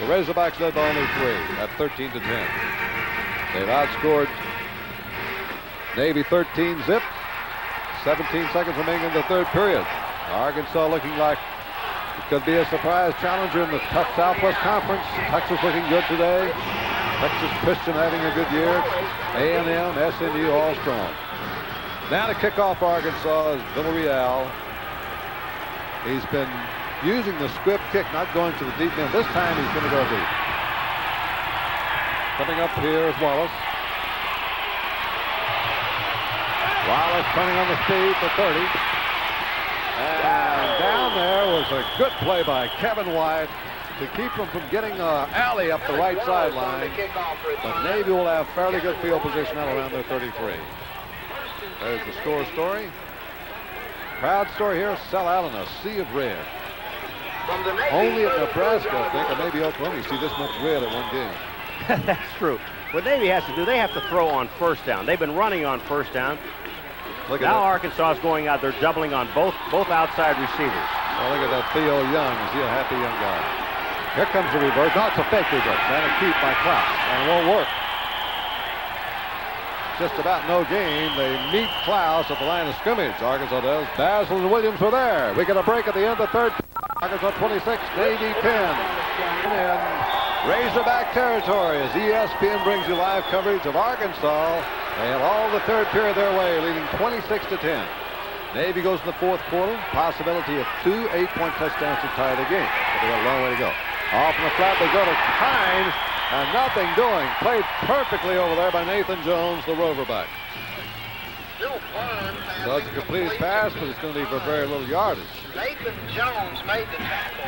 the Razorbacks led by only three at 13 to 10. They've outscored Navy 13 zip. 17 seconds remaining in the third period. Arkansas looking like it could be a surprise challenger in the tough Southwest Conference. Texas looking good today. Texas Christian having a good year. A&M, SMU all strong. Now to kick off Arkansas is Villarreal. He's been using the squib kick, not going to the deep end. This time he's going to go deep. Coming up here is Wallace. Wallace turning on the speed for 30. And down there was a good play by Kevin Wyatt to keep him from getting an alley up the right sideline. But Navy will have fairly good field position out around their 33. There's the score story. Crowd story here, Sell Allen, a sea of red. Only at Nebraska, I think, or maybe Oklahoma, you see this much red at one game. That's true. What Navy has to do, they have to throw on first down. They've been running on first down. Look at now. Arkansas is going out. They're doubling on both both outside receivers. Oh, look at that Theo Young. Is he a happy young guy? Here comes the reverse. No, it's a fake reverse. And a keep by Klaus. And it won't work. Just about no game. They meet Klaus at the line of scrimmage. Arkansas does. Basil and Williams are there. We get a break at the end of the third. Arkansas 26, Navy 10. And Razorback territory as ESPN brings you live coverage of Arkansas. They have all the third period their way, leading 26 to 10. Navy goes in the fourth quarter. Possibility of two eight-point touchdowns to tie the game. But they got a long way to go. Off in the flat they go to Hine, and nothing doing. Played perfectly over there by Nathan Jones, the Roverback. Bill Byrne passing Does a completed pass, but it's going to be for very little yardage. Nathan Jones made the tackle.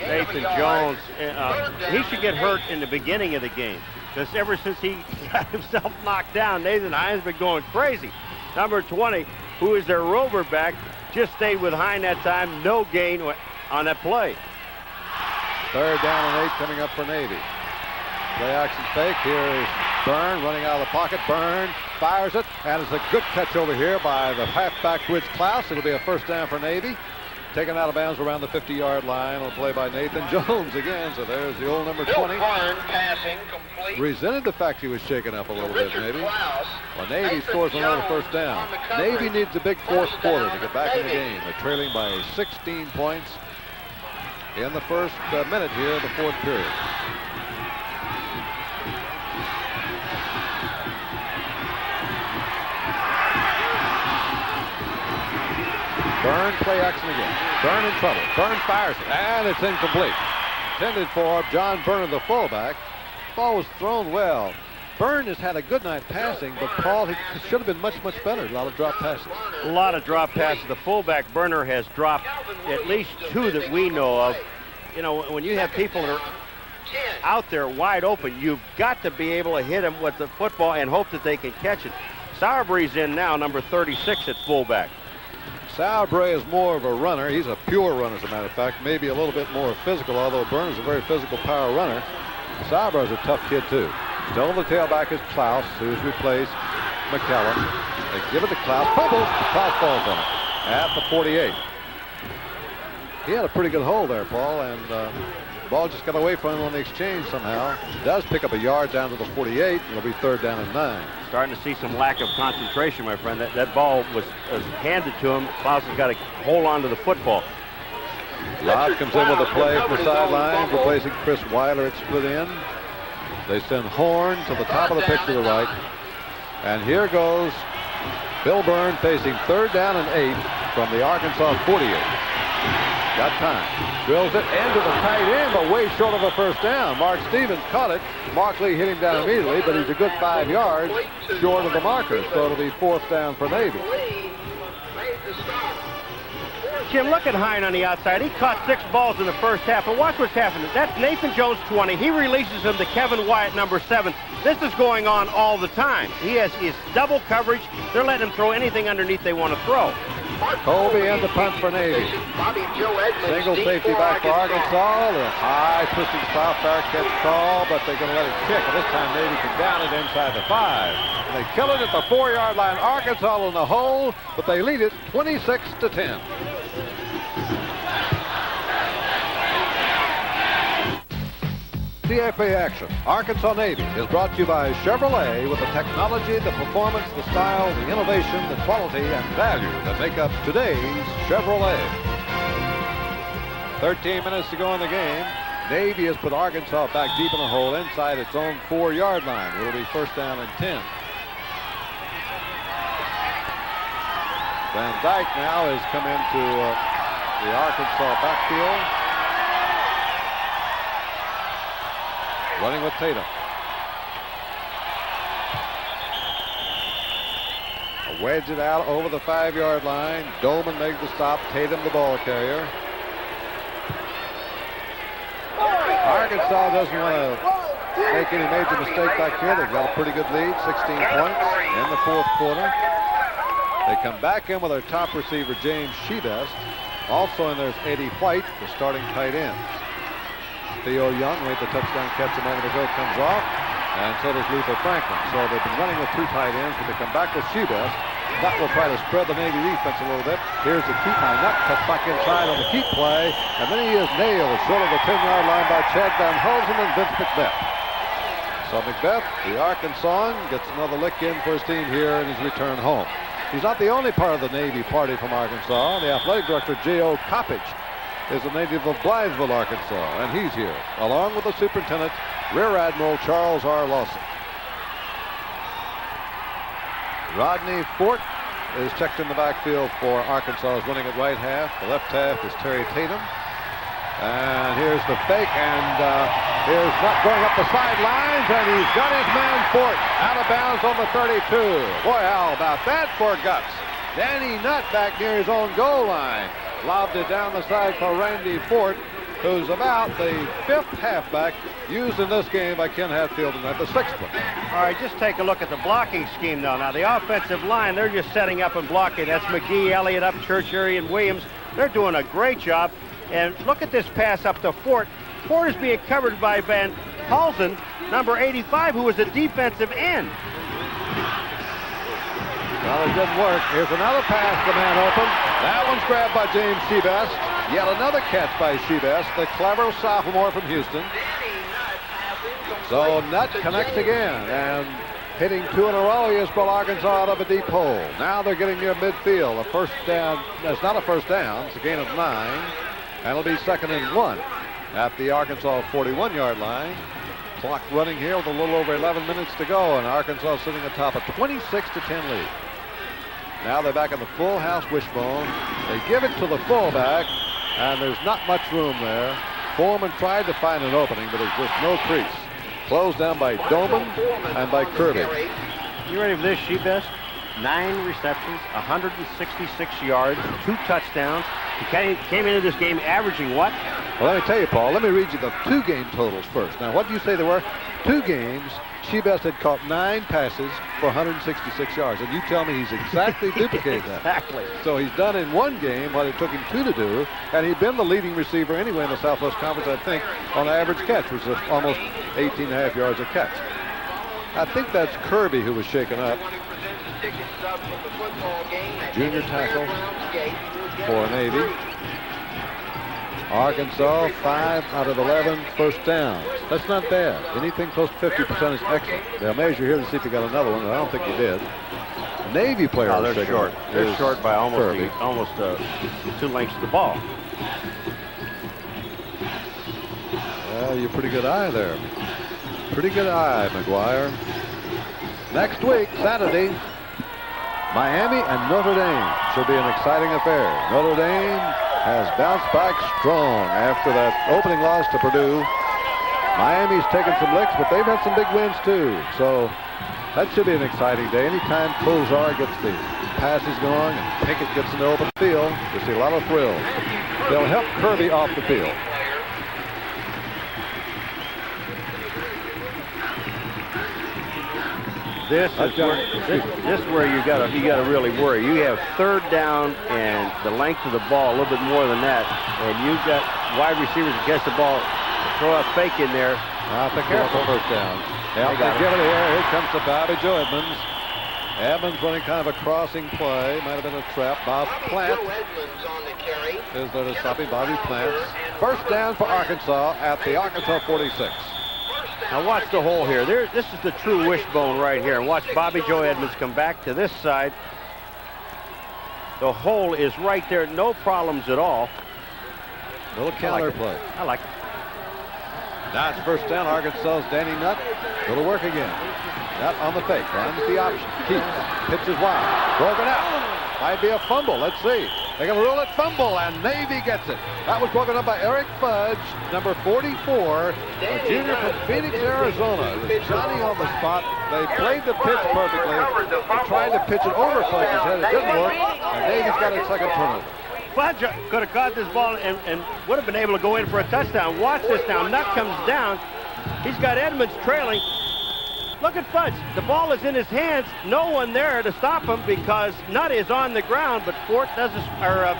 Gain of a Nathan. Jones, uh, he should get hurt in the beginning of the game. Because ever since he got himself knocked down, Nathan Hines been going crazy. Number 20, who is their rover back, just stayed with Hine that time. No gain on that play. Third down and eight coming up for Navy. Play action fake. Here is Byrne running out of the pocket. Byrne fires it, and it's a good catch over here by the halfback Woods Klaus. It'll be a first down for Navy. Taken out of bounds around the 50-yard line. On play by Nathan Jones again. So there's the old number 20. Passing. Resented the fact he was shaken up a little bit, maybe. Well, Navy scores another first down. on the coverage. Navy needs a big fourth quarter to get back in the game. They're trailing by 16 points in the first uh, minute here of the fourth period. Byrne play action again. Byrne in trouble. Byrne fires it, and it's incomplete. Intended for John Byrne, the fullback. Ball was thrown well. Byrne has had a good night passing, but Paul, he should have been much, much better. A lot of drop passes. A lot of drop passes. The fullback Burner has dropped at least two that we know of. You know, when you have people that are out there wide open, you've got to be able to hit them with the football and hope that they can catch it. Sowerbury's in now, number 36 at fullback. Salbray is more of a runner. He's a pure runner, as a matter of fact. Maybe a little bit more physical, although Byrne is a very physical power runner. Salbray is a tough kid, too. Still the tailback is Klaus, who's replaced McCallum. They give it to Klaus. Fumbles. Klaus falls on it at the 48. He had a pretty good hold there, Paul, and uh, ball just got away from him on the exchange somehow. Does pick up a yard down to the 48. It'll be third down and nine. Starting to see some lack of concentration, my friend. That, that ball was, was handed to him. Klaus has got to hold on to the football. Lott comes in with a play from the sideline, replacing Chris Weiler at split end. They send Horn to the top of the pick to the right. And here goes Bill Byrne facing third down and eight from the Arkansas 48. Got time. Drills it into the tight end, but way short of a first down. Mark Stevens caught it. Mark Lee hit him down immediately, but he's a good five yards short of the marker. So it'll be fourth down for Navy. Jim, look at Hine on the outside. He caught six balls in the first half, but watch what's happening. That's Nathan Jones, 20. He releases him to Kevin Wyatt, number seven. This is going on all the time. He has his double coverage. They're letting him throw anything underneath they want to throw. Colby and the punt for Navy. Bobby Joe Edmonds. Single safety back for Arkansas. The high twisting stop there, catch call, but they're going to let it kick. And this time Navy can down it inside the five. And they kill it at the four-yard line. Arkansas in the hole, but they lead it 26 to 10. CFA action. Arkansas Navy is brought to you by Chevrolet with the technology, the performance, the style, the innovation, the quality, and value that make up today's Chevrolet. 13 minutes to go in the game. Navy has put Arkansas back deep in the hole inside its own four-yard line. It'll be first down and 10. Van Dyke now has come into uh, the Arkansas backfield. Running with Tatum. Wedge it out over the five-yard line. Dolman makes the stop. Tatum the ball carrier. Arkansas doesn't want to make any major mistake back here. They've got a pretty good lead, 16 points in the fourth quarter. They come back in with their top receiver, James Shibest. Also in there's Eddie White, the starting tight ends. Theo Young made the touchdown catch a moment ago, comes off, and so does Luther Franklin. So they've been running with two tight ends, but they come back with Shibest. That will try to spread the Navy defense a little bit. Here's the keep my Nutt, cuts back inside on the keep play, and then he is nailed short of the 10-yard line by Chad Van Hulsen and Vince McBeth. So McBeth, the Arkansan, gets another lick in for his team here in his return home. He's not the only part of the Navy party from Arkansas. The athletic director, J.O. Coppedge, is a native of Blytheville, Arkansas, and he's here, along with the superintendent, Rear Admiral Charles R. Larson. Rodney Fort is checked in the backfield for Arkansas, is running at right half. The left half is Terry Tatum. And here's the fake, and uh, here's Nutt going up the sidelines, and he's got his man Fort out of bounds on the 32. Boy, how about that for guts? Danny Nutt back near his own goal line. Lobbed it down the side for Randy Fort, who's about the fifth halfback used in this game by Ken Hatfield tonight, the sixth one. All right, just take a look at the blocking scheme, though. Now, the offensive line, they're just setting up and blocking. That's McGee, Elliott, Upchurch, and Williams. They're doing a great job. And look at this pass up to Fort. Fort is being covered by Van Halzen, number 85, who was a defensive end. Well, it didn't work. Here's another pass, the man open. That one's grabbed by James Shibest. Yet another catch by Shibest, the clever sophomore from Houston. So Nutt connects again, and hitting two in a row, has brought Arkansas out of a deep hole. Now they're getting near midfield. A first down, it's not a first down, it's a gain of nine. And it'll be second and one at the Arkansas 41-yard line. Clock running here with a little over 11 minutes to go, and Arkansas sitting atop a 26 to 10 lead. Now they're back in the full house wishbone. They give it to the fullback, and there's not much room there. Foreman tried to find an opening, but there's just no crease. Closed down by Doman and by Kirby. You ready for this, Shibest? Nine receptions, 166 yards, two touchdowns. He came, came into this game averaging what? Well, let me tell you, Paul, let me read you the two game totals first. Now, what do you say there were? Two games. Shibest had caught nine passes for 166 yards, and you tell me he's exactly duplicated that. Exactly. So he's done in one game what it took him two to do, and he'd been the leading receiver anyway in the Southwest Conference, I think, on average catch, which is almost 18 and a half yards a catch. I think that's Kirby who was shaken up. Junior tackle for Navy. Arkansas, 5 out of 11 first downs. That's not bad. Anything close to 50% is excellent. They'll measure here to see if you got another one, but I don't think you did. Navy player. No, they're short. They're short by almost almost uh, two lengths of the ball. Well, you're pretty good eye there. Pretty good eye, Maguire. Next week, Saturday, Miami and Notre Dame should be an exciting affair. Notre Dame has bounced back strong after that opening loss to Purdue. Miami's taken some licks, but they've had some big wins too. So that should be an exciting day. Anytime Kosar gets the passes going and Pinkett gets in the open field, you'll see a lot of thrills. They'll help Kirby off the field. This is where this, this is where you gotta you gotta really worry. You have third down and the length of the ball a little bit more than that, and you've got wide receivers that catch the ball, throw a fake in there. Now, be careful first down. Yeah, They they give it here. Here comes the Bobby Joe Edmonds. Edmonds running kind of a crossing play. Might have been a trap. Bob Plant Joe on the carry. is there to stop him. Bobby Plant. First down for Arkansas at the Arkansas 46. Now watch the hole here. There, this is the true wishbone right here. And watch Bobby Joe Edmonds come back to this side. The hole is right there. No problems at all. Little I like counter it. play. I like it. That's first down. Arkansas's Danny Nutt. Go to work again. Nutt on the fake. Runs the option. Keeps. Pitches wide. Broken out. Might be a fumble. Let's see. They're going to rule it fumble, and Navy gets it. That was broken up by Eric Fudge, number 44, a junior from Phoenix, Arizona. It was Johnny on the spot. They played the pitch perfectly. They tried to pitch it over Fudge's head. It didn't work, and Navy's got a second turnover. Fudge could have caught this ball and, and would have been able to go in for a touchdown. Watch this now. Nutt comes down. He's got Edmonds trailing. Look at Fudge. The ball is in his hands. No one there to stop him because Nutt is on the ground, but Fort does a, or uh,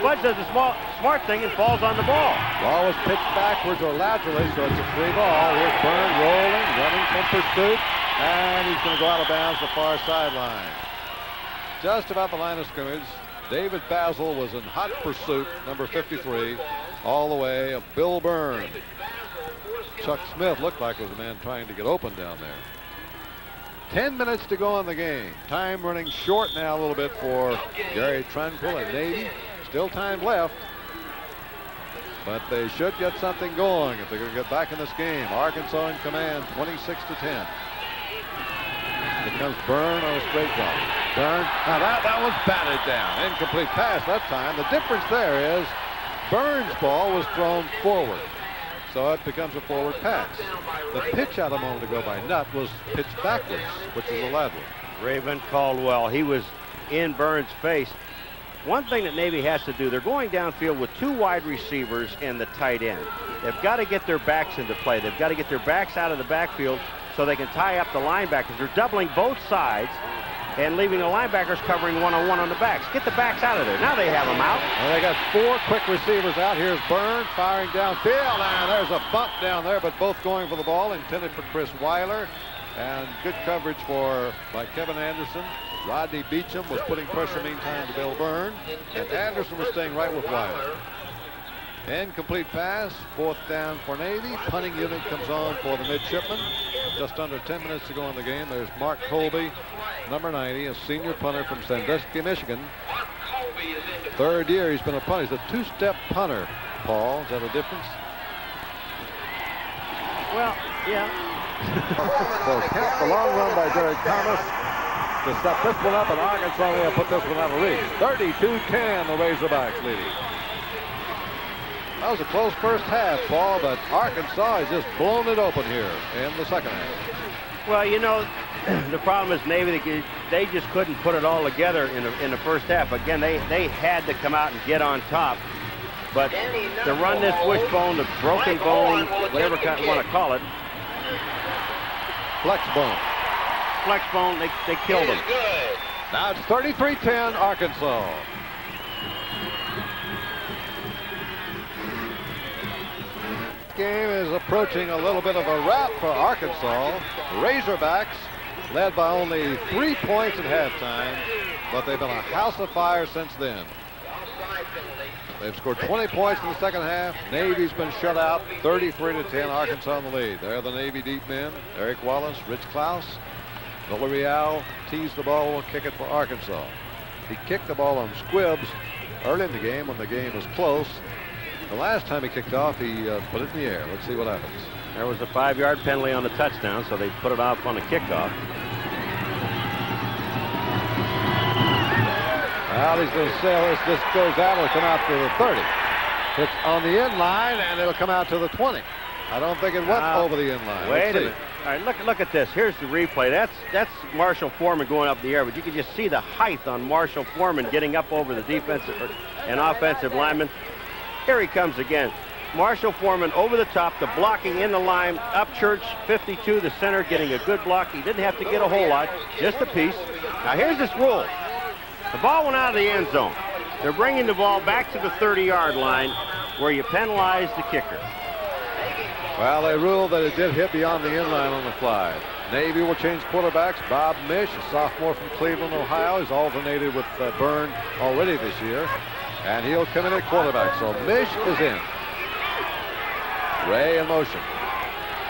Fudge does a small, smart thing and falls on the ball. Ball was pitched backwards or laterally, so it's a free ball. Here's Byrne rolling, running from pursuit, and he's going to go out of bounds the far sideline. Just about the line of scrimmage. David Basil was in hot pursuit, number 53, all the way of Bill Byrne. Chuck Smith looked like was a man trying to get open down there. 10 minutes to go in the game. Time running short now a little bit for Gary Tranquill and Navy. Still time left. But they should get something going if they're going to get back in this game. Arkansas in command, 26 to 10. Here comes Byrne on a straight drop. Byrne. Now that, that was batted down. Incomplete pass that time. The difference there is Byrne's ball was thrown forward. So it becomes a forward pass. The pitch out a moment ago by Nutt was pitched backwards, which is a lateral. Ravin Caldwell, he was in Burns' face. One thing that Navy has to do, they're going downfield with two wide receivers and the tight end. They've got to get their backs into play. They've got to get their backs out of the backfield so they can tie up the linebackers. They're doubling both sides and leaving the linebackers covering one-on-one on the backs. Get the backs out of there. Now they have them out. And they got four quick receivers out. Here's Byrne firing downfield, and there's a bump down there, but both going for the ball, intended for Chris Weiler. And good coverage for by Kevin Anderson. Rodney Beecham was putting pressure meantime to Bill Byrne, and Anderson was staying right with Weiler. Incomplete pass, fourth down for Navy. Punting unit comes on for the midshipmen. Just under 10 minutes to go in the game. There's Mark Colby, number 90, a senior punter from Sandusky, Michigan. Third year he's been a punter. He's a two-step punter, Paul. Is that a difference? Well, yeah. so count the long run by Derek Thomas to set this one up, and Arkansas will put this one out of reach. 32-10, the Razorbacks leading. That was a close first half, Paul, but Arkansas has just blown it open here in the second half. Well, you know, the problem is Navy, they just couldn't put it all together in the, in the first half. Again, they, they had to come out and get on top. But to run this wishbone, the broken bone, whatever kind you want to call it. Flex bone. Flex bone, they, they killed him. Now it's 33-10 Arkansas. Game is approaching a little bit of a wrap for Arkansas. Razorbacks led by only three points at halftime, but they've been a house of fire since then. They've scored 20 points in the second half. Navy's been shut out 33 to 10. Arkansas in the lead. They're the Navy deep men. Eric Wallace, Rich Klaus. Villarreal teased the ball, will kick it for Arkansas. He kicked the ball on squibs early in the game when the game was close. The last time he kicked off, he uh, put it in the air. Let's see what happens. There was a five-yard penalty on the touchdown, so they put it off on the kickoff. Well, he's going to sail this. This goes out. It'll come out to the 30. It's on the end line, and it'll come out to the 20. I don't think it went uh, over the end line. Wait a minute. All right, look, look at this. Here's the replay. That's that's Marshall Foreman going up the air, but you can just see the height on Marshall Foreman getting up over the defensive and offensive lineman. Here he comes again. Marshall Foreman over the top, the blocking in the line, up church 52, the center, getting a good block. He didn't have to get a whole lot, just a piece. Now here's this rule. The ball went out of the end zone. They're bringing the ball back to the 30-yard line where you penalize the kicker. Well, they ruled that it did hit beyond the end line on the fly. Navy will change quarterbacks. Bob Mish, a sophomore from Cleveland, Ohio, has alternated with uh, Byrne already this year. And he'll come in at quarterback. So Mish is in. Ray in motion.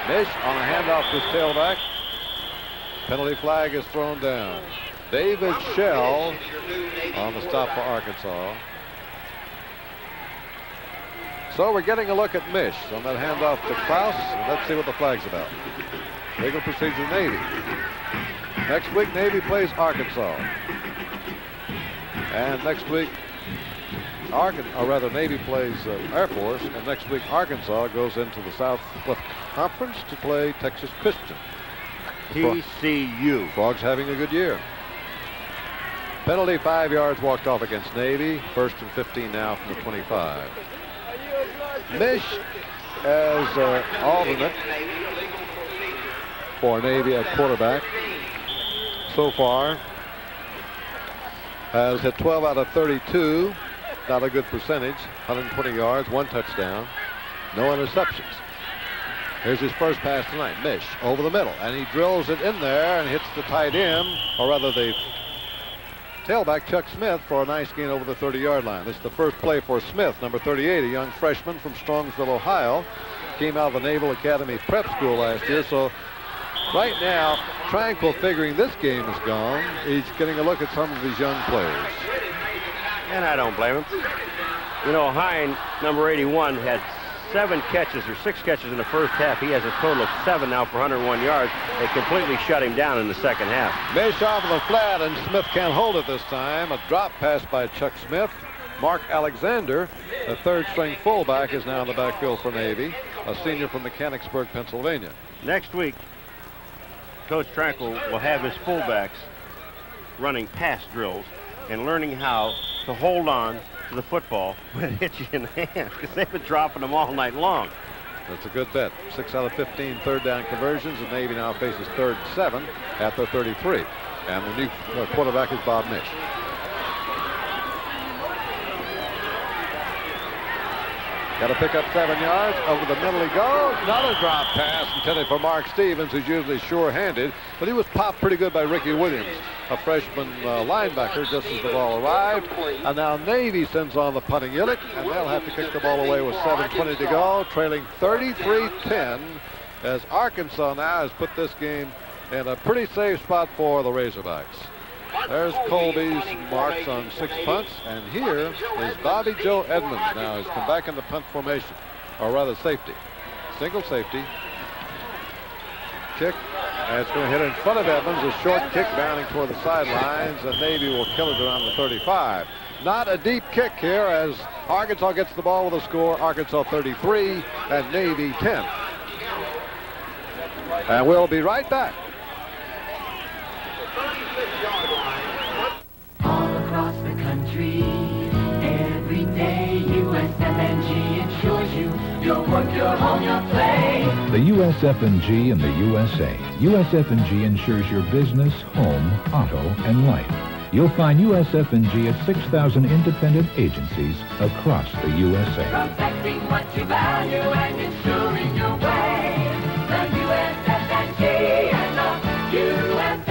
Mish on a handoff to tailback. Penalty flag is thrown down. David Shell on the stop for Arkansas. So we're getting a look at Mish on that handoff to Klaus. Let's see what the flag's about. Legal procedure Navy. Next week, Navy plays Arkansas. And next week, Arkansas, or rather Navy plays uh, Air Force, and next week Arkansas goes into the Southwest Conference to play Texas Christian. TCU. Frogs having a good year. Penalty five yards walked off against Navy. First and 15 now from the 25. Mish as uh, alternate for Navy at quarterback so far has hit 12 out of 32 not a good percentage. 120 yards, one touchdown, no interceptions. Here's his first pass tonight. Mish over the middle, and he drills it in there and hits the tight end, or rather the tailback Chuck Smith for a nice gain over the 30-yard line. This is the first play for Smith, number 38, a young freshman from Strongsville, Ohio. Came out of the Naval Academy prep school last year, so right now, Tranquill figuring this game is gone. He's getting a look at some of his young players and I don't blame him. You know, Hine, number 81, had seven catches or six catches in the first half. He has a total of seven now for 101 yards. They completely shut him down in the second half. Mish off of the flat, and Smith can't hold it this time. A drop pass by Chuck Smith. Mark Alexander, the third string fullback, is now in the backfield for Navy, a senior from Mechanicsburg, Pennsylvania. Next week, Coach Tranquill will have his fullbacks running pass drills and learning how to hold on to the football when it hits you in the hands because they've been dropping them all night long. That's a good bet. Six out of 15 third down conversions. The Navy now faces third seven at their 33. And the new uh, quarterback is Bob Mish. Got to pick up seven yards. Over the middle he goes. Another drop pass intended for Mark Stevens, who's usually sure-handed. But he was popped pretty good by Ricky Williams, a freshman uh, linebacker, just as the ball arrived. And now Navy sends on the punting unit, and they'll have to kick the ball away with 7.20 to go, trailing 33-10 as Arkansas now has put this game in a pretty safe spot for the Razorbacks. There's Colby's marks on six punts, and here is Bobby Joe Edmonds now. He's come back in the punt formation, or rather safety. Single safety. Kick, and it's going to hit in front of Edmonds. A short kick bounding toward the sidelines, and Navy will kill it around the 35. Not a deep kick here as Arkansas gets the ball with a score. Arkansas 33 and Navy 10. And we'll be right back. The USF&G and the USA. USF&G insures your business, home, auto, and life. You'll find USF&G at 6,000 independent agencies across the USA. Protecting what you value and ensuring your way. The USF&G and the USA.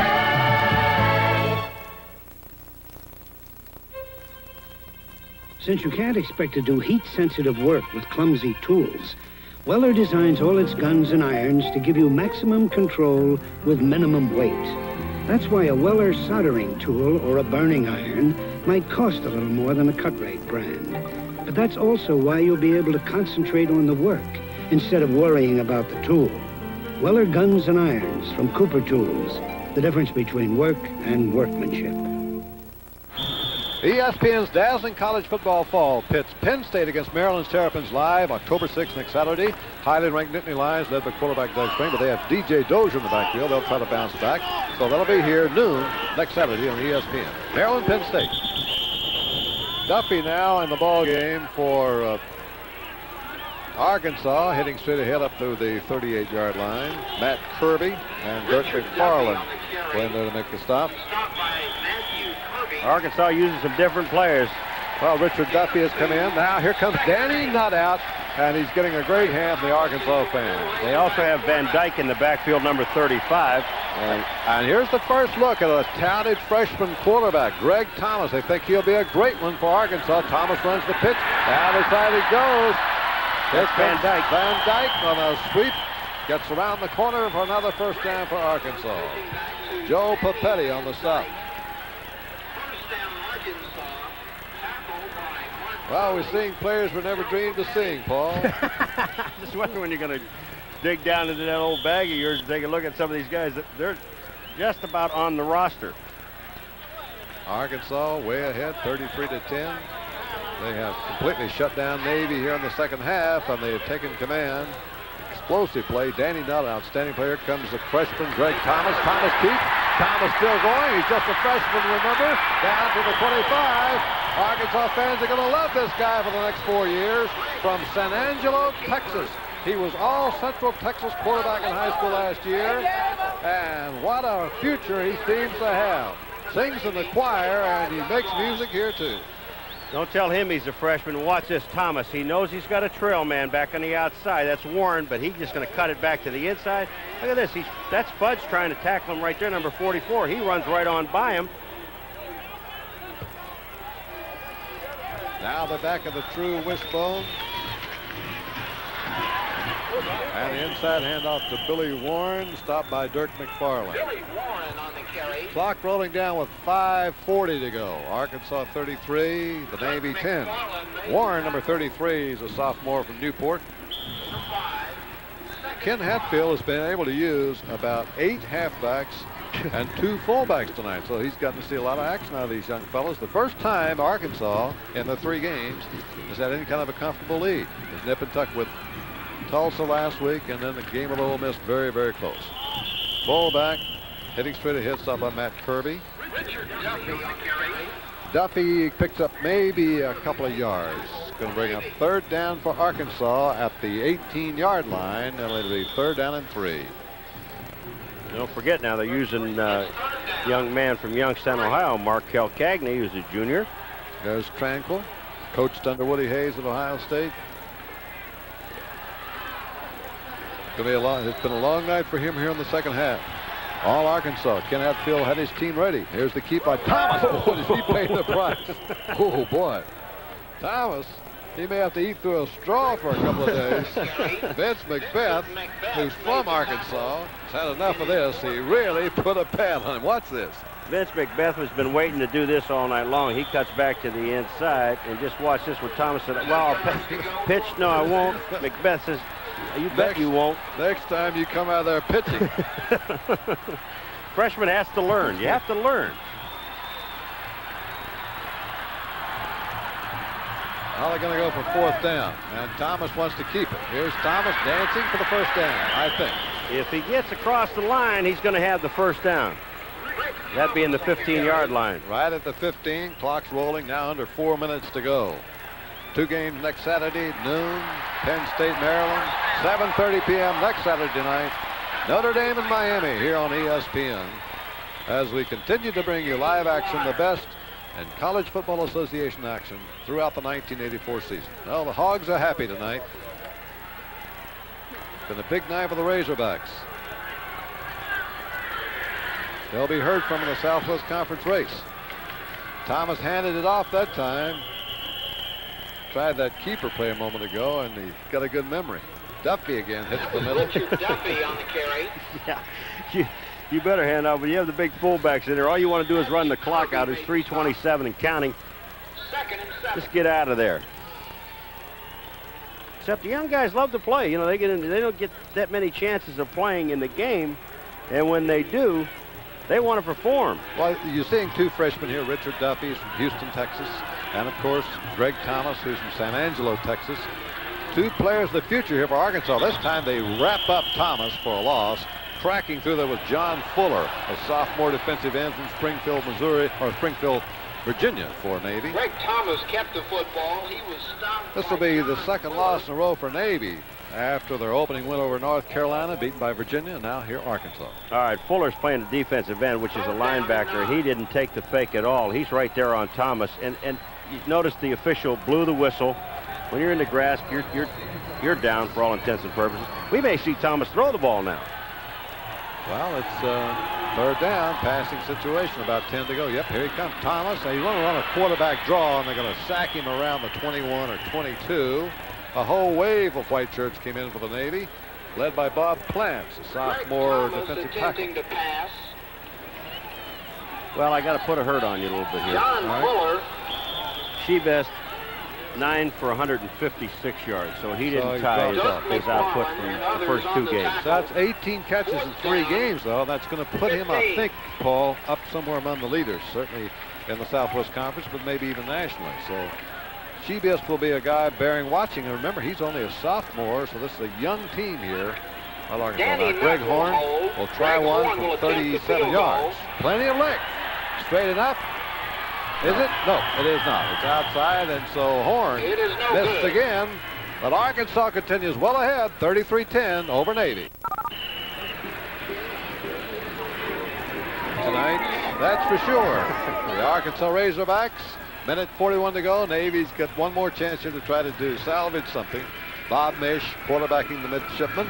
Since you can't expect to do heat-sensitive work with clumsy tools, Weller designs all its guns and irons to give you maximum control with minimum weight. That's why a Weller soldering tool or a burning iron might cost a little more than a cut-rate brand. But that's also why you'll be able to concentrate on the work instead of worrying about the tool. Weller Guns and Irons from Cooper Tools. The difference between work and workmanship. ESPN's dazzling college football fall pits Penn State against Maryland's Terrapins live October 6th next Saturday. Highly ranked Nittany Lions led by quarterback Doug Strang, but they have DJ Dozier in the backfield. They'll try to bounce back. So that'll be here noon next Saturday on ESPN. Maryland, Penn State. Duffy now in the ball game for uh, Arkansas, hitting straight ahead up to the 38-yard line. Matt Kirby and Dirk McFarland going there to make the stop. Arkansas uses some different players. Well, Richard Duffy has come in. Now here comes Danny Nutt out, and he's getting a great hand from the Arkansas fans. They also have Van Dyke in the backfield, number 35. And, and here's the first look at a talented freshman quarterback, Greg Thomas. They think he'll be a great one for Arkansas. Thomas runs the pitch. Down the side he goes. Here's Van Dyke. Van Dyke on a sweep. Gets around the corner for another first down for Arkansas. Joe Papetti on the stop. Well, we're seeing players we never dreamed of seeing, Paul. I Just wonder when you're going to dig down into that old bag of yours and take a look at some of these guys. That they're just about on the roster. Arkansas way ahead, 33 to 10. They have completely shut down Navy here in the second half, and they have taken command. Explosive play. Danny Nutt, outstanding player. Comes the freshman Greg Thomas. Thomas keeps. Thomas still going. He's just a freshman, remember? Down to the 25. Arkansas fans are going to love this guy for the next four years. From San Angelo, Texas. He was all Central Texas quarterback in high school last year. And what a future he seems to have. Sings in the choir, and he makes music here, too. Don't tell him he's a freshman. Watch this, Thomas. He knows he's got a trail man back on the outside. That's Warren, but he's just going to cut it back to the inside. Look at this. He's that's Fudge trying to tackle him right there, number 44. He runs right on by him. Now the back of the true wishbone. And the inside handoff to Billy Warren, stopped by Dirk McFarland. Billy Warren on the Clock rolling down with 5.40 to go. Arkansas 33, the Navy 10. Warren, number 33, is a sophomore from Newport. Ken Hatfield has been able to use about eight halfbacks and two fullbacks tonight. So he's gotten to see a lot of action out of these young fellows. The first time Arkansas in the three games has had any kind of a comfortable lead. Was nip and tuck with Tulsa last week and then the game of Ole Miss very, very close. Ball back, hitting straight ahead, stop by Matt Kirby. Duffy picks up maybe a couple of yards. Going to bring up third down for Arkansas at the 18-yard line. And it'll be third down and three. Don't forget now they're using uh, young man from Youngstown, Ohio, Markel Cagney, who's a junior. There's Tranquill, coached under Woody Hayes at Ohio State. It's, be a long, it's been a long night for him here in the second half. All Arkansas. Ken Hatfield had his team ready. Here's the keep by Thomas. Oh, does he pay the price? Oh, boy. Thomas, he may have to eat through a straw for a couple of days. Vince McBeth, who's from Arkansas, has had enough of this. He really put a pad on him. Watch this. Vince McBeth has been waiting to do this all night long. He cuts back to the inside, and just watch this with Thomas said, well, I'll pitch. No, I won't. McBeth says, you bet Next- you won't. Next time you come out there pitching. Freshman has to learn. You have to learn. Now they're going to go for fourth down. And Thomas wants to keep it. Here's Thomas dancing for the first down, I think. If he gets across the line, he's going to have the first down. That'd be in the 15-yard line. Right at the 15. Clock's rolling now under four minutes to go. Two games next Saturday, noon, Penn State, Maryland. 7.30 p.m. next Saturday night. Notre Dame and Miami here on ESPN. As we continue to bring you live action, the best and College Football Association action throughout the 1984 season. Well, the Hogs are happy tonight. Been a big night for the Razorbacks. They'll be heard from in the Southwest Conference race. Thomas handed it off that time. Tried that keeper play a moment ago, and he's got a good memory. Duffy again hits the middle. Richard Duffy on the carry. Yeah, you, you better hand out. But you have the big fullbacks in there. All you want to do is run the clock out. It's 3:27 and counting. Second and seven. Just get out of there. Except the young guys love to play. You know, they get in, they don't get that many chances of playing in the game, and when they do, they want to perform. Well, you're seeing two freshmen here. Richard Duffy from Houston, Texas. And, of course, Greg Thomas, who's from San Angelo, Texas. Two players of the future here for Arkansas. This time they wrap up Thomas for a loss. Cracking through there was John Fuller, a sophomore defensive end from Springfield, Missouri, or Springfield, Virginia for Navy. Greg Thomas kept the football. He was stopped. This will be the second loss in a row for Navy after their opening win over North Carolina, beaten by Virginia, and now here Arkansas. All right, Fuller's playing the defensive end, which is a linebacker. He didn't take the fake at all. He's right there on Thomas, and and you notice the official blew the whistle. When you're in the grass, you're you're you're down for all intents and purposes. We may see Thomas throw the ball now. Well, it's uh, third down, passing situation, about 10 to go. Yep, here he comes, Thomas. Now, He's going to run a quarterback draw, and they're going to sack him around the 21 or 22. A whole wave of white shirts came in for the Navy, led by Bob Plants, a sophomore Thomas defensive attempting tackle. to pass. Well, I got to put a hurt on you a little bit here. John right. Fuller. Shibest, nine for 156 yards, so he didn't he tie his, dropped his output from the first two games. So that's 18 catches in three games, though. That's going to put him, I think, Paul, up somewhere among the leaders, certainly in the Southwest Conference, but maybe even nationally. So Shibest will be a guy bearing watching. And remember, he's only a sophomore, so this is a young team here. Well, Arkansas. Danny Now, Greg Nutt will Horn hold. will try Greg one Horn from 37 yards. Plenty of length. Straight enough. Is it? No, it is not. It's outside, and so Horn It is no missed good. again. But Arkansas continues well ahead, 33-10 over Navy. Tonight, that's for sure. The Arkansas Razorbacks, minute 41 to go. Navy's got one more chance here to try to do salvage something. Bob Mish quarterbacking the midshipman.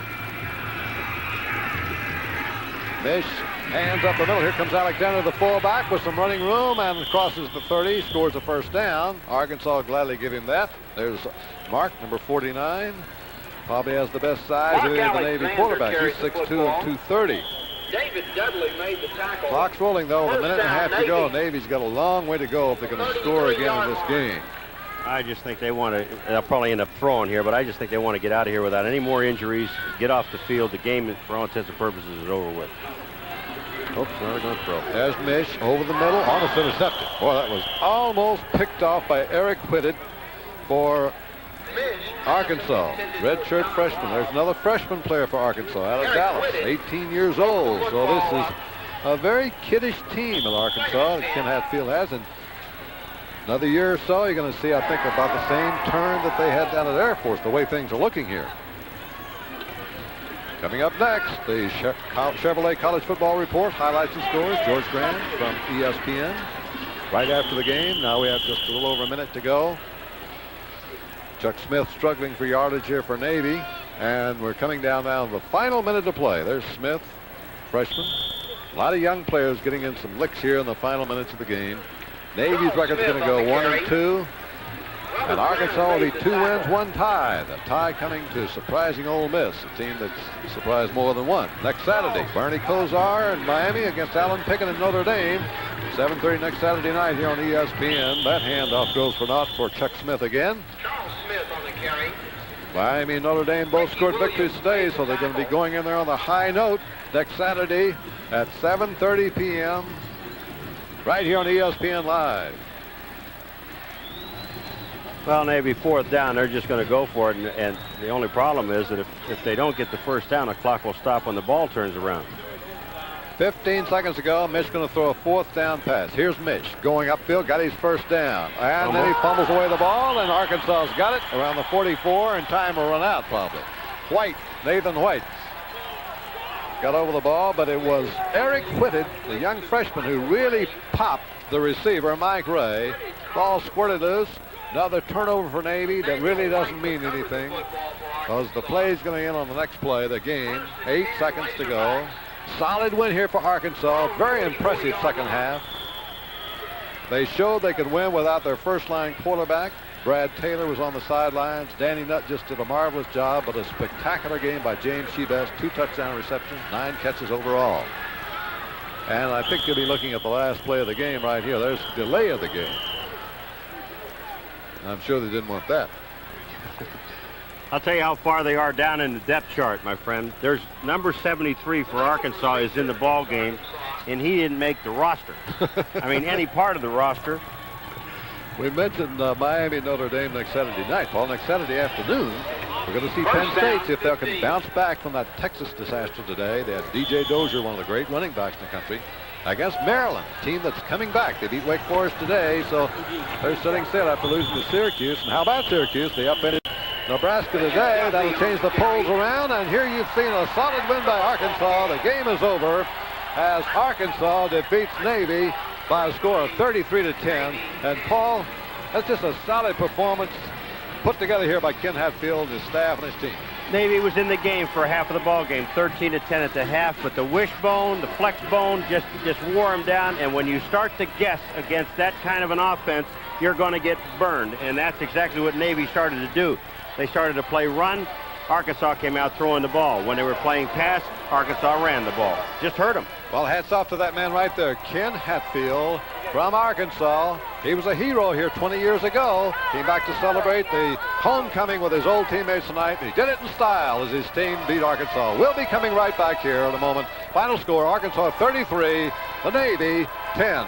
Mish hands up the middle. Here comes Alexander, the fullback, with some running room and crosses the 30, scores a first down. Arkansas will gladly give him that. There's Mark, number 49. Probably has the best size Mark of any of the Navy Alexander quarterbacks. carries He's 6'2 football. and 230. David Dudley made the tackle. Clock's rolling, though, with a minute and a down, half to go. Navy. Navy's got a long way to go if they're going to score again in this game. I just think they want to, they'll probably end up throwing here, but I just think they want to get out of here without any more injuries, get off the field. The game, for all intents and purposes, is over with. Oops, now they're throw. There's Mish over the middle, almost intercepted. Boy, that was almost picked off by Eric Whitted for Arkansas. Redshirt freshman. There's another freshman player for Arkansas out of Dallas, 18 years old. So this is a very kiddish team at Arkansas that Ken Hatfield has. And another year or so, you're going to see, I think, about the same turn that they had down at Air Force, the way things are looking here. Coming up next, the Chevrolet College Football Report, highlights and scores. George Graham from ESPN. Right after the game, now we have just a little over a minute to go. Chuck Smith struggling for yardage here for Navy. And we're coming down now to the final minute to play. There's Smith, freshman. A lot of young players getting in some licks here in the final minutes of the game. Navy's record's going to go one and two. And Arkansas will be two wins, one tie. The tie coming to surprising Ole Miss, a team that's surprised more than one. Next Saturday, Bernie Kosar and Miami against Allen Pinkett and Notre Dame. 7.30 next Saturday night here on ESPN. That handoff goes for naught for Chuck Smith again. Charles Smith on the carry. Miami and Notre Dame both scored victories today, so they're going to be going in there on the high note next Saturday at 7.30 p.m. right here on ESPN Live. Well, Navy fourth down, they're just going to go for it. And, and the only problem is that if, if they don't get the first down, the clock will stop when the ball turns around. 15 seconds ago, Mish going to throw a fourth down pass. Here's Mish going upfield, got his first down. And then he fumbles away the ball, and Arkansas's got it around the 44, and time will run out probably. White, Nathan White, got over the ball, but it was Eric Whitted, the young freshman, who really popped the receiver, Mike Ray. Ball squirted loose. Another turnover for Navy that really doesn't mean anything because the play is going to end on the next play, the game. Eight seconds to go. Solid win here for Arkansas. Very impressive second half. They showed they could win without their first line quarterback. Brad Taylor was on the sidelines. Danny Nutt just did a marvelous job, but a spectacular game by James Shibest. Two touchdown receptions, nine catches overall. And I think you'll be looking at the last play of the game right here. There's delay of the game. I'm sure they didn't want that. I'll tell you how far they are down in the depth chart, my friend. There's number 73 for Arkansas is in the ball game, and he didn't make the roster. I mean, any part of the roster. We mentioned uh, Miami Notre Dame next Saturday night. Well, next Saturday afternoon, we're going to see Penn State see if they can bounce back from that Texas disaster today. They had DJ Dozier, one of the great running backs in the country, against Maryland, a team that's coming back. They beat Wake Forest today, so they're setting sail after losing to Syracuse. And how about Syracuse? They upended Nebraska today. That'll change the polls around. And here you've seen a solid win by Arkansas. The game is over as Arkansas defeats Navy by a score of 33 to 10. And Paul, that's just a solid performance put together here by Ken Hatfield, his staff, and his team. Navy was in the game for half of the ball game, 13 to 10 at the half, but the wishbone, the flex bone just, just wore them down. And when you start to guess against that kind of an offense, you're going to get burned. And that's exactly what Navy started to do. They started to play run. Arkansas came out throwing the ball. When they were playing pass, Arkansas ran the ball. Just hurt them. Well, hats off to that man right there, Ken Hatfield from Arkansas. He was a hero here 20 years ago. Came back to celebrate the homecoming with his old teammates tonight. He did it in style as his team beat Arkansas. We'll be coming right back here in a moment. Final score, Arkansas 33, the Navy 10.